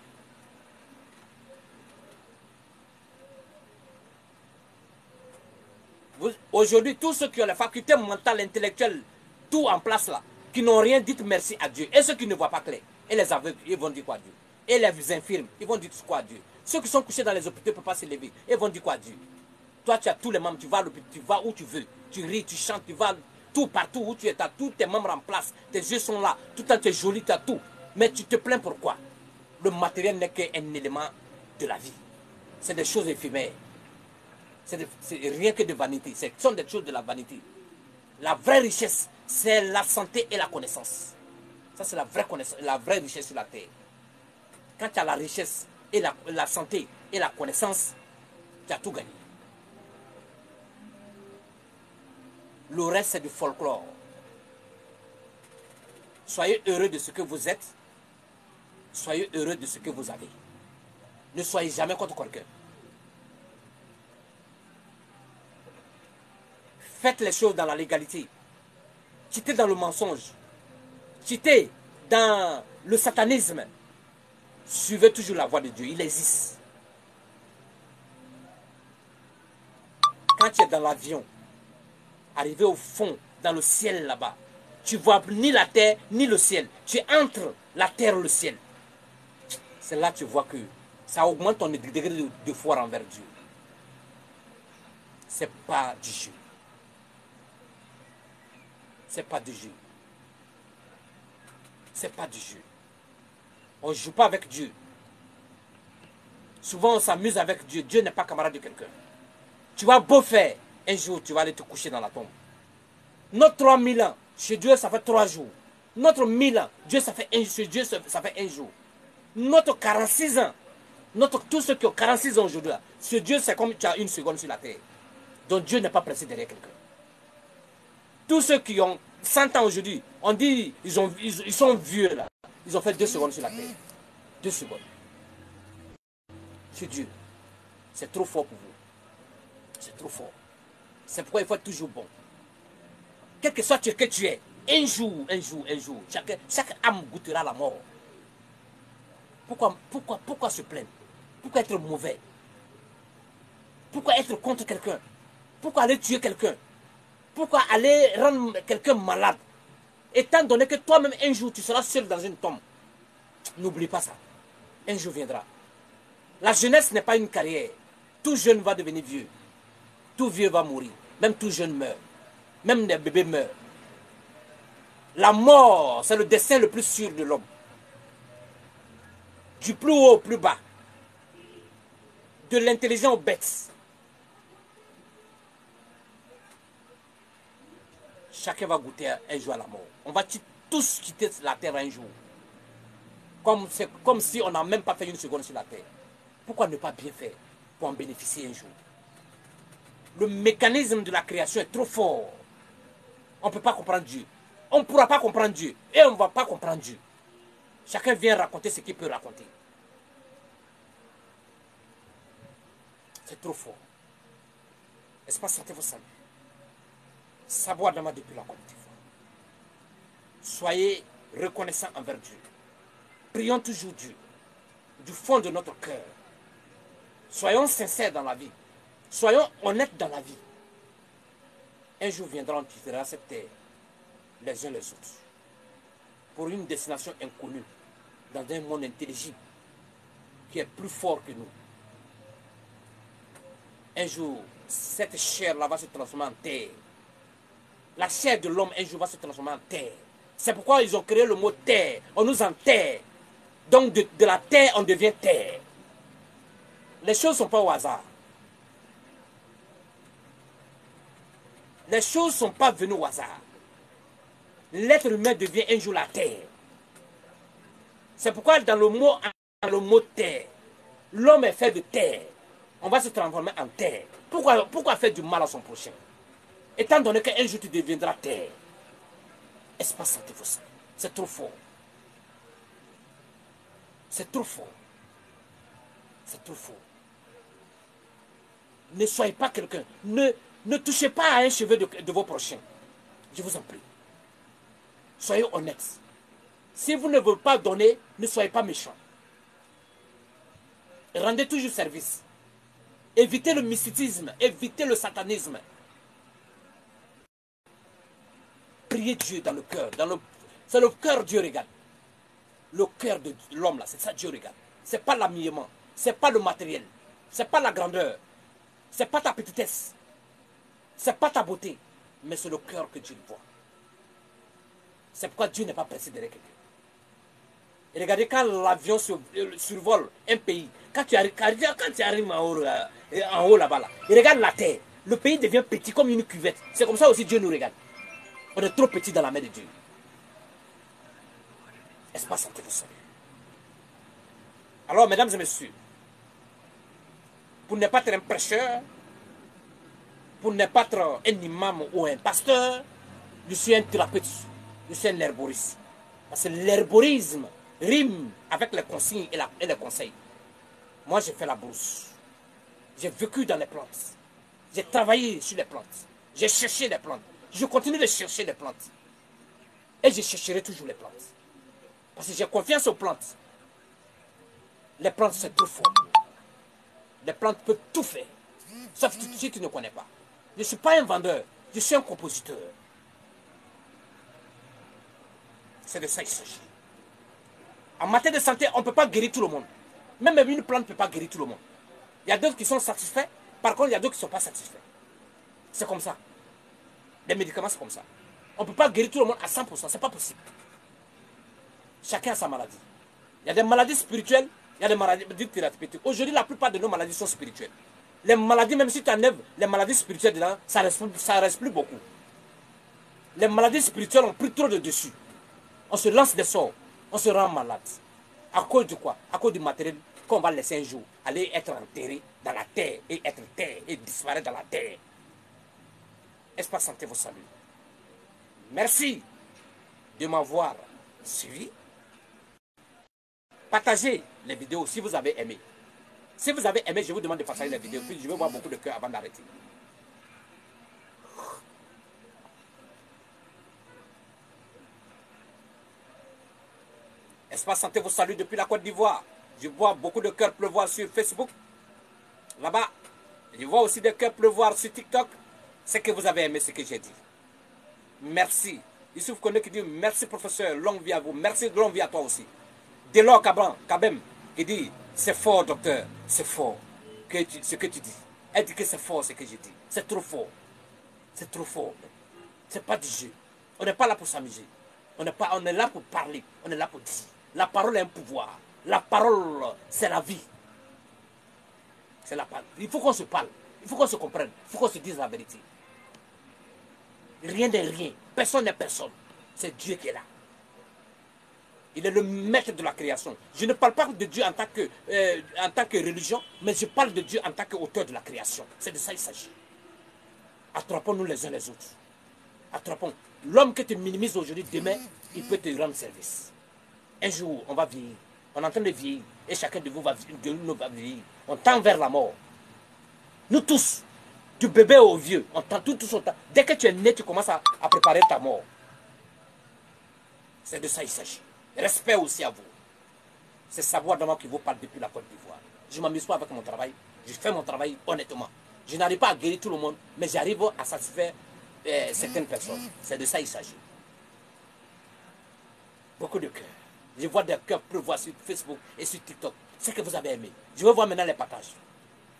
Aujourd'hui, tous ceux qui ont la faculté mentale, intellectuelle, tout en place là, qui n'ont rien, dit merci à Dieu. Et ceux qui ne voient pas clair, et les aveugles, ils vont dire quoi à Dieu? Et les infirmes, ils vont dire quoi à Dieu? Ceux qui sont couchés dans les hôpitaux ne peuvent pas se lever. Ils vont dire quoi à Dieu? Toi, tu as tous les membres, tu vas à l'hôpital, tu vas où tu veux. Tu ris, tu chantes, tu vas tout partout où tu es. Tu as tous tes membres en place. Tes yeux sont là. Tout le temps, tu es joli, tu as tout. Mais tu te plains pourquoi Le matériel n'est qu'un élément de la vie. C'est des choses éphémères. C'est rien que de vanité. Ce sont des choses de la vanité. La vraie richesse, c'est la santé et la connaissance. Ça, c'est la vraie connaissance, la vraie richesse sur la terre. Quand tu as la richesse et la, santé et la connaissance, tu as tout gagné. Le reste, c'est du folklore. Soyez heureux de ce que vous êtes. Soyez heureux de ce que vous avez. Ne soyez jamais contre quelqu'un. Faites les choses dans la légalité. Quittez dans le mensonge. Quittez dans le satanisme. Suivez toujours la voie de Dieu. Il existe. Quand tu es dans l'avion, arrivé au fond, dans le ciel là-bas, tu vois ni la terre ni le ciel. Tu es entre la terre le ciel. C'est là que tu vois que ça augmente ton degré de, de foi envers Dieu. C'est pas du jeu. C'est pas du jeu. C'est pas du jeu. On ne joue pas avec Dieu. Souvent, on s'amuse avec Dieu. Dieu n'est pas camarade de quelqu'un. Tu vas beau faire, un jour, tu vas aller te coucher dans la tombe. Notre 3000 ans, chez Dieu, ça fait trois jours. Notre 1000 ans, Dieu, ça fait un, chez Dieu, ça fait un jour. Notre 46 ans, notre, tous ceux qui ont 46 ans aujourd'hui, chez Dieu, c'est comme tu as une seconde sur la terre. Donc Dieu n'est pas pressé derrière quelqu'un. Tous ceux qui ont 100 ans aujourd'hui, on dit ils, ont, ils sont vieux là. Ils ont fait deux secondes sur la terre. Deux secondes. C'est Dieu. C'est trop fort pour vous. C'est trop fort. C'est pourquoi il faut être toujours bon. Quel que soit ce que tu es, un jour, un jour, un jour, chaque, chaque âme goûtera la mort. Pourquoi, pourquoi, pourquoi se plaindre? Pourquoi être mauvais? Pourquoi être contre quelqu'un? Pourquoi aller tuer quelqu'un? Pourquoi aller rendre quelqu'un malade? Étant donné que toi-même, un jour, tu seras seul dans une tombe. N'oublie pas ça. Un jour viendra. La jeunesse n'est pas une carrière. Tout jeune va devenir vieux. Tout vieux va mourir. Même tout jeune meurt. Même les bébés meurent. La mort, c'est le destin le plus sûr de l'homme. Du plus haut au plus bas. De l'intelligent au bête. chacun va goûter un jour à la mort. On va tous quitter la terre un jour. Comme, comme si on n'a même pas fait une seconde sur la terre. Pourquoi ne pas bien faire pour en bénéficier un jour? Le mécanisme de la création est trop fort. On ne peut pas comprendre Dieu. On ne pourra pas comprendre Dieu. Et on ne va pas comprendre Dieu. Chacun vient raconter ce qu'il peut raconter. C'est trop fort. Est-ce pas? Sentez-vous salut Savoir ma depuis la Côte d'Ivoire. Soyez reconnaissants envers Dieu. Prions toujours Dieu du fond de notre cœur. Soyons sincères dans la vie. Soyons honnêtes dans la vie. Un jour viendra, on quittera cette terre, les uns les autres, pour une destination inconnue, dans un monde intelligible, qui est plus fort que nous. Un jour, cette chair-là va se transformer en terre. La chair de l'homme, un jour, va se transformer en terre. C'est pourquoi ils ont créé le mot terre. On nous enterre. Donc de, la terre, on devient terre. Les choses ne sont pas au hasard. Les choses ne sont pas venues au hasard. L'être humain devient un jour la terre. C'est pourquoi dans le mot, dans le mot terre, l'homme est fait de terre. On va se transformer en terre. Pourquoi, pourquoi faire du mal à son prochain? Étant donné qu'un jour tu deviendras terre. Espace. C'est trop fort. C'est trop fort. C'est trop fort. Ne soyez pas quelqu'un. Ne, ne touchez pas à un cheveu de, vos prochains. Je vous en prie. Soyez honnêtes. Si vous ne voulez pas donner, ne soyez pas méchants. Rendez toujours service. Évitez le mysticisme, évitez le satanisme. Priez Dieu dans le cœur. C'est le cœur Dieu regarde. Le cœur de l'homme là, c'est ça Dieu regarde. C'est pas l'habillement, c'est pas le matériel, c'est pas la grandeur, c'est pas ta petitesse, c'est pas ta beauté, mais c'est le cœur que Dieu voit. C'est pourquoi Dieu n'est pas pressé derrière quelqu'un. Et regardez quand l'avion euh, survole un pays, quand tu arrives, quand tu arrives en haut, haut là-bas, là, regarde la terre, le pays devient petit comme une cuvette. C'est comme ça aussi Dieu nous regarde. On est trop petit dans la main de Dieu. Est-ce pas que vous savez Alors, mesdames et messieurs, pour ne pas être un prêcheur, pour ne pas être un imam ou un pasteur, je suis un thérapeute, je suis un herboriste. Parce que l'herborisme rime avec les consignes et, les conseils. Moi, j'ai fait la brousse. J'ai vécu dans les plantes. J'ai travaillé sur les plantes. J'ai cherché les plantes. Je continue de chercher les plantes. Et je chercherai toujours les plantes. Parce que j'ai confiance aux plantes. Les plantes, c'est tout fort. Les plantes peuvent tout faire. Sauf si tu ne connais pas. Je ne suis pas un vendeur. Je suis un compositeur. C'est de ça qu'il s'agit. En matière de santé, on ne peut pas guérir tout le monde. Même une plante ne peut pas guérir tout le monde. Il y a d'autres qui sont satisfaits. Par contre, il y a d'autres qui ne sont pas satisfaits. C'est comme ça. Les médicaments, c'est comme ça. On ne peut pas guérir tout le monde à 100%. Ce n'est pas possible. Chacun a sa maladie. Il y a des maladies spirituelles, il y a des maladies thérapeutiques. Aujourd'hui, la plupart de nos maladies sont spirituelles. Les maladies, même si tu enlèves les maladies spirituelles dedans, ça ne reste, ça reste plus beaucoup. Les maladies spirituelles ont pris trop de dessus. On se lance des sorts, on se rend malade. À cause de quoi? À cause du matériel qu'on va laisser un jour aller être enterré dans la terre et être terre et disparaître dans la terre. Espace Santé vous salue. Merci de m'avoir suivi. Partagez les vidéos si vous avez aimé. Si vous avez aimé, je vous demande de partager les vidéos. Puis je vais voir beaucoup de cœur avant d'arrêter. Espace Santé vous salue depuis la Côte d'Ivoire. Je vois beaucoup de cœurs pleuvoir sur Facebook. Là-bas. Je vois aussi des cœurs pleuvoir sur TikTok. C'est que vous avez aimé ce que j'ai dit. Merci. Youssouf Kone qui dit merci professeur, longue vie à vous. Merci, longue vie à toi aussi. Delors Cabran, Kabem, qui dit c'est fort docteur, c'est fort ce que tu dis. Elle dit que c'est fort ce que je dis. C'est trop fort. C'est trop fort. C'est pas du jeu. On n'est pas là pour s'amuser. On, est pas, on est là pour parler. On est là pour dire. La parole est un pouvoir. La parole, c'est la vie. C'est la parole. Il faut qu'on se parle. Il faut qu'on se comprenne. Il faut qu'on se dise la vérité. Rien n'est rien. Personne n'est personne. C'est Dieu qui est là. Il est le maître de la création. Je ne parle pas de Dieu en tant que, euh, en tant que religion, mais je parle de Dieu en tant qu'auteur de la création. C'est de ça qu'il s'agit. Attrapons-nous les uns les autres. Attrapons. L'homme que tu minimises aujourd'hui, demain, il peut te rendre service. Un jour, on va vieillir. On est en train de vieillir. Et chacun de vous va, de nous va vieillir. On tend vers la mort. Nous tous, du bébé au vieux, on tend tout, tous temps. Dès que tu es né, tu commences à, à préparer ta mort. C'est de ça qu'il s'agit. Respect aussi à vous. C'est savoir d'abord qui vous parle depuis la Côte d'Ivoire. Je m'amuse pas avec mon travail. Je fais mon travail honnêtement. Je n'arrive pas à guérir tout le monde, mais j'arrive à satisfaire euh, certaines personnes. C'est de ça qu'il s'agit. Beaucoup de cœurs. Je vois des cœurs pleuvoir sur Facebook et sur TikTok. C'est que vous avez aimé. Je veux voir maintenant les partages.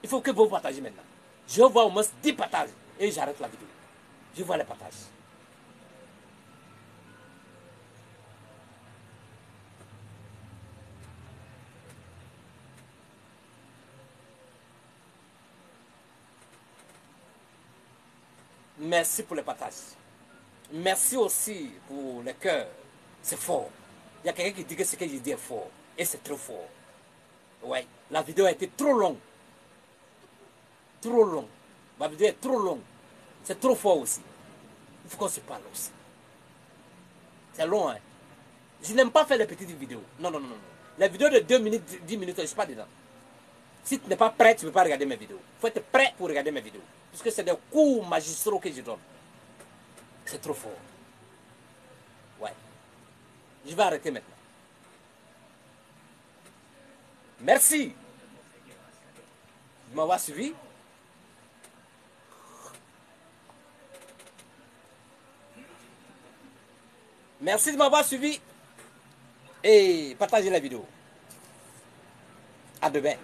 Il faut que vous partagez maintenant. Je voir au moins 10 partages et j'arrête la vidéo. Je vois les partages. Merci pour les partages. Merci aussi pour le cœur. C'est fort. Il y a quelqu'un qui dit que ce que je dis est fort. Et c'est trop fort. Ouais. La vidéo a été trop longue. Trop longue. Ma vidéo est trop longue. C'est trop fort aussi. Il faut qu'on se parle aussi. C'est long, hein. Je n'aime pas faire les petites vidéos. Non, non, non, non. Les vidéos de 2 minutes, 10 minutes, je ne suis pas dedans. Si tu n'es pas prêt, tu ne peux pas regarder mes vidéos. Il faut être prêt pour regarder mes vidéos. Parce que c'est des cours magistraux que je donne. C'est trop fort. Ouais. Je vais arrêter maintenant. Merci de m'avoir suivi? Merci de m'avoir suivi et partagez la vidéo. À demain.